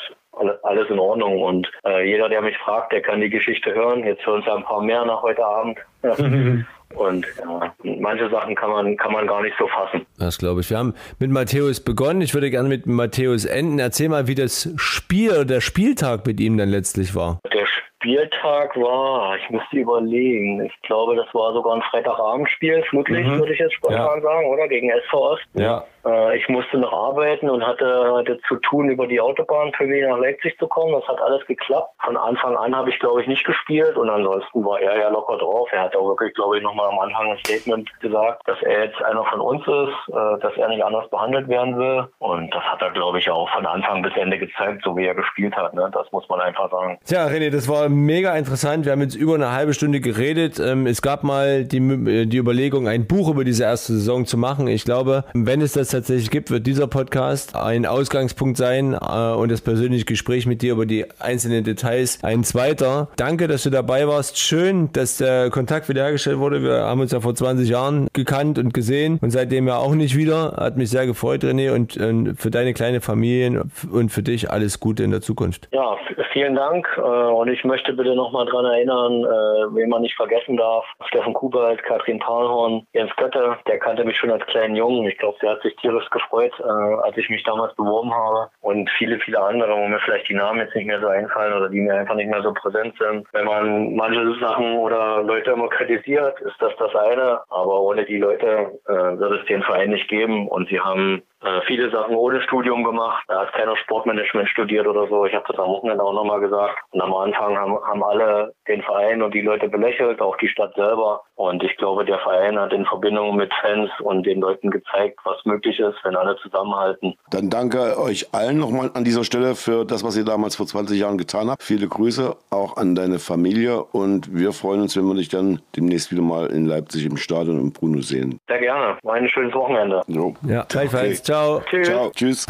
alles in Ordnung. Und äh, jeder, der mich fragt, der kann die Geschichte hören. Jetzt hören es ein paar mehr nach heute Abend. Und ja, manche Sachen kann man, kann man gar nicht so fassen. Das glaube ich. Wir haben mit Matthäus begonnen. Ich würde gerne mit Matthäus enden. Erzähl mal, wie das Spiel oder der Spieltag mit ihm dann letztlich war. Der Spieltag war, ich müsste überlegen, ich glaube, das war sogar ein Freitagabendspiel, flutlich, mhm. würde ich jetzt spontan ja. sagen, oder? Gegen SV Ost. Ja. Äh, ich musste noch arbeiten und hatte, hatte zu tun, über die Autobahn für mich nach Leipzig zu kommen. Das hat alles geklappt. Von Anfang an habe ich, glaube ich, nicht gespielt und ansonsten war er ja locker drauf. Er hat auch wirklich, glaube ich, nochmal am Anfang ein Statement gesagt, dass er jetzt einer von uns ist, äh, dass er nicht anders behandelt werden will. Und das hat er, glaube ich, auch von Anfang bis Ende gezeigt, so wie er gespielt hat. Ne? Das muss man einfach sagen. Tja, René, das war mega interessant. Wir haben jetzt über eine halbe Stunde geredet. Ähm, es gab mal die, die Überlegung, ein Buch über diese erste Saison zu machen. Ich glaube, wenn es das tatsächlich gibt, wird dieser Podcast ein Ausgangspunkt sein äh, und das persönliche Gespräch mit dir über die einzelnen Details ein zweiter. Danke, dass du dabei warst. Schön, dass der Kontakt wiederhergestellt wurde. Wir haben uns ja vor 20 Jahren gekannt und gesehen und seitdem ja auch nicht wieder. Hat mich sehr gefreut, René, und, und für deine kleine Familie und für dich alles Gute in der Zukunft. Ja, vielen Dank äh, und ich möchte bitte nochmal daran erinnern, äh, wen man nicht vergessen darf. Steffen Kubert, Katrin Pahlhorn, Jens Götte, der kannte mich schon als kleinen Jungen. Ich glaube, der hat sich tierisch gefreut, äh, als ich mich damals beworben habe. Und viele, viele andere, wo mir vielleicht die Namen jetzt nicht mehr so einfallen oder die mir einfach nicht mehr so präsent sind. Wenn man manche Sachen oder Leute immer kritisiert, ist das das eine. Aber ohne die Leute äh, wird es den Verein nicht geben. Und sie haben äh, viele Sachen ohne Studium gemacht. Da hat keiner Sportmanagement studiert oder so. Ich habe das am Wochenende auch nochmal gesagt. Und am Anfang haben, haben alle den Verein und die Leute belächelt, auch die Stadt selber. Und ich glaube, der Verein hat in Verbindung mit Fans und den Leuten gezeigt, was möglich ist, wenn alle zusammenhalten. Dann danke euch allen nochmal an dieser Stelle für das, was ihr damals vor 20 Jahren getan habt. Viele Grüße auch an deine Familie und wir freuen uns, wenn wir dich dann demnächst wieder mal in Leipzig im Stadion im Bruno sehen. Sehr gerne. War ein schönes Wochenende. Jo. Ja, gleichfalls. Ciao. Tschüss. Ciao. Tschüss.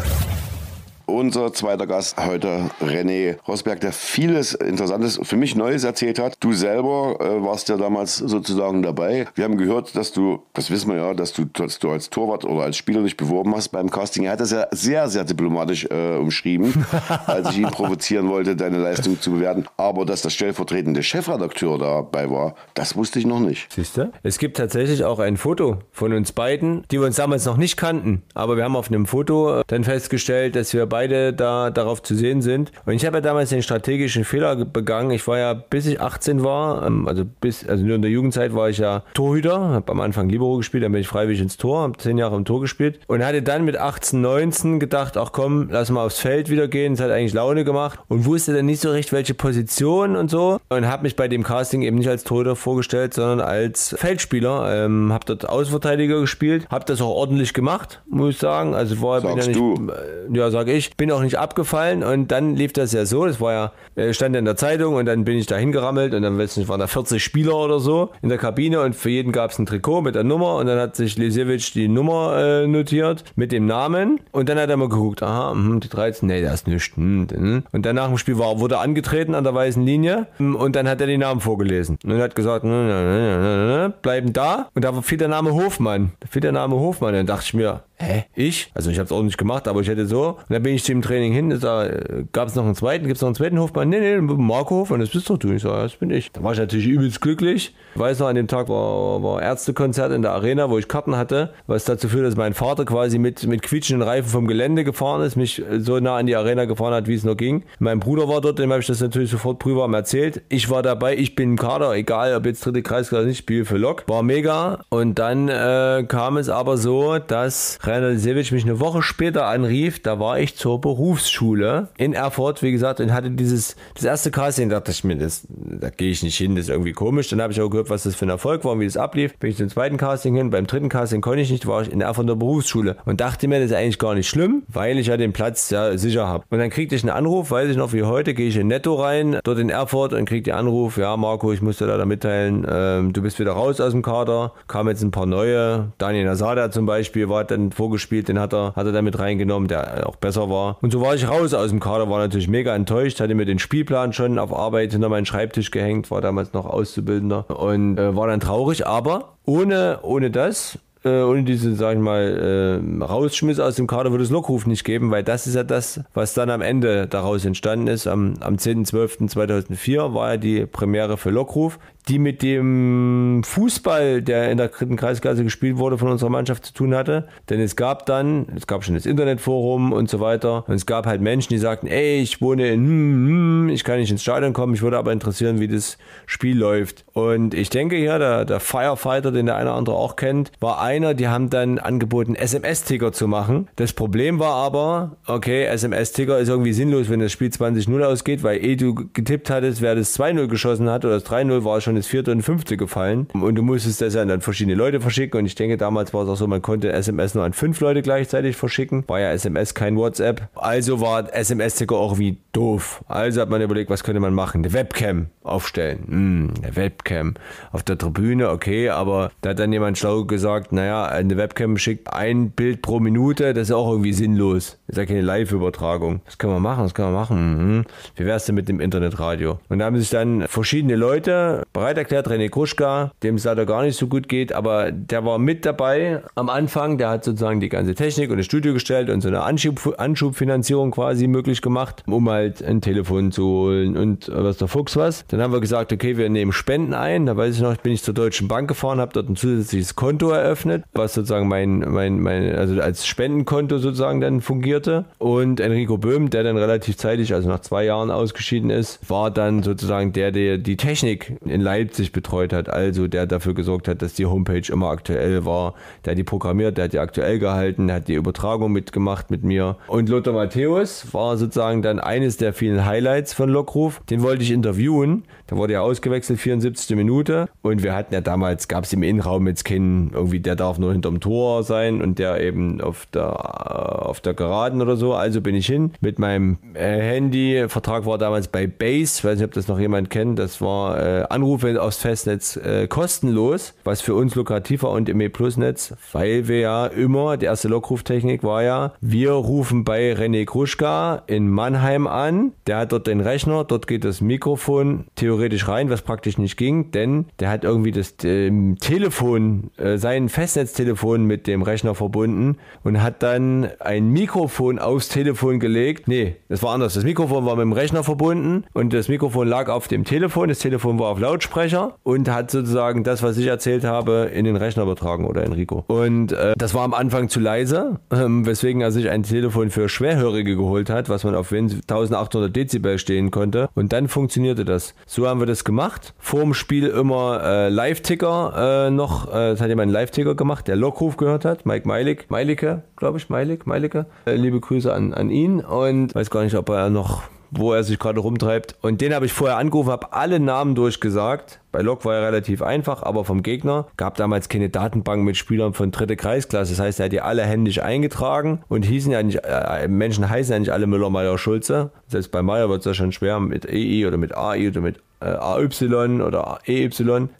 Unser zweiter Gast heute, René Rosberg, der vieles Interessantes, für mich Neues erzählt hat. Du selber äh, warst ja damals sozusagen dabei. Wir haben gehört, dass du, das wissen wir ja, dass du, dass du als Torwart oder als Spieler dich beworben hast beim Casting. Er hat das ja sehr, sehr diplomatisch äh, umschrieben, als ich ihn provozieren wollte, deine Leistung zu bewerten. Aber dass der stellvertretende Chefredakteur dabei war, das wusste ich noch nicht. Siehst du? Es gibt tatsächlich auch ein Foto von uns beiden, die wir uns damals noch nicht kannten. Aber wir haben auf einem Foto dann festgestellt, dass wir beide da darauf zu sehen sind. Und ich habe ja damals den strategischen Fehler begangen. Ich war ja, bis ich 18 war, ähm, also bis, also nur in der Jugendzeit war ich ja Torhüter, habe am Anfang Libero gespielt, dann bin ich freiwillig ins Tor, habe zehn Jahre im Tor gespielt und hatte dann mit 18, 19 gedacht, ach komm, lass mal aufs Feld wieder gehen. Es hat eigentlich Laune gemacht und wusste dann nicht so recht, welche Position und so. Und habe mich bei dem Casting eben nicht als Torhüter vorgestellt, sondern als Feldspieler. Ähm, habe dort Außenverteidiger gespielt, habe das auch ordentlich gemacht, muss ich sagen. Also war bin ja Sagst nicht, du. äh, ja, sag ich, bin auch nicht abgefallen und dann lief das ja so, das war ja, äh, stand in der Zeitung und dann bin ich da hingerammelt und dann weiß nicht, waren da 40 Spieler oder so in der Kabine und für jeden gab es ein Trikot mit der Nummer und dann hat sich Lisewitsch die Nummer äh, notiert mit dem Namen und dann hat er mal geguckt, aha, mh, die 13, nee, das ist nichts. Hm, hm. Und dann nach dem Spiel war, wurde angetreten an der weißen Linie hm, und dann hat er die Namen vorgelesen und hat gesagt, bleiben da und da fiel der Name Hofmann, da fiel der Name Hofmann dann dachte ich mir, hä, ich? Also ich habe es ordentlich gemacht, aber ich hätte so und dann bin ich zum Training hin, da äh, gab es noch einen zweiten, gibt es noch einen zweiten Hofmann, nee, nee, Marco Hofmann, das bist doch du. Ich sage, das bin ich. Da war ich natürlich übelst glücklich. Ich weiß noch, an dem Tag war, war Ärztekonzert in der Arena, wo ich Karten hatte, was dazu führt, dass mein Vater quasi mit, mit quietschenden Reifen vom Gelände gefahren ist, mich so nah an die Arena gefahren hat, wie es nur ging. Mein Bruder war dort, dem habe ich das natürlich sofort prüfwarm erzählt. Ich war dabei, ich bin im Kader, egal ob jetzt dritte Kreisklasse nicht, spiele für Lok. War mega. Und dann äh, kam es aber so, dass Rainer Lisewitsch mich eine Woche später anrief, da war ich zur Berufsschule in Erfurt, wie gesagt, und hatte dieses, das erste Casting, da dachte ich mir, das, da gehe ich nicht hin, das ist irgendwie komisch. Dann habe ich auch gehört, was das für ein Erfolg war und wie das ablief. Bin ich zum zweiten Casting hin, beim dritten Casting konnte ich nicht, war ich in Erfurt der Berufsschule und dachte mir, das ist eigentlich gar nicht schlimm, weil ich ja den Platz ja sicher habe. Und dann kriegte ich einen Anruf, weiß ich noch wie heute, gehe ich in Netto rein, dort in Erfurt und krieg den Anruf, ja Marco, ich musste leider mitteilen, ähm, du bist wieder raus aus dem Kader, kamen jetzt ein paar neue, Daniel Nasada zum Beispiel war dann vorgespielt, den hat er, hat er dann mit reingenommen, der auch besser war. Und so war ich raus aus dem Kader, war natürlich mega enttäuscht, hatte mir den Spielplan schon auf Arbeit hinter meinen Schreibtisch gehängt, war damals noch Auszubildender und äh, war dann traurig, aber ohne, ohne das äh, ohne diese, sag ich mal, äh, Rausschmiss aus dem Kader würde es Lockruf nicht geben, weil das ist ja das, was dann am Ende daraus entstanden ist. Am, am 10.12.2004 war ja die Premiere für Lockruf, die mit dem Fußball, der in der dritten Kreisklasse gespielt wurde, von unserer Mannschaft zu tun hatte. Denn es gab dann, es gab schon das Internetforum und so weiter. Und es gab halt Menschen, die sagten, ey, ich wohne in, hm, hm, ich kann nicht ins Stadion kommen, ich würde aber interessieren, wie das Spiel läuft. Und ich denke hier, der, der Firefighter, den der eine oder andere auch kennt, war einer, die haben dann angeboten, SMS-Ticker zu machen. Das Problem war aber, okay, SMS-Ticker ist irgendwie sinnlos, wenn das Spiel 20-0 ausgeht, weil eh du getippt hattest, wer das 2-0 geschossen hat oder das 3-0 war schon das vierte und fünfte gefallen. Und du musstest das ja an verschiedene Leute verschicken. Und ich denke, damals war es auch so, man konnte SMS nur an fünf Leute gleichzeitig verschicken. War ja SMS kein WhatsApp. Also war SMS-Ticker auch wie doof. Also hat man überlegt, was könnte man machen? Eine Webcam aufstellen. Hm, eine Webcam auf der Tribüne, okay, aber da hat dann jemand schlau gesagt, naja, eine Webcam schickt ein Bild pro Minute, das ist auch irgendwie sinnlos. Ist ja keine Live-Übertragung. Das können wir machen, das können wir machen. Hm. Wie wär's denn mit dem Internetradio? Und da haben sich dann verschiedene Leute bereit erklärt, René Kruschka, dem es leider gar nicht so gut geht, aber der war mit dabei am Anfang, der hat sozusagen die ganze Technik und das Studio gestellt und so eine Anschub, Anschubfinanzierung quasi möglich gemacht, um halt ein Telefon zu holen und was der Fuchs was. Dann haben wir gesagt, okay, wir nehmen Spenden ein. Da weiß ich noch, bin ich zur Deutschen Bank gefahren, habe dort ein zusätzliches Konto eröffnet, was sozusagen mein, mein, mein, also als Spendenkonto sozusagen dann fungierte. Und Enrico Böhm, der dann relativ zeitig, also nach zwei Jahren ausgeschieden ist, war dann sozusagen der, der die Technik in Leipzig betreut hat, also der dafür gesorgt hat, dass die Homepage immer aktuell war. Der hat die programmiert, der hat die aktuell gehalten, der hat die Übertragung mitgemacht mit mir. Und Lothar Matthäus war sozusagen dann eines der vielen Highlights von Lockruf. Den wollte ich interviewen. Da wurde er ausgewechselt, 74. Minute. Und wir hatten ja damals, gab es im Innenraum jetzt keinen, irgendwie, der darf nur hinterm Tor sein und der eben auf der, auf der Geraden oder so. Also bin ich hin mit meinem äh, Handy. Vertrag war damals bei Base, weiß nicht, ob das noch jemand kennt. Das war äh, Anrufe aufs Festnetz äh, kostenlos, was für uns lukrativ war und im E-Plus-Netz, weil wir ja immer, die erste Lockruftechnik war ja, wir rufen bei René Kruschka in Mannheim an. Der hat dort den Rechner, dort geht das Mikrofon theoretisch rein, was praktisch nicht ging, denn der hat irgendwie das äh, Telefon, äh, sein Festnetztelefon mit dem Rechner verbunden und hat dann ein Mikrofon aufs Telefon gelegt. Nee, das war anders. Das Mikrofon war mit dem Rechner verbunden und das Mikrofon lag auf dem Telefon. Das Telefon war auf Lautsprecher und hat sozusagen das, was ich erzählt habe, in den Rechner übertragen oder Enrico. Und äh, das war am Anfang zu leise, ähm, weswegen er sich ein Telefon für Schwerhörige geholt hat, was man auf 1800 Dezibel stehen konnte. Und dann funktionierte das. So haben wir das gemacht. Vor dem Spiel immer äh, Live-Ticker äh, noch. Äh, das hat jemand einen Live-Ticker gemacht, der Lockruf gehört hat. Mike Meilik. Meilicke, glaube ich. Meilik. Meilicke. Äh, liebe Grüße an, an ihn. Und weiß gar nicht, ob er noch wo er sich gerade rumtreibt. Und den habe ich vorher angerufen, habe alle Namen durchgesagt. Bei Lok war er relativ einfach, aber vom Gegner gab damals keine Datenbank mit Spielern von dritte Kreisklasse. Das heißt, er hat die alle händisch eingetragen und hießen ja nicht, äh, Menschen heißen ja nicht alle Müller, Meier, Schulze. Selbst bei Meier wird es ja schon schwer mit EI oder mit AI oder mit AY oder EY.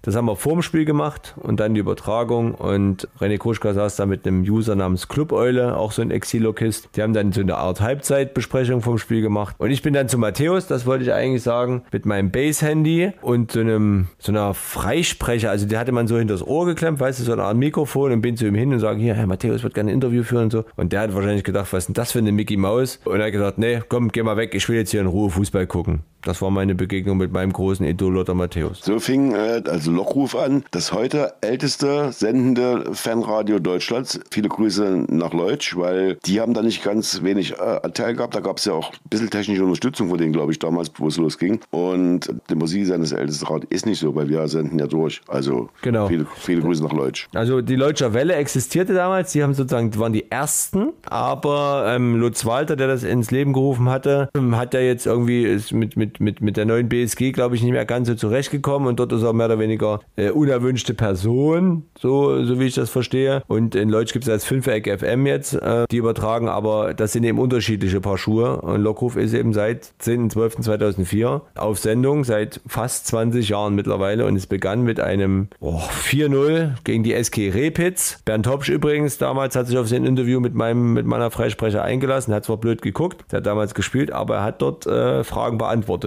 Das haben wir vorm Spiel gemacht und dann die Übertragung. Und René Kruschka saß da mit einem User namens Clubeule, auch so ein Exilokist. Die haben dann so eine Art Halbzeitbesprechung vom Spiel gemacht. Und ich bin dann zu Matthäus, das wollte ich eigentlich sagen, mit meinem Base-Handy und so einem so einer Freisprecher. Also die hatte man so hinter das Ohr geklemmt, weißt du, so eine Art Mikrofon und bin zu ihm hin und sage, hier, Herr Matthäus wird gerne ein Interview führen und so. Und der hat wahrscheinlich gedacht, was ist denn das für eine Mickey Maus? Und er hat gesagt, nee, komm, geh mal weg, ich will jetzt hier in Ruhe Fußball gucken. Das war meine Begegnung mit meinem großen Idol Lothar Matthäus. So fing äh, also Lockruf an, das heute älteste sendende Fanradio Deutschlands. Viele Grüße nach Leutsch, weil die haben da nicht ganz wenig äh, Teil gehabt. Da gab es ja auch ein bisschen technische Unterstützung von denen, glaube ich, damals, wo es losging. Und die Musik seines ältesten Rat ist nicht so, weil wir senden ja durch. Also genau. viele, viele Grüße nach Leutsch. Also die Leutscher Welle existierte damals. Die haben sozusagen, waren die ersten. Aber ähm, Lutz Walter, der das ins Leben gerufen hatte, hat ja jetzt irgendwie ist mit, mit, mit, mit der neuen BSG, glaube ich, nicht mehr ganz so zurechtgekommen. Und dort ist er mehr oder weniger äh, unerwünschte Person, so, so wie ich das verstehe. Und in Leutsch gibt es als Fünfeck FM jetzt, äh, die übertragen, aber das sind eben unterschiedliche Paar Schuhe. Und Lockruf ist eben seit 10.12.2004 auf Sendung, seit fast 20 Jahren mittlerweile. Und es begann mit einem oh, 4-0 gegen die SK Repitz. Bernd Hopsch übrigens damals hat sich auf sein Interview mit meinem mit meiner Freisprecher eingelassen, hat zwar blöd geguckt, der hat damals gespielt, aber er hat dort äh, Fragen beantwortet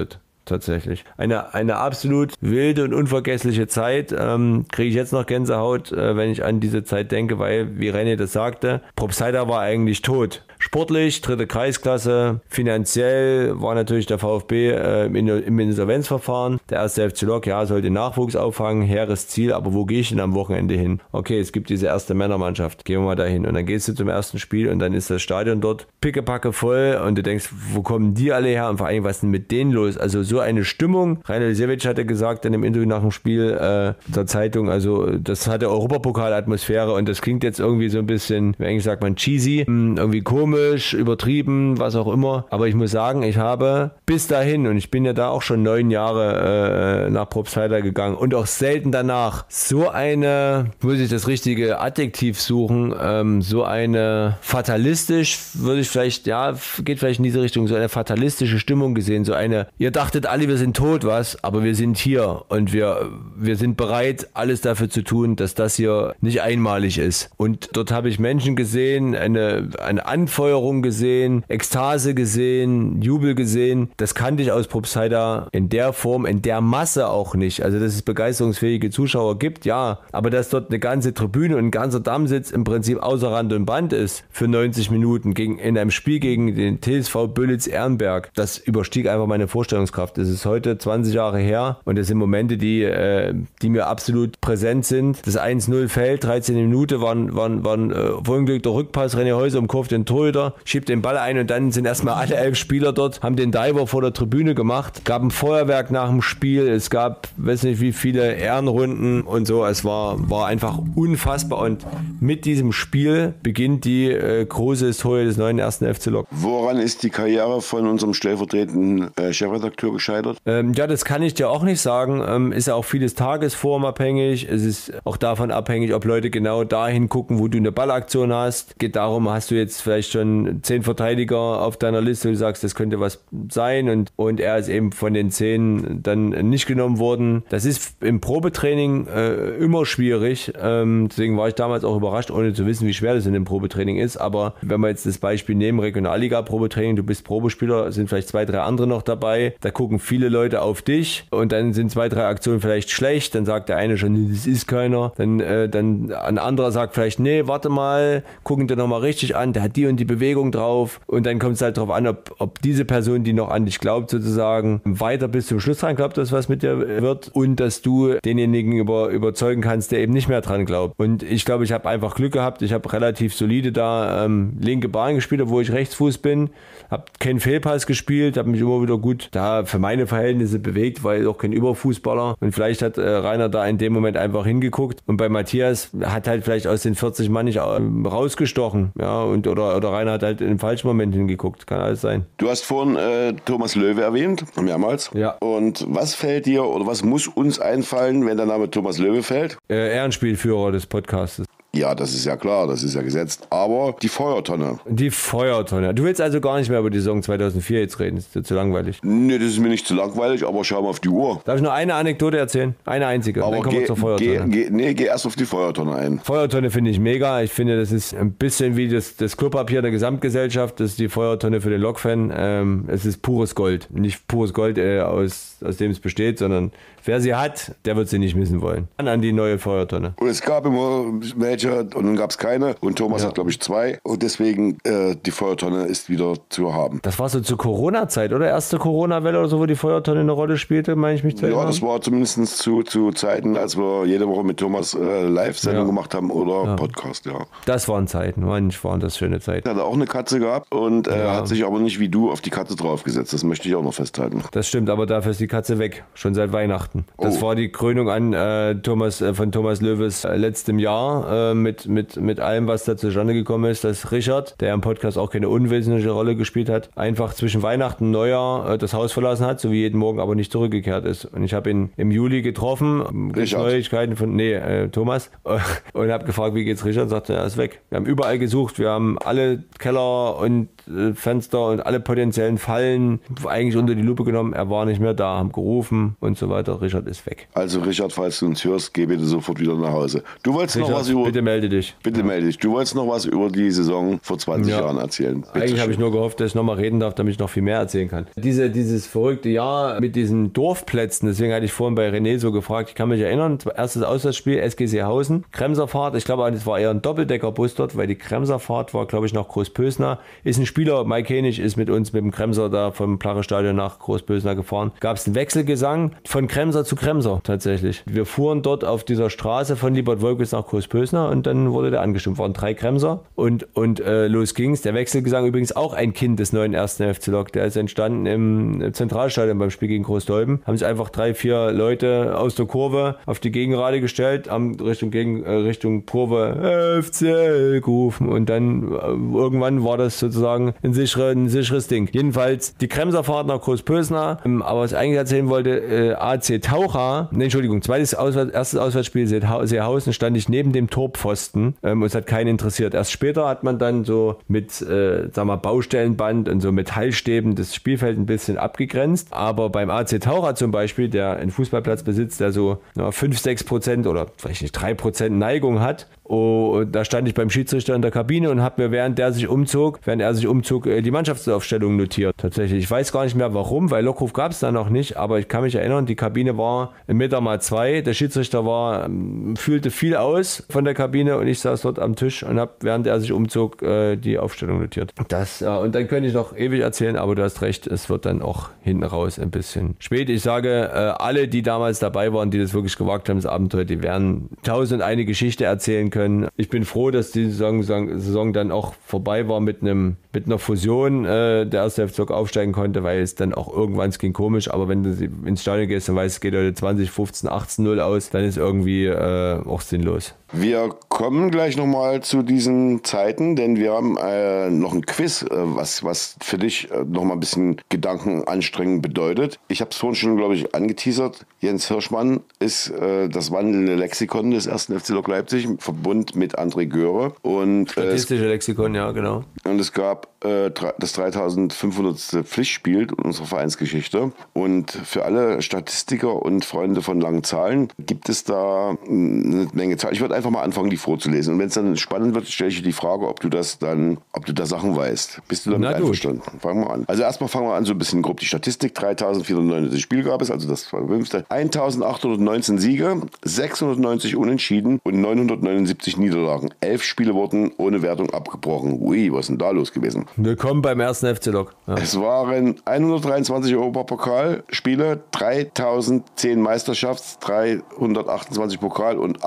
tatsächlich. Eine, eine absolut wilde und unvergessliche Zeit. Ähm, Kriege ich jetzt noch Gänsehaut, äh, wenn ich an diese Zeit denke, weil, wie René das sagte, Propsida war eigentlich tot. Sportlich, dritte Kreisklasse, finanziell war natürlich der VfB äh, im Insolvenzverfahren. Der erste FC Lok, ja, sollte Nachwuchs auffangen, hehres Ziel, aber wo gehe ich denn am Wochenende hin? Okay, es gibt diese erste Männermannschaft, gehen wir mal dahin. Und dann gehst du zum ersten Spiel und dann ist das Stadion dort pickepacke voll und du denkst, wo kommen die alle her und vor allem, was ist denn mit denen los? Also so eine Stimmung. Rainer Lisewitsch hatte gesagt in dem Interview nach dem Spiel äh, der Zeitung, also das hatte Europapokal-Atmosphäre und das klingt jetzt irgendwie so ein bisschen, wie eigentlich sagt man, cheesy, hm, irgendwie komisch komisch, übertrieben, was auch immer. Aber ich muss sagen, ich habe bis dahin, und ich bin ja da auch schon neun Jahre äh, nach Propsheiter gegangen und auch selten danach, so eine, muss ich das richtige Adjektiv suchen, ähm, so eine fatalistisch, würde ich vielleicht, ja, geht vielleicht in diese Richtung, so eine fatalistische Stimmung gesehen, so eine, ihr dachtet alle, wir sind tot, was, aber wir sind hier und wir, wir sind bereit, alles dafür zu tun, dass das hier nicht einmalig ist. Und dort habe ich Menschen gesehen, eine, eine Anforderung Anfeuerung gesehen, Ekstase gesehen, Jubel gesehen. Das kannte ich aus Propsider in der Form, in der Masse auch nicht. Also, dass es begeisterungsfähige Zuschauer gibt, ja. Aber dass dort eine ganze Tribüne und ein ganzer Dammsitz im Prinzip außer Rand und Band ist für 90 Minuten gegen, in einem Spiel gegen den TSV Bülitz-Ehrenberg, das überstieg einfach meine Vorstellungskraft. Es ist heute 20 Jahre her und es sind Momente, die, äh, die mir absolut präsent sind. Das 1-0 fällt, 13 Minuten waren, waren, waren äh, verunglückter Rückpass, René Häuser umkurvt den Torhüter Torhüter, schiebt den Ball ein und dann sind erstmal alle elf Spieler dort, haben den Diver vor der Tribüne gemacht, gab ein Feuerwerk nach dem Spiel, es gab, weiß nicht wie viele Ehrenrunden und so, es war, war einfach unfassbar und mit diesem Spiel beginnt die äh, große Historie des neuen ersten FC Lok. Woran ist die Karriere von unserem stellvertretenden äh, Chefredakteur gescheitert? Ähm, ja, das kann ich dir auch nicht sagen. Ähm, ist ja auch vieles tagesformabhängig. Es ist auch davon abhängig, ob Leute genau dahin gucken, wo du eine Ballaktion hast. Geht darum, hast du jetzt vielleicht schon zehn Verteidiger auf deiner Liste du sagst, das könnte was sein und, und er ist eben von den zehn dann nicht genommen worden. Das ist im Probetraining äh, immer schwierig. Ähm, deswegen war ich damals auch überrascht, ohne zu wissen, wie schwer das in dem Probetraining ist. Aber wenn wir jetzt das Beispiel nehmen, Regionalliga-Probetraining, du bist Probespieler, sind vielleicht zwei, drei andere noch dabei. Da gucken viele Leute auf dich und dann sind zwei, drei Aktionen vielleicht schlecht. Dann sagt der eine schon, das ist keiner. Dann, äh, dann ein anderer sagt vielleicht, nee, warte mal, gucken dir nochmal richtig an, der hat die und die Bewegung drauf. Und dann kommt es halt darauf an, ob, ob diese Person, die noch an dich glaubt, sozusagen weiter bis zum Schluss dran glaubt, dass was mit dir wird und dass du denjenigen über, überzeugen kannst, der eben nicht mehr dran glaubt. Und ich glaube, ich habe einfach Glück gehabt. Ich habe relativ solide da ähm, linke Bahn gespielt, obwohl ich Rechtsfuß bin. Habe keinen Fehlpass gespielt, habe mich immer wieder gut da für meine Verhältnisse bewegt, weil auch kein Überfußballer. Und vielleicht hat äh, Rainer da in dem Moment einfach hingeguckt. Und bei Matthias hat halt vielleicht aus den 40 Mann nicht äh, rausgestochen. Ja, und oder, oder Rainer hat halt im falschen Moment hingeguckt. Kann alles sein. Du hast vorhin äh, Thomas Löwe erwähnt, mehrmals. Ja. Und was fällt dir oder was muss uns einfallen, wenn der Name Thomas Löwe fällt? Äh, Ehrenspielführer des Podcastes. Ja, das ist ja klar, das ist ja gesetzt. Aber die Feuertonne. Die Feuertonne. Du willst also gar nicht mehr über die Saison 2004 jetzt reden. Das ist dir zu langweilig. Nee, das ist mir nicht zu langweilig, aber schau mal auf die Uhr. Darf ich nur eine Anekdote erzählen? Eine einzige. Aber Dann kommen wir geh, zur Feuertonne. geh, geh, nee, geh erst auf die Feuertonne ein. Feuertonne finde ich mega. Ich finde, das ist ein bisschen wie das, das Klopapier der Gesamtgesellschaft. Das ist die Feuertonne für den Lokfan. Ähm, es ist pures Gold. Nicht pures Gold, äh, aus, aus dem es besteht, sondern wer sie hat, der wird sie nicht missen wollen. An, an die neue Feuertonne. Und es gab immer welche und dann gab es keine. Und Thomas Ja. hat, glaube ich, zwei. Und deswegen äh, die Feuertonne ist wieder zu haben. Das war so zur Corona-Zeit, oder? Erste Corona-Welle oder so, wo die Feuertonne eine Rolle spielte, meine ich mich zu Ja, erinnern. das war zumindest zu, zu Zeiten, als wir jede Woche mit Thomas äh, Live-Sendung Ja. gemacht haben oder Podcast, ja. Das waren Zeiten, manch waren das schöne Zeiten. Er hatte auch eine Katze gehabt und Ja. hat sich aber nicht wie du auf die Katze draufgesetzt. Das möchte ich auch noch festhalten. Das stimmt, aber dafür ist die Katze weg, schon seit Weihnachten. Das Oh. war die Krönung an äh, Thomas äh, von Thomas Löwes äh, letztem Jahr äh, mit, mit, mit allem, was da zustande gekommen ist, dass Richard, der im Podcast auch keine unwesentliche Rolle gespielt hat, einfach zwischen Weihnachten und Neujahr äh, das Haus verlassen hat, so wie jeden Morgen aber nicht zurückgekehrt ist. Und ich habe ihn im Juli getroffen, Richard. Neuigkeiten von, nee, äh, Thomas, und habe gefragt, wie geht's Richard, und sagte, er ist weg. Wir haben überall gesucht, wir haben alle Keller und Fenster und alle potenziellen Fallen eigentlich unter die Lupe genommen. Er war nicht mehr da, haben gerufen und so weiter. Richard ist weg. Also Richard, falls du uns hörst, geh bitte sofort wieder nach Hause. Du wolltest noch Richard, was über... bitte melde dich. Bitte melde dich. Du wolltest noch was über die Saison vor 20 Ja. Jahren erzählen. Bitte Eigentlich habe ich nur gehofft, dass ich nochmal reden darf, damit ich noch viel mehr erzählen kann. Diese, dieses verrückte Jahr mit diesen Dorfplätzen, deswegen hatte ich vorhin bei René so gefragt, ich kann mich erinnern, erstes Auswärtsspiel, SG Seehausen, Kremserfahrt, ich glaube, das war eher ein Doppeldeckerbus dort, weil die Kremserfahrt war, glaube ich, nach Großpösner. Ist ein Spieler, Mike Henig ist mit uns mit dem Kremser da vom Plache-Stadion nach Großpösner gefahren. Gab es einen Wechselgesang von Kremser zu Kremser tatsächlich. Wir fuhren dort auf dieser Straße von Liebert-Wolkwitz nach Großpösner und dann wurde der angestimmt. Waren drei Kremser und, und äh, los ging's. Der Wechselgesang übrigens auch ein Kind des neuen ersten FC Lok. Der ist entstanden im Zentralstadion beim Spiel gegen Großdolben. Haben sich einfach drei, vier Leute aus der Kurve auf die Gegenrade gestellt, haben Richtung, Gegen, äh, Richtung Kurve FCL gerufen und dann äh, irgendwann war das sozusagen ein, sichere, ein sicheres Ding. Jedenfalls die Kremserfahrt nach Großpösner, ähm, aber was ich eigentlich erzählen wollte, äh, AC Taucher, nee, Entschuldigung, zweites Auswärts, erstes Auswärtsspiel Seehau- Seehausen stand ich neben dem Torpfosten ähm, und es hat keinen interessiert. Erst später hat man dann so mit, äh, sag mal, Baustellenband und so Metallstäben das Spielfeld ein bisschen abgegrenzt, aber beim AC Taucher zum Beispiel, der einen Fußballplatz besitzt, der so ja, 5, 6 Prozent oder vielleicht nicht 3 Prozent Neigung hat, Oh, da stand ich beim Schiedsrichter in der Kabine und habe mir, während der sich umzog, während er sich umzog, äh, die Mannschaftsaufstellung notiert. Tatsächlich. Ich weiß gar nicht mehr warum, weil Lockruf gab es da noch nicht, aber ich kann mich erinnern, die Kabine war im Meter mal zwei. Der Schiedsrichter war, ähm, fühlte viel aus von der Kabine und ich saß dort am Tisch und habe, während er sich umzog, äh, die Aufstellung notiert. Das, äh, und dann könnte ich noch ewig erzählen, aber du hast recht, es wird dann auch hinten raus ein bisschen spät. Ich sage, alle, die damals dabei waren, die das wirklich gewagt haben, das Abenteuer, die werden tausend eine Geschichte erzählen können. Ich bin froh, dass die Saison, Saison dann auch vorbei war mit einem mit einer Fusion äh, der erste FC aufsteigen konnte, weil es dann auch irgendwann es ging komisch, aber wenn du ins Stadion gehst und weißt, es geht heute 20, 15, 18 0 aus, dann ist irgendwie äh, auch sinnlos. Wir kommen gleich nochmal zu diesen Zeiten, denn wir haben äh, noch ein Quiz, äh, was, was für dich äh, nochmal ein bisschen Gedankenanstrengung bedeutet. Ich habe es vorhin schon, glaube ich, angeteasert. Jens Hirschmann ist äh, das wandelnde Lexikon des ersten FC Lok Leipzig, im Verbund mit André Göre. Und, äh, Statistische Lexikon, ja, genau. Und es gab äh, das 3500. Pflichtspiel unserer Vereinsgeschichte. Und für alle Statistiker und Freunde von langen Zahlen gibt es da eine Menge Zahlen. Ich würde einfach mal anfangen, die vorzulesen. Und wenn es dann spannend wird, stelle ich dir die Frage, ob du das dann, ob du da Sachen weißt. Bist du damit Na, einverstanden? Fangen wir an. Also erstmal fangen wir an, so ein bisschen grob die Statistik. 3499 Spiel gab es, also das war der fünfte. 1819 Siege, 690 Unentschieden und 979 Niederlagen. Elf Spiele wurden ohne Wertung abgebrochen. Ui, was ist denn da los gewesen? Willkommen beim ersten FC Lok. Ja. Es waren 123 Europapokalspiele, 3010 Meisterschafts, 328 Pokal und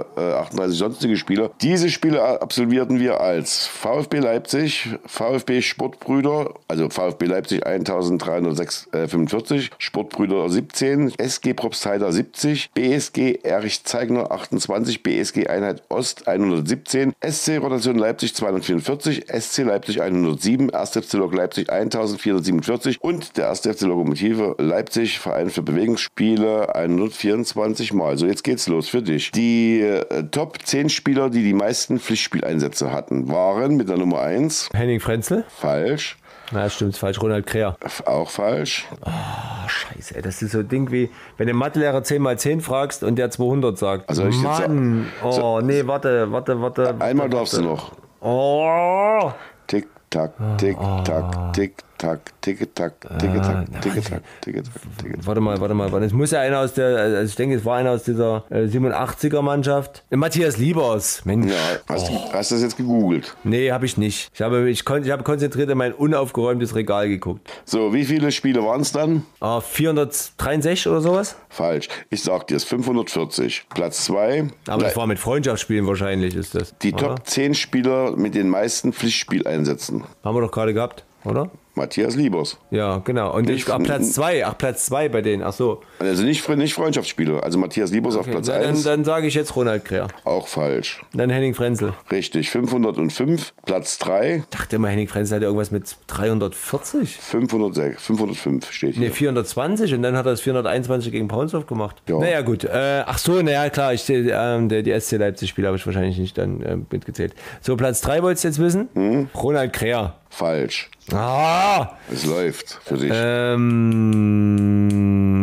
38 äh, 38 sonstige Spieler. Diese Spiele absolvierten wir als VfB Leipzig, VfB Sportbrüder, also VfB Leipzig 1345, Sportbrüder 17, SG Propstheider 70, BSG Erich Zeigner 28, BSG Einheit Ost 117, SC Rotation Leipzig 244, SC Leipzig 107, 1. FC Lok Leipzig 1447 und der 1. FC Lokomotive Leipzig Verein für Bewegungsspiele 124 Mal. So, jetzt geht's los für dich. Die äh, Top 10 Spieler, die die meisten Pflichtspieleinsätze hatten, waren mit der Nummer 1 Henning Frenzel. Falsch. Na, stimmt, falsch. Ronald Kreher. Auch falsch. Oh, scheiße, ey. Das ist so ein Ding wie, wenn du Mathelehrer 10 mal 10 fragst und der 200 sagt. Also ich Mann. oh, so, nee, warte, warte, warte. Einmal warte, darfst du noch. Oh. Tick, tack, tick, tack, tick, tack, ticke, tack, ticke, tack, ticke, tack, ticke, tack, ticke, Warte mal, warte mal, warte. Es muss ja einer aus der, also ich denke, es war einer aus dieser 87er Mannschaft. Matthias Liebers, Mensch. Ja, hast, oh. du, hast du das jetzt gegoogelt? Nee, habe ich nicht. Ich habe, ich, kon, ich habe konzentriert in mein unaufgeräumtes Regal geguckt. So, wie viele Spiele waren es dann? Ah, 463 oder sowas? Falsch. Ich sag dir es, 540. Platz 2. Aber das war mit Freundschaftsspielen wahrscheinlich, ist das. Die oder? Top 10 Spieler mit den meisten Pflichtspieleinsätzen. Haben wir doch gerade gehabt, oder? Matthias Liebers. Ja, genau. Und nicht, ach, Platz 2, ach, Platz 2 bei denen, ach so. Also nicht, nicht Freundschaftsspieler, also Matthias Liebers okay. auf Platz 1. Dann, dann sage ich jetzt Ronald Kreher. Auch falsch. Dann Henning Frenzel. Richtig, 505, Platz 3. Ich dachte immer, Henning Frenzel hat irgendwas mit 340. 506, 505 steht hier. Nee, 420 und dann hat er das 421 gegen Paunsdorf gemacht. Ja. Naja, gut. Äh, ach so, naja, klar, ich, äh, die, die SC Leipzig-Spiele habe ich wahrscheinlich nicht dann äh, mitgezählt. So, Platz 3 wolltest du jetzt wissen? Hm? Ronald Kreher. Falsch. Ah! Es läuft für dich. Ähm,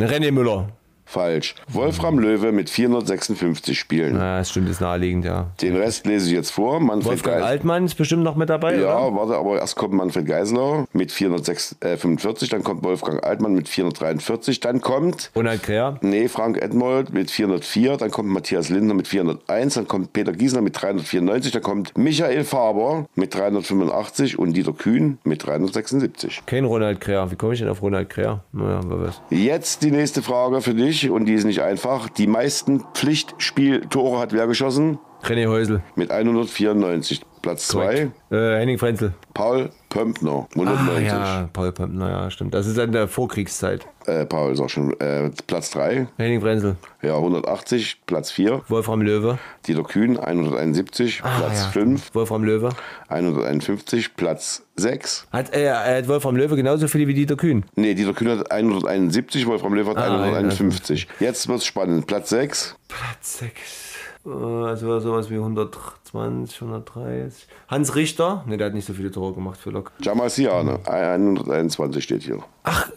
René Müller. Falsch. Wolfram Löwe mit 456 Spielen. Ja, das stimmt, ist naheliegend, ja. Den Rest lese ich jetzt vor. Manfred Wolfgang Geis Altmann ist bestimmt noch mit dabei, Ja, oder? warte, aber erst kommt Manfred Geisler mit 445, dann kommt Wolfgang Altmann mit 443, dann kommt... Ronald Kreher? Nee, Frank Edmold mit 404, dann kommt Matthias Lindner mit 401, dann kommt Peter Giesner mit 394, dann kommt Michael Faber mit 385 und Dieter Kühn mit 376. Kein Ronald Kreher. Wie komme ich denn auf Ronald Kreher? Naja, wer weiß. Jetzt die nächste Frage für dich und die ist nicht einfach. Die meisten Pflichtspieltore hat wer geschossen? René Häusl. Mit 194. Platz 2. Äh, Henning Frenzel. Paul Pömpner. 190. Ah, ja, Paul Pömpner, ja, stimmt. Das ist in der Vorkriegszeit. Äh, Paul ist auch schon. Äh, Platz 3. Henning Frenzel. Ja, 180. Platz 4. Wolfram Löwe. Dieter Kühn, 171. Ah, Platz ja. 5. Wolfram Löwe. 151. Platz 6. Hat, äh, hat Wolfram Löwe genauso viele wie Dieter Kühn? Nee, Dieter Kühn hat 171, Wolfram Löwe hat ah, 151. Jetzt wird es spannend. Platz 6. Platz 6. Also sowas wie 120, 130. Hans Richter, ne, der hat nicht so viele Tore gemacht für Lok. Jamal Siane, 121 steht hier. Ach,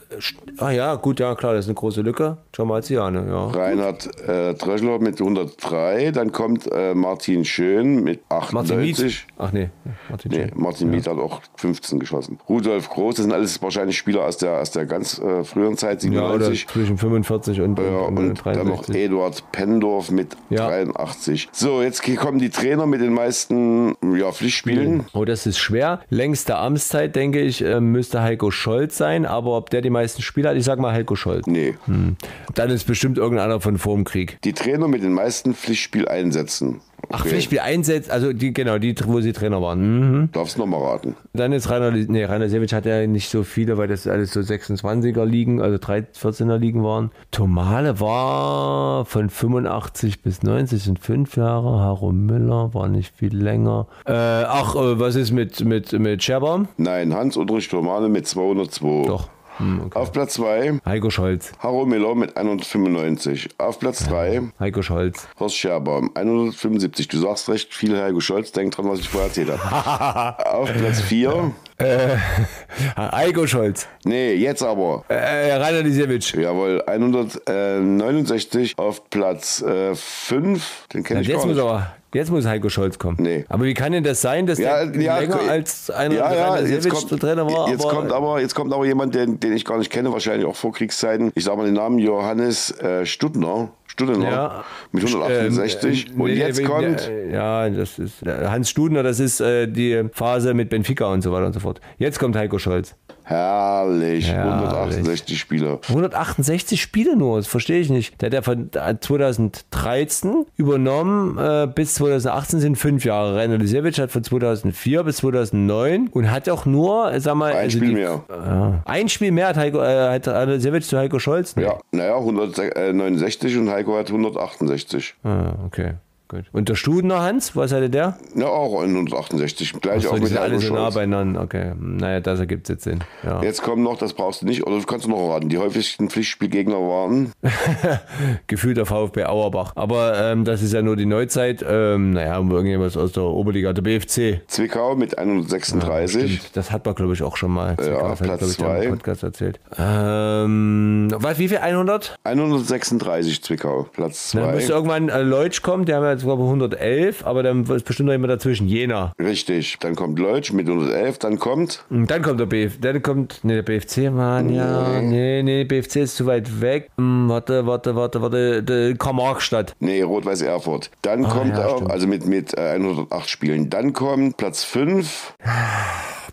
ah ja, gut, ja klar, das ist eine große Lücke. Jamal Siane, ja. Reinhard äh, Tröschler mit 103, dann kommt äh, Martin Schön mit 98. Ach nee, Martin nee, Martin ja. Miet hat auch 15 geschossen. Rudolf Groß, das sind alles wahrscheinlich Spieler aus der, aus der ganz äh, früheren Zeit, 97. Ja, zwischen 45 und, ja, und, und, und dann noch Eduard Pendorf mit ja. 83. So, jetzt kommen die Trainer mit den meisten ja, Pflichtspielen. Oh, das ist schwer. Längste Amtszeit, denke ich, äh, müsste Heiko Scholz sein, aber ob der die meisten Spiele hat, ich sag mal Heiko Scholz. Nee. Hm. Dann ist bestimmt irgendeiner von vor dem Krieg. Die Trainer mit den meisten Pflichtspieleinsätzen Ach, Okay. Pflichtspiel einsetzt, also die, genau, die, wo sie Trainer waren. Mhm. Darfst du nochmal raten. Dann ist Rainer, nee, Rainer Sevic hat ja nicht so viele, weil das alles so 26er Ligen, also 3, 14er Ligen waren. Tomale war von 85 bis 90 sind fünf Jahre. Haro Müller war nicht viel länger. Äh, ach, äh, was ist mit, mit, mit Scherbaum? Nein, Hans-Ulrich Tomane mit 202. Doch. Hm, okay. Auf Platz 2 Heiko Scholz. Harro Miller mit 195. Auf Platz 3 Heiko Scholz. Horst Scherbaum 175. Du sagst recht viel Heiko Scholz. Denk dran, was ich vorher erzählt habe. Auf Platz 4 Heiko Scholz. Nee, jetzt aber. Äh, Rainer Lisewitsch. Jawohl, 169 auf Platz 5. Den kenne ich Jetzt gar muss nicht. aber, jetzt muss Heiko Scholz kommen. Nee. Aber wie kann denn das sein, dass Ja, der ja, länger als einer ja, ja, jetzt kommt, Trainer war? jetzt, kommt aber, jetzt kommt aber jemand, den, den ich gar nicht kenne, wahrscheinlich auch vor Kriegszeiten. Ich sage mal den Namen Johannes äh, Stuttner. Studener Ja. mit 168. Ähm, und nee, jetzt nee, kommt. äh, Ja, das ist äh, Hans Studner, das ist äh, die Phase mit Benfica und so weiter und so fort. Jetzt kommt Heiko Scholz. Herrlich, Herrlich. 168 Spieler. 168 Spiele nur, das verstehe ich nicht. Der hat ja von 2013 übernommen äh, bis 2018 sind fünf Jahre. Rainer Lisewitsch hat von 2004 bis 2009 und hat auch nur, äh, sag mal, Ein also Spiel die- mehr. Ja. ein Spiel mehr hat, Heiko, äh, hat Rainer Lisewitsch zu Heiko Scholz. Ne? Ja, naja, 169 und Heiko hat 168. Ah, okay. Gut. Und der Studner Hans, was hatte der? Ja, auch 168. Gleich So, auch mit sind alle so nah beieinander. Okay, naja, das ergibt jetzt Sinn. Ja. Jetzt kommen noch, das brauchst du nicht, oder du kannst noch raten. Die häufigsten Pflichtspielgegner waren Gefühlt der VfB Auerbach. Aber ähm, das ist ja nur die Neuzeit. Ähm, naja, um irgendjemand aus der Oberliga, der BFC. Zwickau mit 136. Stimmt, das hat man, glaube ich, auch schon mal. das hat, Platz glaub ich, der zwei. im Podcast erzählt. Ähm, was, wie viel? 100? 136 Zwickau, Platz Dann müsste 2. irgendwann äh, Leutsch kommen, der haben ja jetzt, glaube ich, 111, aber dann ist bestimmt noch jemand dazwischen. Jena. Richtig. Dann kommt Leutsch mit 111. Dann kommt Und dann kommt der BFC. Dann kommt. Ne, der BFC, Mann, ja. Nee, nee, BFC ist zu weit weg. Hm, warte, warte, warte, warte. Der Karl-Marx-Stadt. Nee, Rot-Weiß Erfurt. Dann kommt Ah, ja, auch, stimmt. also mit, mit äh, 108 Spielen. Dann kommt Platz 5. Boah,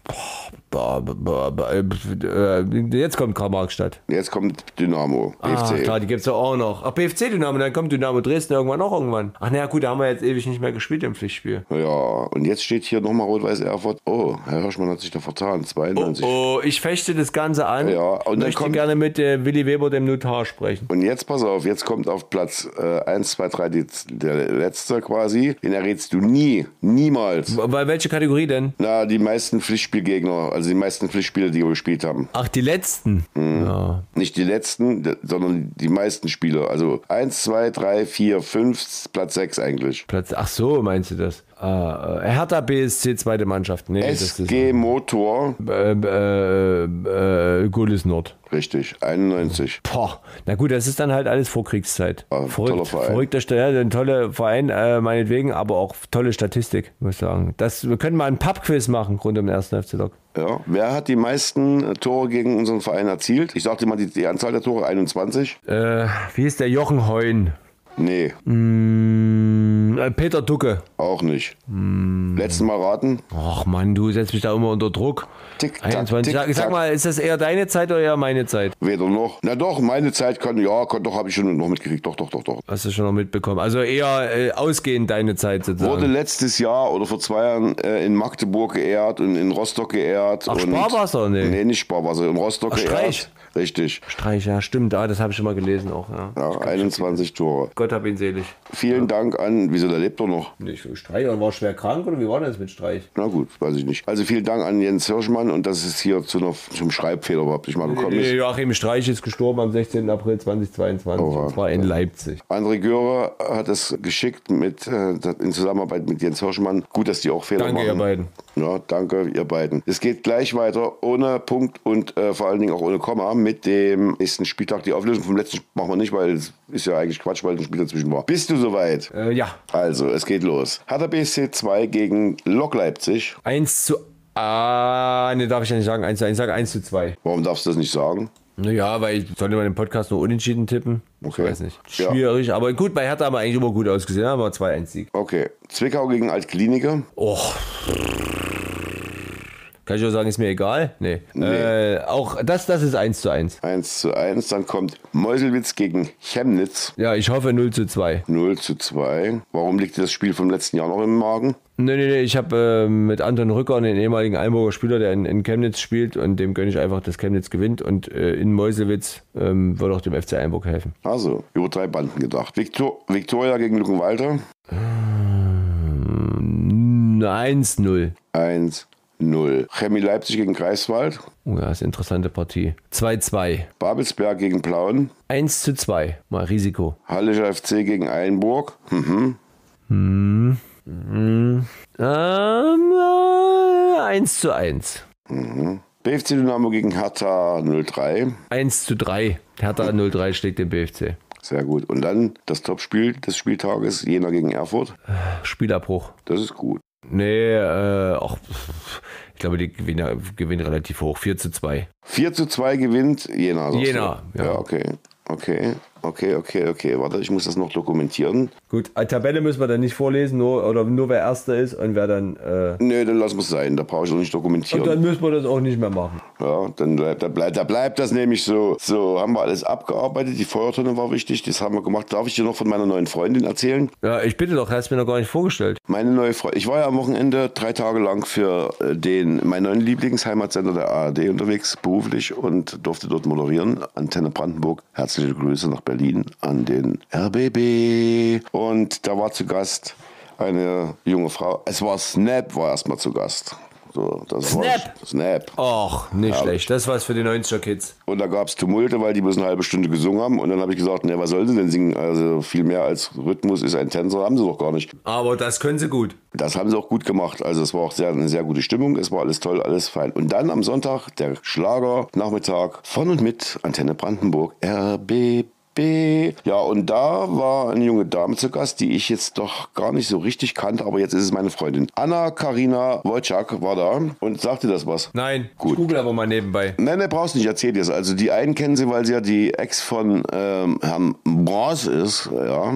boah, boah, äh, Jetzt kommt Karl-Marx-Stadt. Jetzt kommt Dynamo. Ah, FC. klar, die gibt's ja auch noch. Ach, BFC Dynamo, dann kommt Dynamo Dresden irgendwann auch irgendwann. Ach, naja, gut, da haben wir jetzt ewig nicht mehr gespielt im Pflichtspiel. Ja, und jetzt steht hier nochmal Rot-Weiß Erfurt. Oh, Herr Hirschmann hat sich da vertan. 92. Oh, ich fechte das Ganze an. Ja, und dann möchte kommt- gerne mit äh, Willi Weber, dem Notar, sprechen. Und jetzt pass auf, jetzt kommt auf Platz äh, 1, 2, 3 die, der letzte quasi. Den errätst du nie, niemals. Bei welche Kategorie denn? Na, die meisten Pflichtspielgegner, also die meisten Pflichtspiele, die wir gespielt haben. Ach, die letzten. Mhm. Ja. Nicht die letzten, sondern die meisten Spiele. Also 1, 2, 3, 4, 5, Platz 6 eigentlich. Platz, ach so, meinst du das? Ah, äh, Hertha BSC, zweite Mannschaft. Nee, das ist SG Motor, äh, äh, äh, Gules Nord. richtig, 91. Boah, na gut, das ist dann halt alles Vorkriegszeit. Ah, Verrückt, toller Verein. Verrückter ja, ein toller Verein, äh, meinetwegen, aber auch tolle Statistik, muss ich sagen. Das, wir können mal einen Pub-Quiz machen rund um den ersten FC Lok. Ja. Wer hat die meisten äh, Tore gegen unseren Verein erzielt? Ich sag dir mal die, die Anzahl der Tore, 21. Äh, wie ist der Jochen Heun? Nee, Mm, äh, Peter Ducke. auch nicht. Hm. Letztes Mal raten. Ach Mann, du setzt mich da immer unter Druck. Tick, tack, 21. tick, Sag, sag mal, ist das eher deine Zeit oder eher meine Zeit? Weder noch. Na doch, meine Zeit kann, ja, kann, doch, habe ich schon noch mitgekriegt. Doch, doch, doch, doch. Hast du schon noch mitbekommen? Also eher äh, ausgehend deine Zeit Wurde sozusagen. letztes Jahr oder vor zwei Jahren äh, in Magdeburg geehrt und in Rostock geehrt. Ach, und Sparwasser? Nee. Nee, nicht Sparwasser, in Rostock Ach, geehrt. Streich. Richtig. Streich, ja, stimmt. Ah, das habe ich schon mal gelesen auch. Ja. Ja, 21 Tore. Gott hab ihn selig. Vielen Dank an, wieso, der lebt doch noch? Nicht Streich, oder war schwer krank oder wie war das mit Streich? Na gut, weiß ich nicht. Also vielen Dank an Jens Hirschmann und dass es hier zu einer, zum Schreibfehler überhaupt nicht mal gekommen ist. Joachim Streich ist gestorben am 16. April 2022. Oha. Und zwar in Leipzig. André Göre hat es geschickt mit, äh, in Zusammenarbeit mit Jens Hirschmann. Gut, dass die auch Fehler Danke, machen. ihr beiden. Ja, danke, ihr beiden. Es geht gleich weiter, ohne Punkt und äh, vor allen Dingen auch ohne Komma, mit dem nächsten Spieltag. Die Auflösung vom letzten machen wir nicht, weil es ist ja eigentlich Quatsch, weil ein Spiel dazwischen war. Bist du soweit? Äh, ja, Also, es geht los. Hertha BSC 2 gegen Lok Leipzig. 1 zu. Ah, ne, darf ich ja nicht sagen. 1 zu 1. Ich sage 1 zu 2. Warum darfst du das nicht sagen? Naja, weil ich sollte mal den Podcast nur unentschieden tippen. Okay. Ich weiß nicht. Ja. Schwierig, aber gut, bei Hertha haben wir eigentlich immer gut ausgesehen. Haben wir 2-1 Sieg. Okay. Zwickau gegen Altkliniker. Oh. Kann ich auch sagen, ist mir egal? Nee. Nee. Äh, auch das, das ist 1 zu 1. 1 zu 1. Dann kommt Meuselwitz gegen Chemnitz. Ja, ich hoffe 0 zu 2. 0 zu 2. Warum liegt dir das Spiel vom letzten Jahr noch im Magen? Nee, nee, nee, ich habe äh, mit Anton Rücker einen ehemaligen Einburger Spieler, der in, in Chemnitz spielt und dem gönne ich einfach, dass Chemnitz gewinnt und äh, in Meuselwitz ähm, wird auch dem FC Einburg helfen. Also, über drei Banden gedacht. Victor, Victoria gegen Luckenwalter. 1-0. 1 0. Chemie Leipzig gegen Greifswald. Oh ja, ist eine interessante Partie. 2-2. Babelsberg gegen Plauen. 1 zu 2. Mal Risiko. Hallischer FC gegen Einburg. Mhm. Ähm, äh, 1 zu 1. BFC Dynamo gegen Hertha 03. 1 zu 3. Hertha 0-3 schlägt den BFC. Sehr gut. Und dann das Topspiel des Spieltages, Jena gegen Erfurt. Spielabbruch. Das ist gut. Nee, äh, auch, ich glaube, die gewinnen, gewinnen relativ hoch. 4 zu 2. 4 zu 2 gewinnt Jena. Jena, ja. Ja, okay. Okay, okay, okay, okay. Warte, ich muss das noch dokumentieren. Gut, eine Tabelle müssen wir dann nicht vorlesen, nur, oder nur wer Erster ist und wer dann. Äh, Nee, dann lassen wir es sein. Da brauche ich auch nicht dokumentieren. und dann müssen wir das auch nicht mehr machen. Ja, dann bleibt, da, bleibt, da bleibt das nämlich so. So, haben wir alles abgearbeitet. Die Feuertonne war wichtig. Das haben wir gemacht. Darf ich dir noch von meiner neuen Freundin erzählen? Ja, ich bitte doch, hast mir noch gar nicht vorgestellt. Meine neue Freundin. Ich war ja am Wochenende drei Tage lang für äh, den, meinen neuen Lieblingsheimatsender der ARD unterwegs, beruflich und durfte dort moderieren. Antenne Brandenburg. Herzliche Grüße nach Berlin an den RBB. Und da war zu Gast eine junge Frau. Es war Snap, war erstmal zu Gast. So, das Snap? Snap. Och, nicht schlecht. Das war's für die 90er Kids. Und da gab es Tumulte, weil die bloß eine halbe Stunde gesungen haben. Und dann habe ich gesagt, ne, was soll sie denn singen? Also viel mehr als Rhythmus ist ein Tänzer, haben sie doch gar nicht. Aber das können sie gut. Das haben sie auch gut gemacht. Also es war auch sehr, eine sehr gute Stimmung. Es war alles toll, alles fein. Und dann am Sonntag der Schlager Nachmittag von und mit Antenne Brandenburg RBB. Ja, und da war eine junge Dame zu Gast, die ich jetzt doch gar nicht so richtig kannte, aber jetzt ist es meine Freundin. Anna Karina Wojcik war da und sagte das was. Nein, Gut. ich google aber mal nebenbei. Nein, nein, brauchst nicht, erzähl dir es. Also die einen kennen sie, weil sie ja die Ex von ähm, Herrn Bras ist, ja.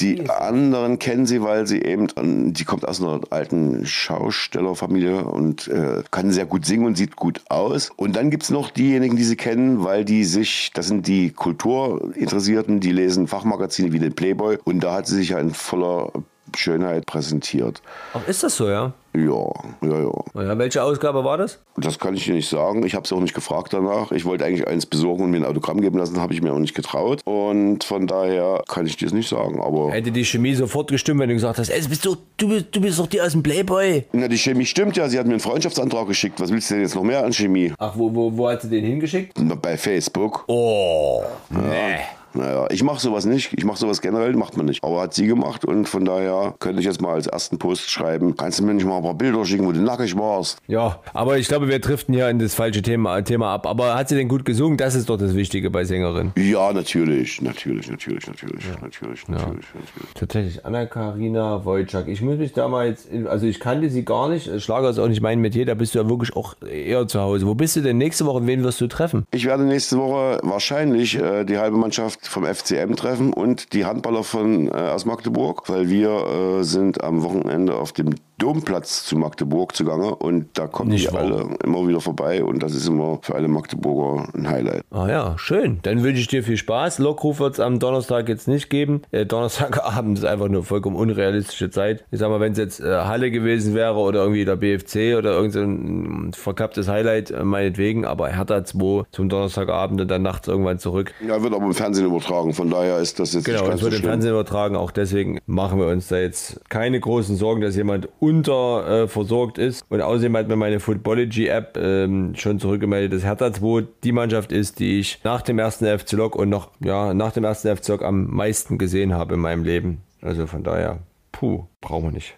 Die anderen kennen sie, weil sie eben, die kommt aus einer alten Schaustellerfamilie und äh, kann sehr gut singen und sieht gut aus. Und dann gibt's noch diejenigen, die sie kennen, weil die sich, das sind die Kulturinteressierten, die lesen Fachmagazine wie den Playboy und da hat sie sich ja in voller Schönheit präsentiert. Ach, ist das so, ja? Ja, ja, ja. ja welche Ausgabe war das? Das kann ich dir nicht sagen. Ich habe es auch nicht gefragt danach. Ich wollte eigentlich eins besorgen und mir ein Autogramm geben lassen, habe ich mir auch nicht getraut. Und von daher kann ich dir es nicht sagen. Aber Hätte die Chemie sofort gestimmt, wenn du gesagt hast, ey, bist du, du, bist, du bist doch die aus dem Playboy. na, die Chemie stimmt ja. Sie hat mir einen Freundschaftsantrag geschickt. Was willst du denn jetzt noch mehr an Chemie? Ach, wo, wo, wo hat sie den hingeschickt? Na, Bei Facebook. Oh, nee. Naja, ich mache sowas nicht. Ich mache sowas generell, macht man nicht. Aber hat sie gemacht und von daher könnte ich jetzt mal als ersten Post schreiben, kannst du mir nicht mal ein paar Bilder schicken, wo du nackig warst? Ja, aber ich glaube, wir driften hier in das falsche Thema, Thema ab. Aber hat sie denn gut gesungen? Das ist doch das Wichtige bei Sängerin. Ja, natürlich. Natürlich, natürlich, natürlich, natürlich, natürlich, natürlich. Tatsächlich, Anna-Karina Wojcik. Ich muss mich da mal jetzt, also ich kannte sie gar nicht. Schlager ist auch nicht mein Metier, da bist du ja wirklich auch eher zu Hause. Wo bist du denn nächste Woche und wen wirst du treffen? Ich werde nächste Woche wahrscheinlich äh, die halbe Mannschaft vom FCM treffen und die Handballer von äh, aus Magdeburg, weil wir äh, sind am Wochenende auf dem Domplatz zu Magdeburg zugange und da kommen Nicht die wahr. alle immer wieder vorbei und das ist immer für alle Magdeburger ein Highlight. Ah ja, schön. Dann wünsche ich dir viel Spaß. Lockruf wird es am Donnerstag jetzt nicht geben. Äh, Donnerstagabend ist einfach nur vollkommen unrealistische Zeit. Ich sag mal, wenn es jetzt äh, Halle gewesen wäre oder irgendwie der BFC oder irgend so ein verkapptes Highlight, äh, meinetwegen, aber Hertha 2 zum Donnerstagabend und dann nachts irgendwann zurück. Ja, wird aber im Fernsehen übertragen, von daher ist das jetzt Genau, nicht das ganz wird so im. Fernsehen übertragen. Auch deswegen machen wir uns da jetzt keine großen Sorgen, dass jemand unter äh, ist. Und außerdem hat mir meine Footballogy-App ähm, schon zurückgemeldet, dass Hertha 2 die Mannschaft ist, die ich nach dem ersten FC Lok und noch ja nach dem ersten FC Lok am meisten gesehen habe in meinem Leben. Also von daher, puh, brauchen wir nicht.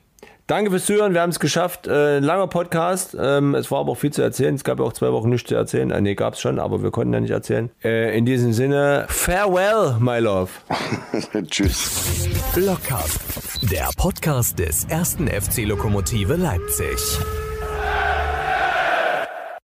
Danke fürs Zuhören, wir haben es geschafft. Äh, langer Podcast. Ähm, es war aber auch viel zu erzählen. Es gab ja auch zwei Wochen nichts zu erzählen. Äh, nee, gab es schon, aber wir konnten ja nicht erzählen. Äh, in diesem Sinne, farewell, my love. Tschüss. Blockcast, der Podcast des ersten FC Lokomotive Leipzig.